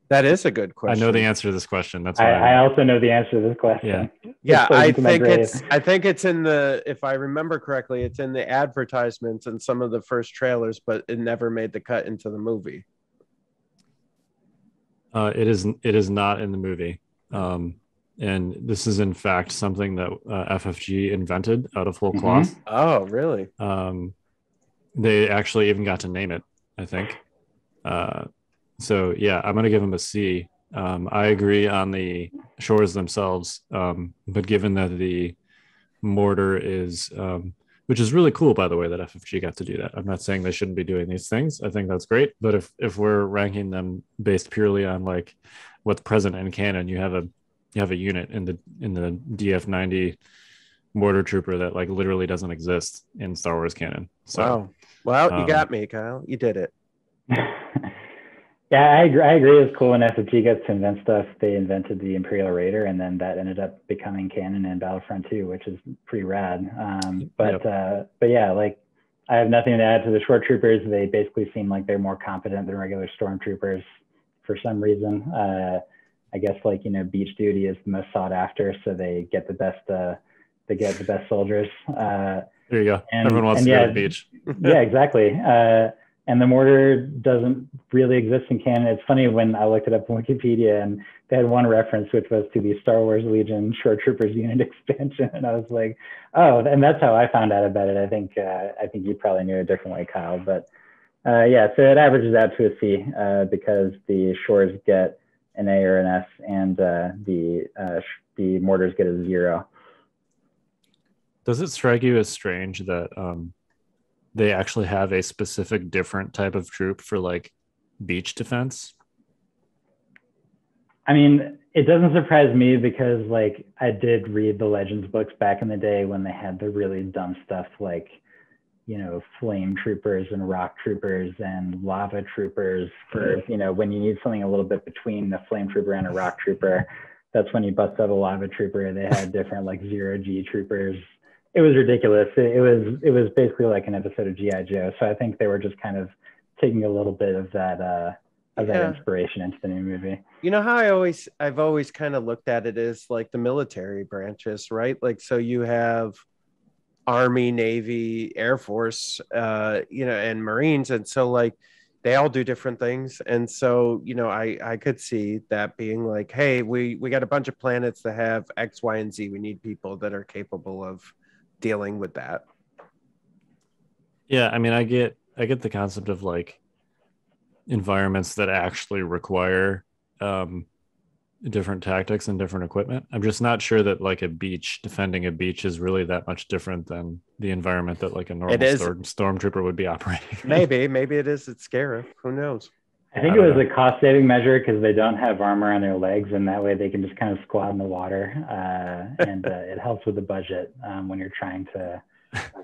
That is a good question. I know the answer to this question. That's I, why. I also know the answer to this question. Yeah, yeah I think it's I think it's in the if I remember correctly, it's in the advertisements and some of the first trailers, but it never made the cut into the movie. Uh, it is it is not in the movie, um, and this is in fact something that uh, FFG invented out of whole Mhm. cloth. Oh, really? Um, they actually even got to name it, I think. Uh, so yeah, I'm gonna give them a C. Um, I agree on the shores themselves, um, but given that the mortar is, um, which is really cool, by the way, that FFG got to do that. I'm not saying they shouldn't be doing these things. I think that's great. But if if we're ranking them based purely on like what's present in canon, you have a you have a unit in the in the DF90 mortar trooper that like literally doesn't exist in Star Wars canon. So wow. Well, you um, got me, Kyle. You did it. [laughs] yeah, I agree. I agree. It's cool when FFG gets to invent stuff. They invented the Imperial Raider, and then that ended up becoming canon in Battlefront 2, which is pretty rad. Um, but uh, but yeah, like I have nothing to add to the shore troopers. They basically seem like they're more competent than regular stormtroopers for some reason. Uh, I guess like you know, beach duty is the most sought after, so they get the best. Uh, they get the best soldiers. Uh, there you go. And- Everyone wants and to go to the beach. [laughs] yeah, exactly. Uh, and the mortar doesn't really exist in canon. It's funny when I looked it up on Wikipedia and they had one reference, which was to the Star Wars Legion Shore Troopers [laughs] unit expansion, and I was like, oh, and that's how I found out about it. I think uh, I think you probably knew a different way, Kyle, but uh, yeah, so it averages out to a C uh, because the shores get an A or an S, and uh, the uh, the mortars get a zero. Does it strike you as strange that um, they actually have a specific different type of troop for like beach defense? I mean, it doesn't surprise me because like I did read the Legends books back in the day when they had the really dumb stuff like, you know, flame troopers and rock troopers and lava troopers for, you know, when you need something a little bit between the flame trooper and a rock trooper, that's when you bust out a lava trooper. They had different like zero G troopers. It was ridiculous. It, it was it was basically like an episode of GI Joe. So I think they were just kind of taking a little bit of that uh of that Yeah. inspiration into the new movie. You know how I always I've always kind of looked at it as like the military branches, right? Like so you have Army, Navy, Air Force, uh, you know, and Marines, and so like they all do different things, and so you know I I could see that being like, hey, we we got a bunch of planets that have X, Y, and Z. We need people that are capable of dealing with that. Yeah, I mean, I get I get the concept of like environments that actually require um, different tactics and different equipment. I'm just not sure that like a beach defending a beach is really that much different than the environment that like a normal is. storm, stormtrooper would be [laughs] operating. Maybe maybe it is It's Scarif. Who knows? I think I it don't was a cost saving measure because they don't have armor on their legs, and that way they can just kind of squat in the water, uh, and uh, it helps with the budget um, when you're trying to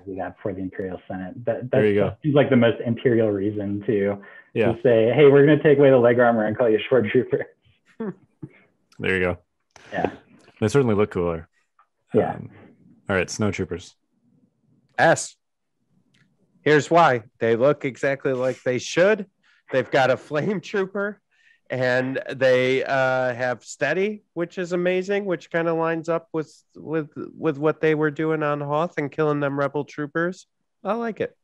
do that for the Imperial Senate. That, There that you go. that seems like the most imperial reason to, Yeah, to say, hey, we're going to take away the leg armor and call you a short trooper. There you go. Yeah, They certainly look cooler. Yeah. Um, all right, snow troopers. S. Here's why they look exactly like they should. They've got a flame [laughs] trooper and they uh, have steady, which is amazing, which kind of lines up with with with what they were doing on Hoth and killing them rebel troopers. I like it.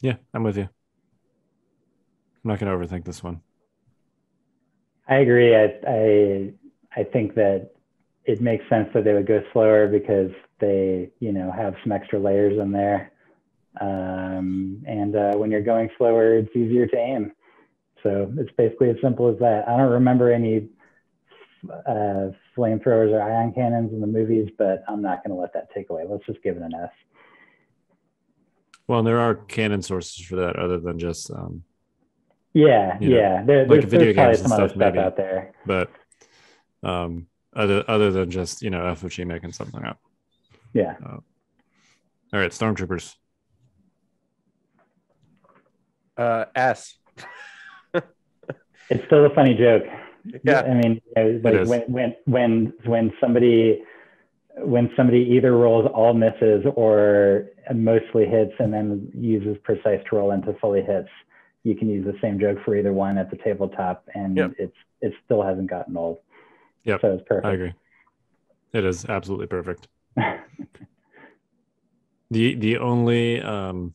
Yeah, I'm with you. I'm not going to overthink this one. I agree. I, I I think that it makes sense that they would go slower because they, you know, have some extra layers in there. Um, and uh, when you're going slower, it's easier to aim. So it's basically as simple as that. I don't remember any uh, flamethrowers or ion cannons in the movies, but I'm not going to let that take away. Let's just give it an S. Well, there are canon sources for that other than just um, Yeah, You know, yeah. There, like there's, video there's probably games and some other stuff, stuff maybe. out there. but um, other other than just you know FFG making something up. Yeah. All right, stormtroopers. Uh, S. It's still a funny joke. Yeah. I mean, you know, like is. when when when when somebody when somebody either rolls all misses or mostly hits and then uses precise to roll into fully hits, you can use the same joke for either one at the tabletop, and Yep. it's it still hasn't gotten old. Yeah, So it's perfect. I agree. It is absolutely perfect. [laughs] the the only um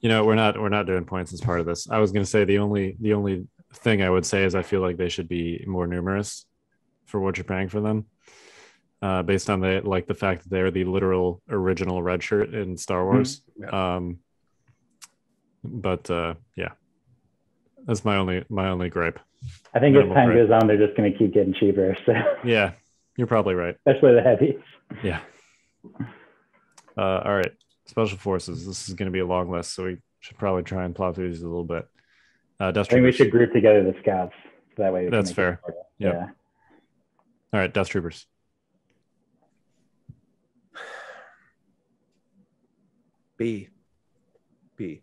you know we're not we're not doing points as part of this i was going to say the only the only thing i would say is i feel like they should be more numerous for what you're paying for them uh based on the like the fact that they're the literal original red shirt in star wars um but uh yeah that's my only my only gripe I think as time bread. goes on, they're just going to keep getting cheaper. [laughs] So yeah you're probably right especially the heavies. Yeah. Uh, all right. Special forces. This is going to be a long list, so we should probably try and plow through these a little bit. Uh, Death I think we should group together the scouts. So that way we That's make fair. shorter. Yep. Yeah. All right, Death Troopers. B. B.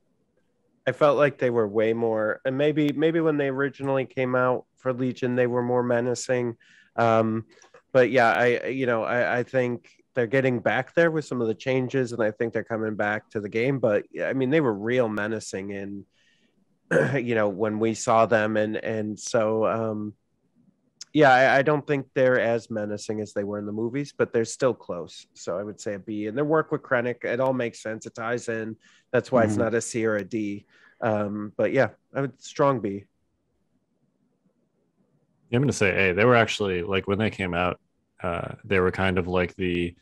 I felt like they were way more, and maybe maybe when they originally came out for Legion, they were more menacing. Um, but yeah, I you know I, I think they're getting back there with some of the changes, and I think they're coming back to the game. But I mean, they were real menacing in [clears throat] you know when we saw them, and and so um, yeah, I, I don't think they're as menacing as they were in the movies, but they're still close. So I would say a B. And their work with Krennic, it all makes sense. It ties in. That's why it's Mhm. not a C or a D. Um, but yeah, I would strong B. Yeah, I'm going to say A. They were actually like when they came out, uh, they were kind of like the,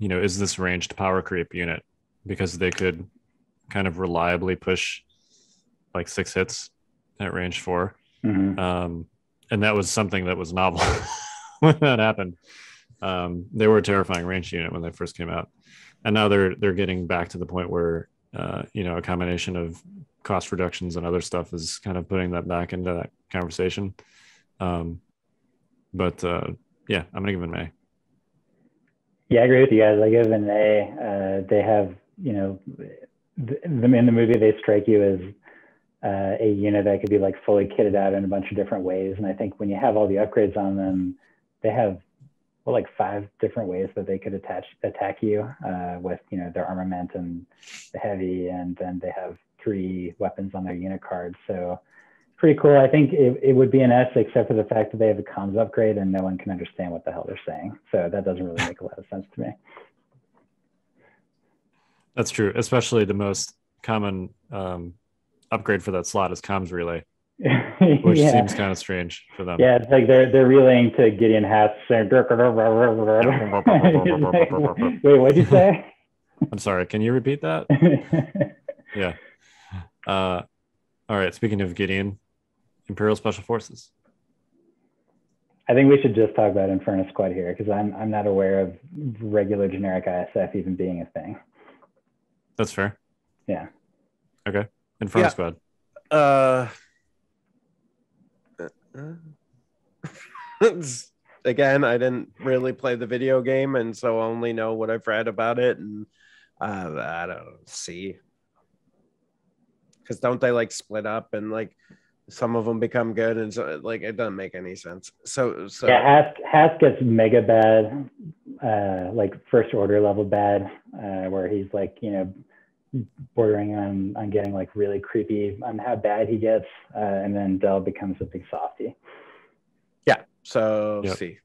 you know, is this ranged power creep unit because they could kind of reliably push like six hits at range four. Mhm. um, and that was something that was novel [laughs] when that happened. Um, they were a terrifying range unit when they first came out, and now they're they're getting back to the point where uh, you know a combination of cost reductions and other stuff is kind of putting that back into that conversation. Um, but uh, yeah, I'm gonna give them an A. Yeah, I agree with you guys. I give it an A. Uh, they have, you know, th- in the movie, they strike you as uh, a unit that could be like fully kitted out in a bunch of different ways. And I think when you have all the upgrades on them, they have well, like five different ways that they could attach attack you uh, with, you know, their armament and the heavy, and then they have three weapons on their unit cards. So pretty cool. I think it, it would be an S except for the fact that they have a comms upgrade and no one can understand what the hell they're saying. So that doesn't really make a lot of sense to me. That's true, especially the most common um, upgrade for that slot is comms relay, [laughs] which yeah. seems kind of strange for them. yeah, it's like they're they're relaying to Gideon Hask saying, like, [laughs] "Wait, what'd you say?" [laughs] I'm sorry. Can you repeat that? Yeah. Uh, all right. Speaking of Gideon, Imperial Special Forces. I think we should just talk about Inferno Squad here because I'm I'm not aware of regular generic ISF even being a thing. That's fair. Yeah. Okay. Inferno Yeah. Squad. Uh, [laughs] again, I didn't really play the video game, and so I only know what I've read about it, and uh, I don't see. Because don't they like split up and like some of them become good, and so like it doesn't make any sense. So so Yeah, Hask, Hask gets mega bad, uh, like first order level bad, uh, where he's like, you know, bordering on on getting like really creepy on how bad he gets, uh, and then Del becomes a big softy. yeah, so Yep. see,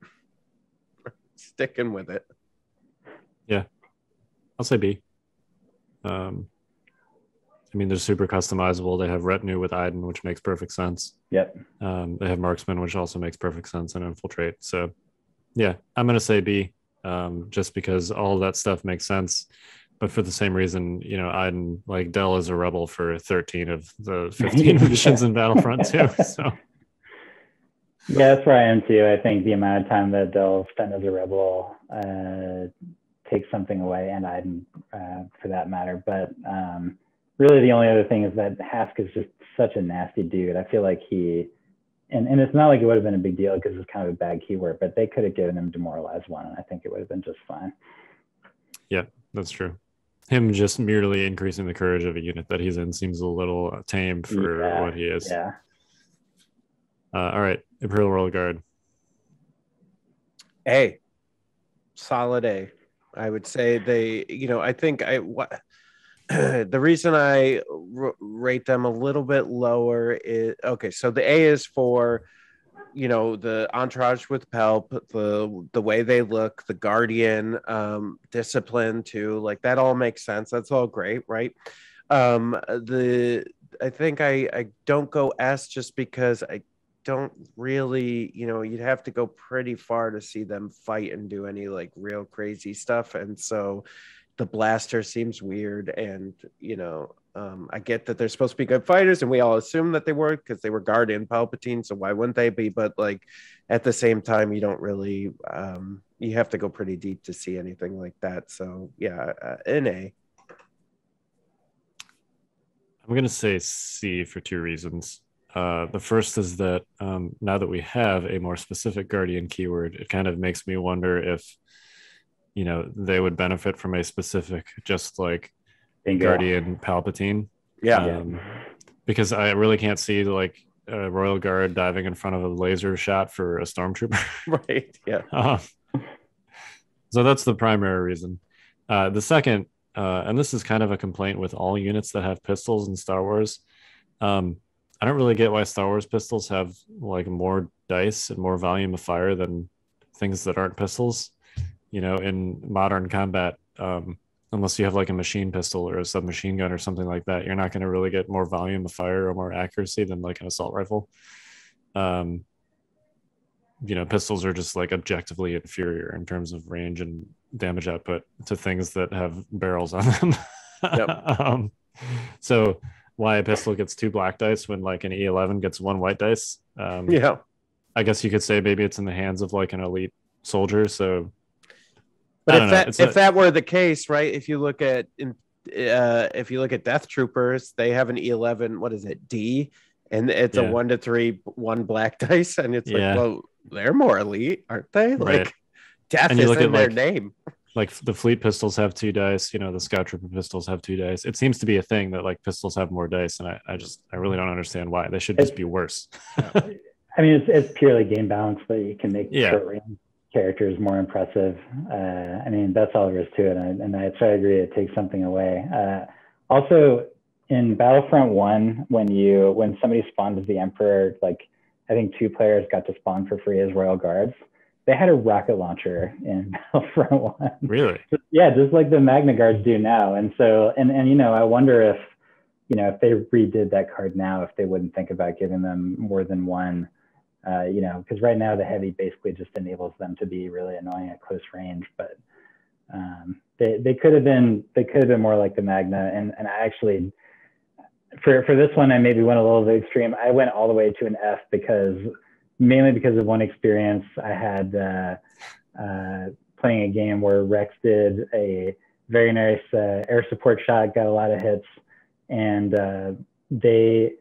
[laughs] sticking with it. Yeah, I'll say B. Um, I mean, they're super customizable. They have retinue with Iden, which makes perfect sense. Yep. Um, they have marksman, which also makes perfect sense, and infiltrate. So, yeah, I'm gonna say B, um, just because all that stuff makes sense. But for the same reason, you know, Iden like Del is a rebel for 13 of the [laughs] 15 Yeah. missions in Battlefront too. [laughs] So, Yeah, that's where I am too. I think the amount of time that Del spent as a rebel uh, takes something away, and Iden uh, for that matter. But um, really, the only other thing is that Hask is just such a nasty dude. I feel like he, and, and it's not like it would have been a big deal because it's kind of a bad keyword, but they could have given him demoralized one, and I think it would have been just fine. Yeah, that's true. Him just merely increasing the courage of a unit that he's in seems a little tame for Yeah, what he is. Yeah. Uh, all right, Imperial Royal Guard. A, solid A. I would say they, you know, I think I what [clears throat] the reason I r- rate them a little bit lower is okay. So the A is for you know the entourage with Palp, the the way they look, the guardian um, discipline too. Like that all makes sense. That's all great, right? Um, the I think I I don't go S just because I don't really, you know, you'd have to go pretty far to see them fight and do any like real crazy stuff. And so the blaster seems weird. And, you know, um, I get that they're supposed to be good fighters and we all assume that they were because they were Guardian Palpatine. So why wouldn't they be? But like at the same time, you don't really, um, you have to go pretty deep to see anything like that. So yeah, uh, an A. I'm going to say C for two reasons. Uh, the first is that um, now that we have a more specific guardian keyword, it kind of makes me wonder if, you know, they would benefit from a specific, just like Bingo. guardian Palpatine. Yeah. Um, because I really can't see like a royal guard diving in front of a laser shot for a stormtrooper. [laughs] right. Yeah. Uh, so that's the primary reason. Uh, the second, uh, and this is kind of a complaint with all units that have pistols in Star Wars. Um, I don't really get why Star Wars pistols have like more dice and more volume of fire than things that aren't pistols. You know, in modern combat, um, unless you have like a machine pistol or a submachine gun or something like that, you're not going to really get more volume of fire or more accuracy than like an assault rifle. Um, you know, pistols are just like objectively inferior in terms of range and damage output to things that have barrels on them. Yep. [laughs] um, so why a pistol gets two black dice when like an E11 gets one white dice. Um, Yeah. I guess you could say maybe it's in the hands of like an elite soldier. So But if that if a- that were the case, right? If you look at in, uh, if you look at Death Troopers, they have an E11. What is it? D, and it's Yeah. a one to three, one black [laughs] dice, and it's Yeah. like, well, they're more elite, aren't they? Like, Right. Death And you is look in at, their like, name. like the fleet pistols have two dice, you know, the scout trooper pistols have two dice. It seems to be a thing that like pistols have more dice, and I, I just I really don't understand why. They should just be worse. I mean, it's, it's purely game balance, that you can make Yeah. short range characters more impressive. Uh, I mean, that's all there is to it. And, and I, so I agree, it takes something away. Uh, also, in Battlefront One, when you when somebody spawned as the Emperor, like I think two players got to spawn for free as Royal Guards. They had a rocket launcher in [laughs] Battlefront One really? yeah just like the magna guards do now and so and and you know i wonder if you know if they redid that card now if they wouldn't think about giving them more than one uh, you know because right now the heavy basically just enables them to be really annoying at close range but um, they, they could have been they could have been more like the magna. And and i actually for for this one i maybe went a little bit extreme. I went all the way to an f because mainly because of one experience. I had uh, uh, playing a game where Rex did a very nice uh, air support shot, got a lot of hits, and uh, they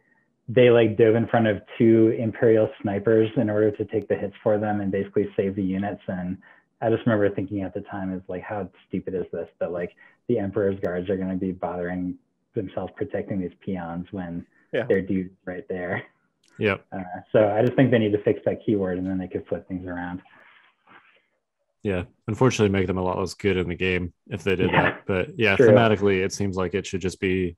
they like dove in front of two Imperial snipers in order to take the hits for them and basically save the units. And I just remember thinking at the time is like, how stupid is this that like the Emperor's guards are going to be bothering themselves protecting these peons when Yeah. their dude's right there. Yep. Uh, so I just think they need to fix that keyword and then they could flip things around. Yeah. Unfortunately, make them a lot less good in the game if they did Yeah. that. But yeah, True. thematically, it seems like it should just be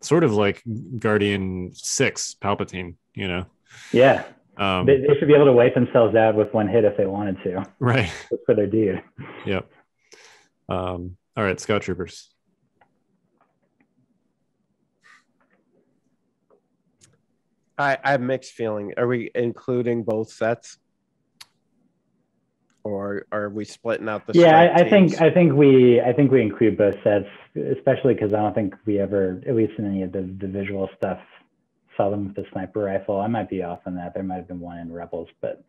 sort of like Guardian Six Palpatine. You know. Yeah, Um, they, they should be able to wipe themselves out with one hit if they wanted to. right. [laughs] That's for their dude. Yep. Um, all right, Scout Troopers. I, I have mixed feeling. Are we including both sets? Or are we splitting out the yeah, I, I think? I think we I think we include both sets, especially because I don't think we ever, at least in any of the, the visual stuff, saw them with the sniper rifle. I might be off on that. There might have been one in Rebels, but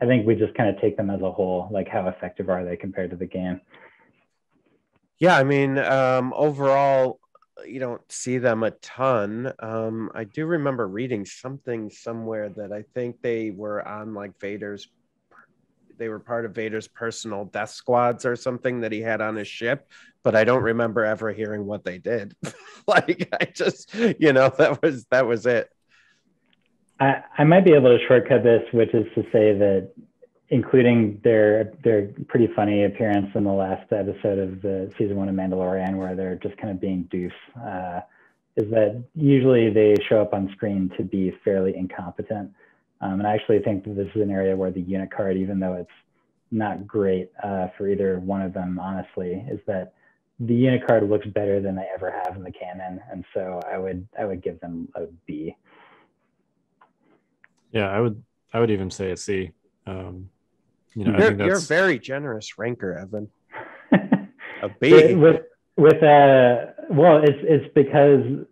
I think we just kind of take them as a whole. Like, how effective are they compared to the game? Yeah, I mean, um, overall, you don't see them a ton. Um, I do remember reading something somewhere that I think they were on like Vader's. They were part of Vader's personal death squads or something that he had on his ship, but I don't remember ever hearing what they did. [laughs] like I just, you know, that was that was it. I, I might be able to shortcut this, which is to say that including their their pretty funny appearance in the last episode of the season one of Mandalorian, where they're just kind of being deuce. Uh, is that usually they show up on screen to be fairly incompetent. Um, and I actually think that this is an area where the unit card, even though it's not great uh, for either one of them, honestly, is that the unit card looks better than they ever have in the canon, and so I would I would give them a B. Yeah, I would I would even say a C. Um, you know, You're, think you're a very generous ranker, Evan. [laughs] A B. with with uh well it's it's because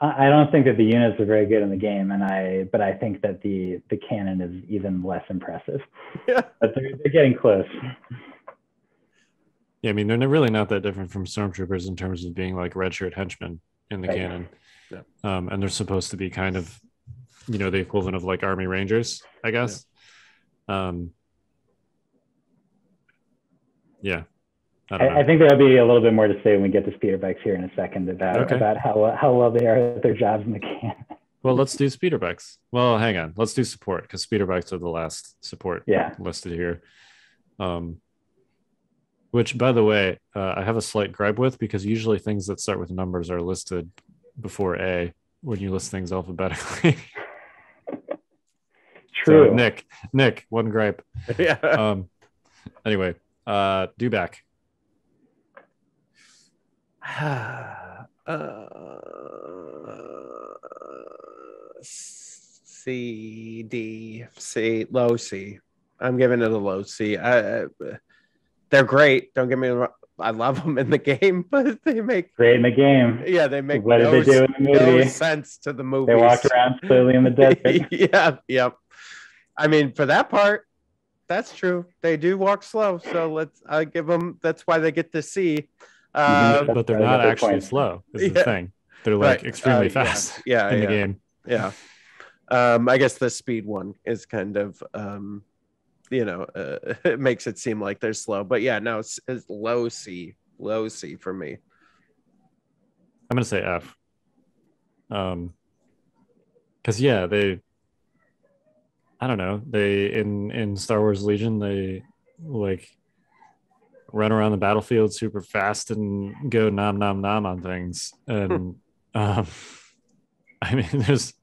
I I don't think that the units are very good in the game and I but I think that the the canon is even less impressive. Yeah. But they're they're getting close. yeah. I mean, they're really not that different from stormtroopers in terms of being like redshirt henchmen in the Right. canon. Yeah. Um, and they're supposed to be kind of, you know, the equivalent of like army rangers, I guess. Um, yeah. I. I, I think there'll be a little bit more to say when we get to speeder bikes here in a second about Okay. about how how well they are at their jobs in the can. Well, let's do speeder bikes. Well, hang on. Let's do support because speeder bikes are the last support Yeah. listed here. Um, which, by the way, uh, I have a slight gripe with because usually things that start with numbers are listed before A when you list things alphabetically. [laughs] So, True. Nick, Nick, one gripe. [laughs] yeah. Um, anyway, uh, Dewback. [sighs] uh, C D C low C. I'm giving it a low C. I, I, they're great. Don't get me wrong. I love them in the [laughs] game, but they make Great in the game. yeah they make What did they do in the movie? no sense to the movie. They walked around slowly in the [laughs] desert. yeah, yep. I mean, for that part, that's true. They do walk slow, so let's. I give them. That's why they get to see. Uh, but they're not actually point. slow. Is Yeah. the thing. They're like Right. extremely Uh, fast [laughs] Yeah, in yeah, the game. yeah. Um, I guess the speed one is kind of, um, you know, uh, [laughs] it makes it seem like they're slow. But yeah, no, it's, it's low C, low C for me. I'm gonna say F. Um, because yeah, they. I don't know. They in in Star Wars Legion, they like run around the battlefield super fast and go nom nom nom on things, and um, [laughs] I mean, there's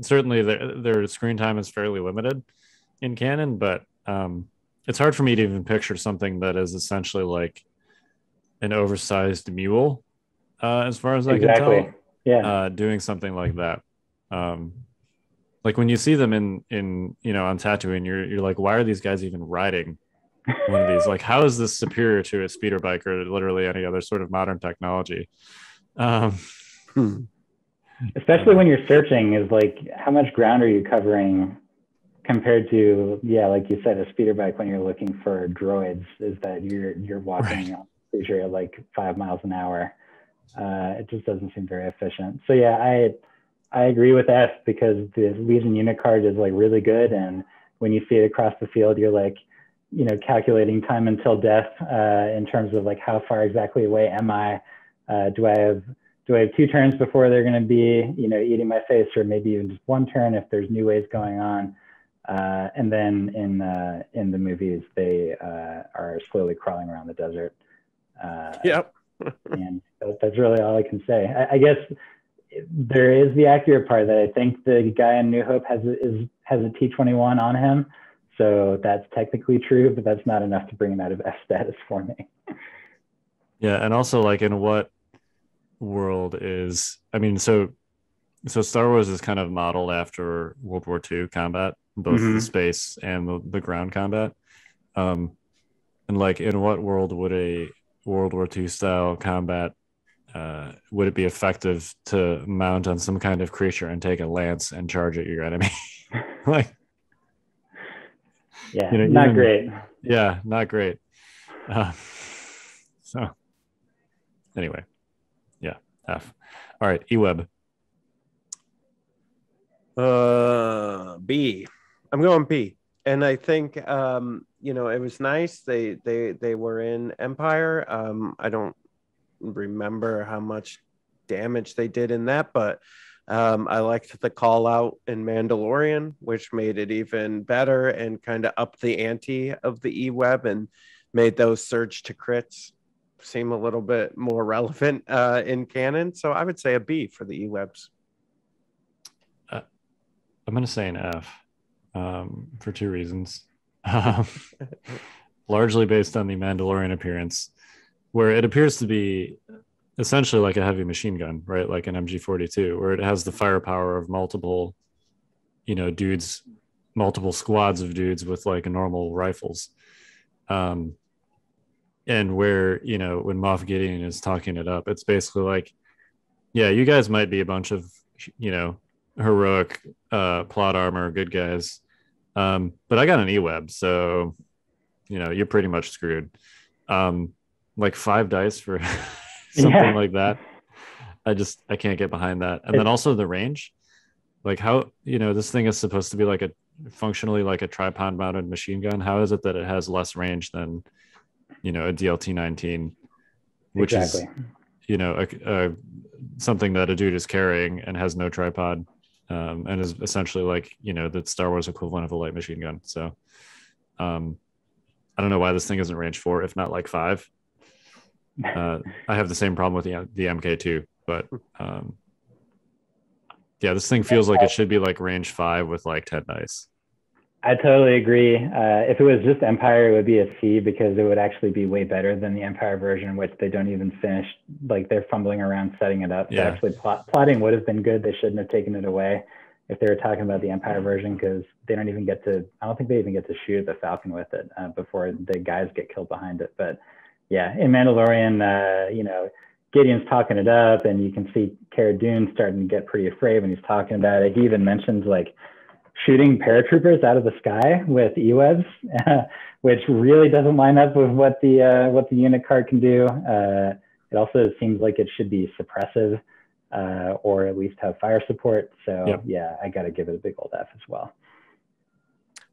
certainly their their screen time is fairly limited in canon, but um, it's hard for me to even picture something that is essentially like an oversized mule uh, as far as I can tell, Yeah. uh, doing something like that. Um, like when you see them in in you know on Tatooine, you're you're like, why are these guys even riding one of these? Like, how is this superior to a speeder bike or literally any other sort of modern technology? Um, Hmm. especially when you're searching is like how much ground are you covering compared to yeah like you said a speeder bike when you're looking for droids is that you're you're walking on at like five miles an hour uh, it just doesn't seem very efficient so yeah i i agree with f because the legion unit card is like really good and when you see it across the field you're like you know calculating time until death uh, in terms of like how far exactly away am i uh, do i have do I have two turns before they're going to be, you know, eating my face, or maybe even just one turn if there's new ways going on? Uh, and then in uh, in the movies, they uh, are slowly crawling around the desert. Uh, Yep. [laughs] and that's really all I can say. I, I guess there is the accurate part that I think the guy in New Hope has is has a T21 on him, so that's technically true, but that's not enough to bring him out of F status for me. Yeah, and also like in what world is I mean, so so Star Wars is kind of modeled after World War II combat, both Mhm. the space and the, the ground combat. Um and like in what world would a World War II style combat uh would it be effective to mount on some kind of creature and take a lance and charge at your enemy? like Yeah, You know, not even- great. yeah, not great. Uh, [laughs] so anyway, yeah, F. All right, eWeb. Uh, B. I'm going B. And I think um, you know, it was nice. They they they were in Empire. Um, I don't remember how much damage they did in that, but Um, I liked the call out in Mandalorian, which made it even better and kind of upped the ante of the E-Web and made those surge to crits seem a little bit more [laughs] relevant uh, in canon. So I would say a B for the E-Webs. Uh, I'm going to say an F um, for two reasons. Um, [laughs] largely based on the Mandalorian appearance, where it appears to be essentially like a heavy machine gun, right? Like an MG42, where it has the firepower of multiple, you know, dudes, multiple squads of dudes with like normal rifles. Um, and where, you know, when Moff Gideon is talking it up, it's basically like, yeah, you guys might be a bunch of, you know, heroic uh, plot armor, good guys. Um, but I got an E-Web, so, you know, you're pretty much screwed. Um, like five dice for [laughs] something yeah. like that. I just I can't get behind that. And then also the range, like how you know this thing is supposed to be like a functionally like a tripod mounted machine gun. How is it that it has less range than you know a DLT 19, which exactly. is you know a, a, something that a dude is carrying and has no tripod, um, and is essentially like you know the Star Wars equivalent of a light machine gun. So, um, I don't know why this thing isn't range four, if not like five. Uh, I have the same problem with the the MK2, but um, yeah, this thing feels like it should be like range five with like ten dice. I totally agree. Uh, if it was just Empire, it would be a C because it would actually be way better than the Empire version, which they don't even finish. Like they're fumbling around setting it up. Yeah. So actually, plot, plotting would have been good. They shouldn't have taken it away if they were talking about the Empire version because they don't even get to. I don't think they even get to shoot the Falcon with it uh, before the guys get killed behind it. But yeah, in Mandalorian, uh, you know, Gideon's talking it up, and you can see Cara Dune starting to get pretty afraid when he's talking about it. He even mentions like shooting paratroopers out of the sky with E-webs, [laughs] which really doesn't line up with what the uh, what the unit card can do. Uh, it also seems like it should be suppressive, uh, or at least have fire support. So yep. yeah, I got to give it a big old F as well.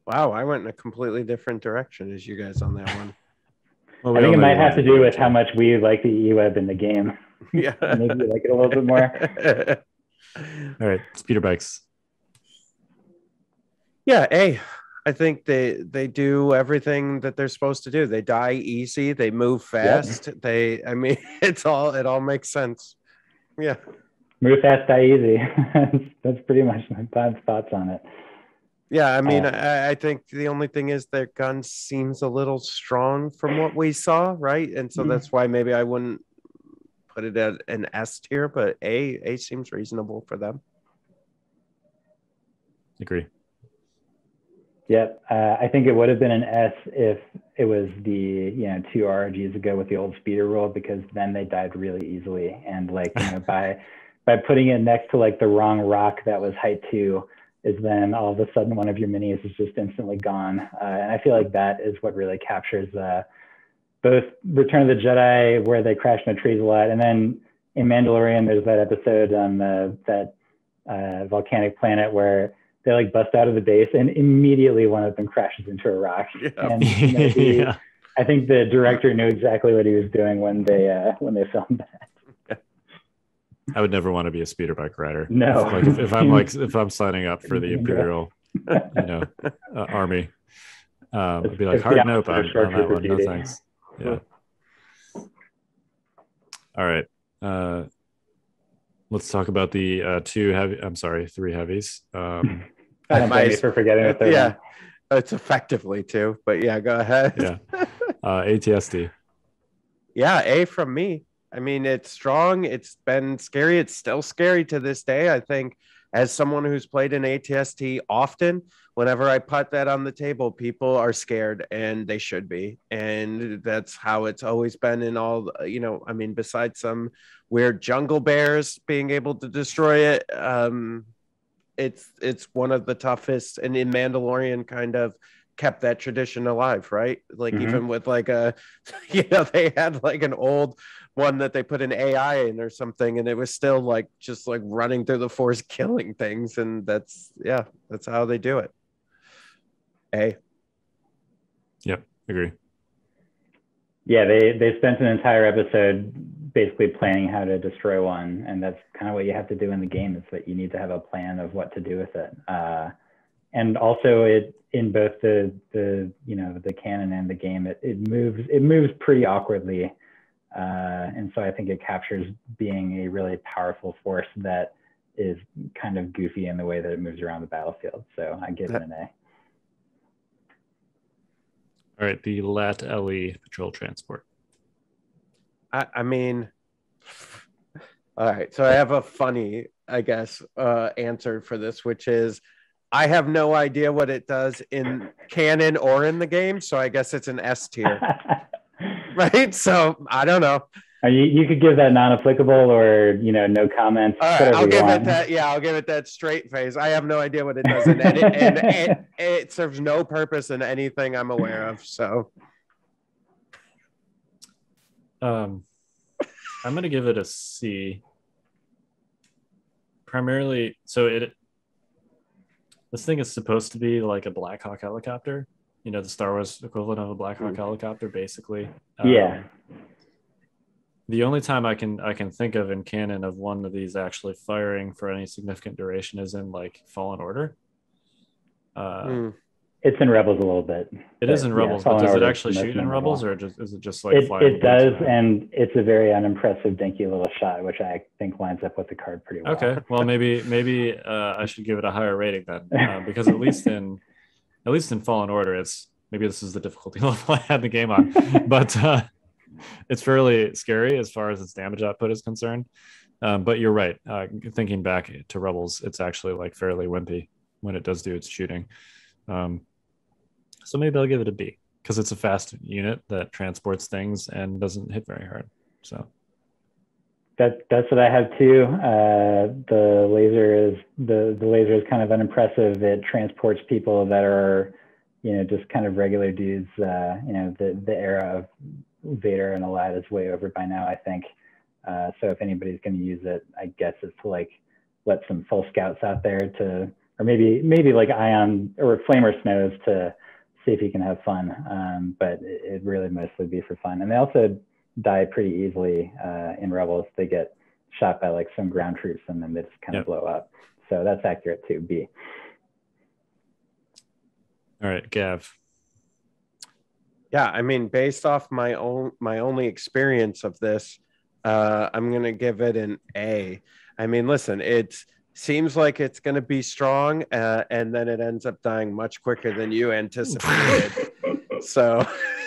Wow, I went in a completely different direction as you guys on that one. Well, I think it might have to do with how much we like the E-Web in the game. [laughs] [laughs] Yeah. Maybe we like it a little bit more. [laughs] All right. Speeder bikes. Yeah, A. I think they they do everything that they're supposed to do. They die easy, they move fast. Yep. They I mean it's all it all makes sense. Yeah. Move fast, die easy. That's pretty much my thoughts on it. Yeah, I mean, uh, I, I, think the only thing is their gun seems a little strong from what we saw, right? And so mm-hmm. that's why maybe I wouldn't put it at an S tier, but A A seems reasonable for them. Agree. Yep, uh, I think it would have been an S if it was the you know two RGs ago with the old speeder rule because then they died really easily and like you know [laughs] by by putting it next to like the wrong rock that was height two is then all of a sudden one of your minis is just instantly gone. Uh, and I feel like that is what really captures uh, both Return of the Jedi, where they crash in the trees a lot, and then in Mandalorian, there's that episode on the, that uh, volcanic planet where they like bust out of the base and immediately one of them crashes into a rock. [laughs] Yeah. And the, [laughs] yeah. I think the director knew exactly what he was doing when they uh, when they filmed that. I would never want to be a speeder bike rider. No. Like if, if, I'm [laughs] like if I'm signing up for the Imperial, you know, [laughs] uh, army, um, I'd be like hard nope on, on that one. No thanks. [laughs] Yeah. All right. Uh, let's talk about the uh, two heavy. I'm sorry, three heavies. Um, I don't for forgetting it. Yeah, one. it's effectively two. But yeah, go ahead. yeah. Uh, ATST. Yeah, A from me. I mean, it's strong. It's been scary. It's still scary to this day. I think, as someone who's played an ATST often, whenever I put that on the table, people are scared and they should be. And that's how it's always been in all, you know, I mean, besides some weird jungle bears being able to destroy it, um, it's it's one of the toughest and in Mandalorian kind of kept that tradition alive, right? Like mm-hmm. even with like a, [laughs] you know, they had like an old one that they put an AI in or something, and it was still like just like running through the forest [laughs] killing things, and that's yeah, that's how they do it. A. Yep, agree. Yeah, they they spent an entire episode basically planning how to destroy one, and that's kind of what you have to do in the game. Is that you need to have a plan of what to do with it. Uh, and also, it in both the the you know the canon and the game, it, it moves it moves pretty awkwardly, uh, and so I think it captures being a really powerful force that is kind of goofy in the way that it moves around the battlefield. So I give it an A. All right, the LAT LE patrol transport. I, I mean, all right. So I have a funny, I guess, uh, answer for this, which is I have no idea what it does in canon or in the game. So I guess it's an S tier, [laughs] [laughs] right? So I don't know. Uh, You, you could give that non-applicable or you know no comments. All right, I'll give want. it that. Yeah, I'll give it that straight face. I have no idea what it does, and, it, and it, it serves no purpose in anything I'm aware of. So Um, I'm gonna give it a C. Primarily, so it this thing is supposed to be like a Black Hawk helicopter. You know, the Star Wars equivalent of a Black Hawk Mm. helicopter, basically. Yeah. Um, the only time I can I can think of in canon of one of these actually firing for any significant duration is in like Fallen Order. Uh, mm, It's in Rebels a little bit. It is in Yeah, Rebels, but does it Order is actually shoot in. Rebels, or just is it just like It, flying it does, bullets? and it's a very unimpressive, dinky little shot, which I think lines up with the card pretty well. Okay, well maybe maybe uh, I should give it a higher rating then, uh, because at least in [laughs] at least in Fallen Order, it's maybe this is the difficulty [laughs] level I had the game on, but uh, it's fairly scary as far as its damage output is concerned. Um, but you're right. Uh, thinking back to Rebels, it's actually like fairly wimpy when it does do its shooting. Um, so maybe I'll give it a B because it's a fast unit that transports things and doesn't hit very hard. So That that's what I have too. Uh, the laser is the the laser is kind of unimpressive. It transports people that are, you know, just kind of regular dudes. Uh, you know, the the era of Vader and Alad is way over by now. I think. Uh, so if anybody's going to use it, I guess it's to like let some full scouts out there to, or maybe maybe like Ion or Flamer Snows to see if you can have fun. Um, but it, it really mostly be for fun. And they also die pretty easily uh, in Rebels. They get shot by like some ground troops and then they just kind Yep. of blow up. So that's accurate too. B. all right, Gav. yeah, I mean, based off my own my only experience of this, uh, I'm gonna give it an A. I mean, listen, it seems like it's gonna be strong, uh, and then it ends up dying much quicker than you [laughs] anticipated. so. [laughs]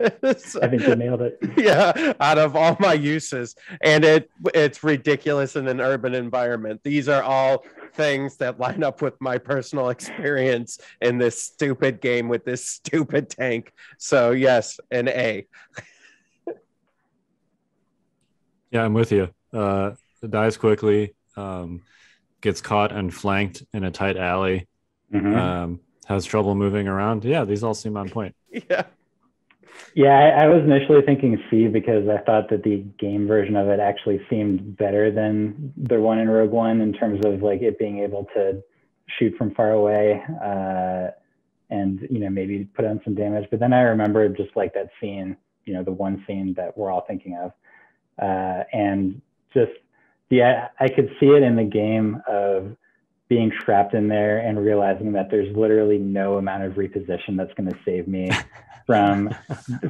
[laughs] I think you nailed it. [laughs] yeah out of all my uses and it it's ridiculous in an urban environment these are all things that line up with my personal experience in this stupid game with this stupid tank so yes an a [laughs] Yeah, I'm with you. Uh, it dies quickly, um, gets caught and flanked in a tight alley, Mhm. um, has trouble moving around. Yeah, these all seem on point. yeah Yeah, I, I was initially thinking C because I thought that the game version of it actually seemed better than the one in Rogue One in terms of like it being able to shoot from far away uh, and you know maybe put on some damage. But then I remembered just like that scene, you know, the one scene that we're all thinking of, uh, and just yeah, I could see it in the game of being trapped in there and realizing that there's literally no amount of reposition that's going to save me [laughs] from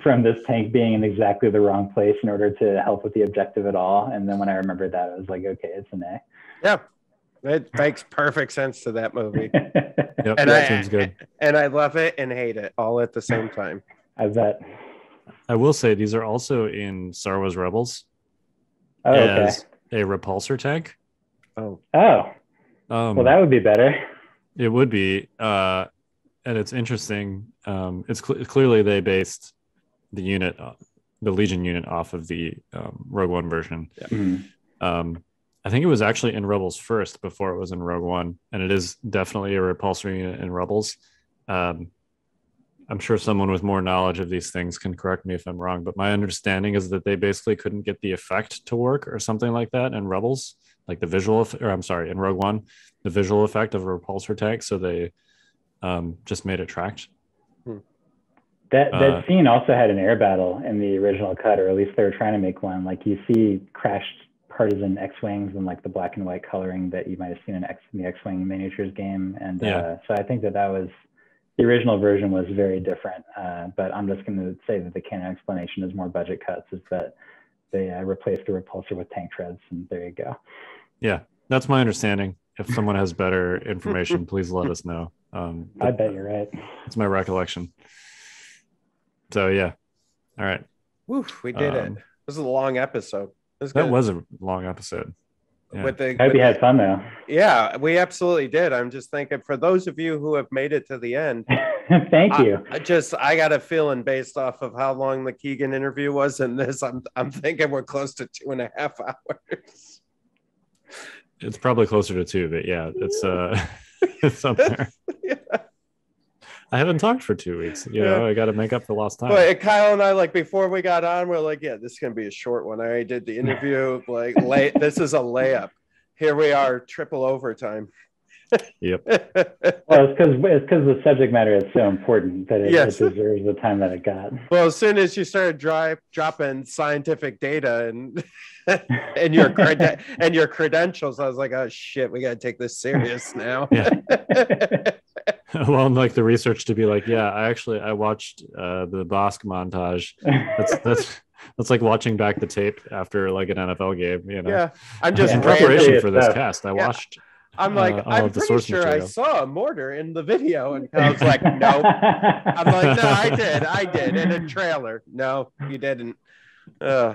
from this tank being in exactly the wrong place in order to help with the objective at all. And then when I remembered that, I was like, okay, it's an A. yeah it makes perfect sense to that movie [laughs] Yep, And that I- seems good. and i love it and hate it all at the same time [laughs] I bet. I will say these are also in Star Wars Rebels Oh, okay. as a repulsor tank. oh Oh, Um, well, that would be better. It would be, uh, and it's interesting. Um, it's cl- clearly they based the unit, uh, the Legion unit, off of the um, Rogue One version. Mhm. Um, I think it was actually in Rebels first before it was in Rogue One, and it is definitely a repulsor unit in Rebels. Um, I'm sure someone with more knowledge of these things can correct me if I'm wrong, but my understanding is that they basically couldn't get the effect to work or something like that in Rebels, like the visual, eff- or I'm sorry, in Rogue One, the visual effect of a repulsor tank. So they um, just made it tracked. That that Uh, scene also had an air battle in the original cut, or at least they were trying to make one. Like you see crashed partisan X-wings and like the black and white coloring that you might have seen in X in the X-wing miniatures game. And Yeah. uh, so I think that that was the original version was very different. Uh, but I'm just going to say that the canon explanation is more budget cuts. Is that they uh, replaced the repulsor with tank treads, and there you go. Yeah, that's my understanding. If someone has better information, please let us know. Um, I bet you're right. it's my recollection. So yeah, all right. Woo, we did it. Um, This is a long episode. This That good. was a long episode. Yeah. with the, I hope with you had fun though. yeah, we absolutely did. I'm just thinking for those of you who have made it to the end, [laughs] Thank I- you. I, just I got a feeling based off of how long the Keegan interview was and this, I'm I'm thinking we're close to two and a half [laughs] hours. It's probably closer to two, but yeah, it's uh, it's up there. Yeah. I haven't talked for two weeks. You know, I got to make up for lost time. But eh, Kyle and I, like before we got on, we're like, yeah, this is gonna be a short one. I already did the interview. like, lay, this is a layup. Here we are, triple overtime. Yep. [laughs] Well, it's because it's because the subject matter is so important that it, Yes. it deserves the time that it got. well, as soon as you started dri- dropping scientific data and [laughs] and your crede- and your credentials, I was like, oh shit, we gotta take this serious now. Yeah. [laughs] [laughs] well, like the research to be like, yeah, I actually I watched uh, the Bossk montage. That's [laughs] that's that's like watching back the tape after like an NFL game. You know, yeah, I'm just in preparation for this stuff. cast, I Yeah. watched. I'm like, uh, I'm pretty sure material. I saw a mortar in the video, and [laughs] I was like, no. I'm like, no, I did, I did in a trailer. No, you didn't. Uh,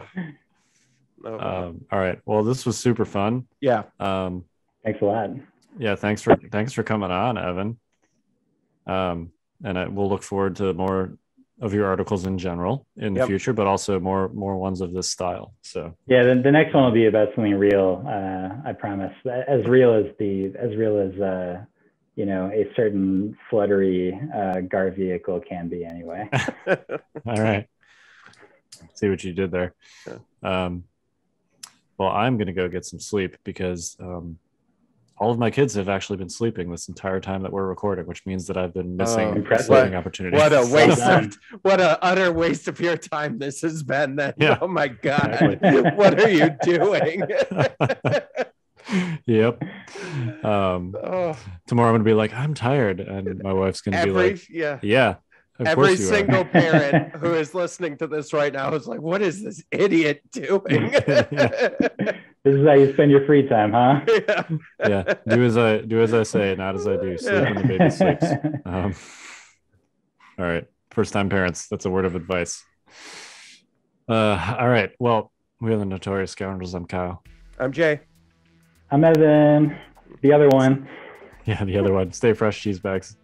oh, Um, all right. Well, this was super fun. yeah, Um, Thanks a lot. yeah, thanks for thanks for coming on, Evan. Um, and I, we'll look forward to more of your articles in general in the Yep. future, but also more more ones of this style. So Yeah, the, the next one will be about something real. Uh, I promise. As real as the as real as uh, you know a certain fluttery uh, GAR vehicle can be, anyway. [laughs] [laughs] all right. See what you did there. Um, well, I'm gonna go get some sleep because um, all of my kids have actually been sleeping this entire time that we're recording, which means that I've been missing Oh, a impressive. sleeping opportunity. what a [laughs] waste of what a utter waste of your time this has been. Then, Yeah. oh my god, Exactly. [laughs] what are you doing? [laughs] yep. Um, oh, tomorrow I'm gonna be like, I'm tired, and my wife's gonna be like, yeah. Yeah, of Every course are." single parent who is listening to this right now is like, "What is this idiot doing?" This is how you spend your free time, huh? yeah. yeah, do as I do as I say, not as I do. Sleep when the baby sleeps. [laughs] Um, all right, first time parents. That's a word of advice. Uh, all right. Well, we are the notorious scoundrels. I'm Kyle. I'm Jay. I'm Evan. The other one. Yeah, the other one. Stay fresh, cheese bags.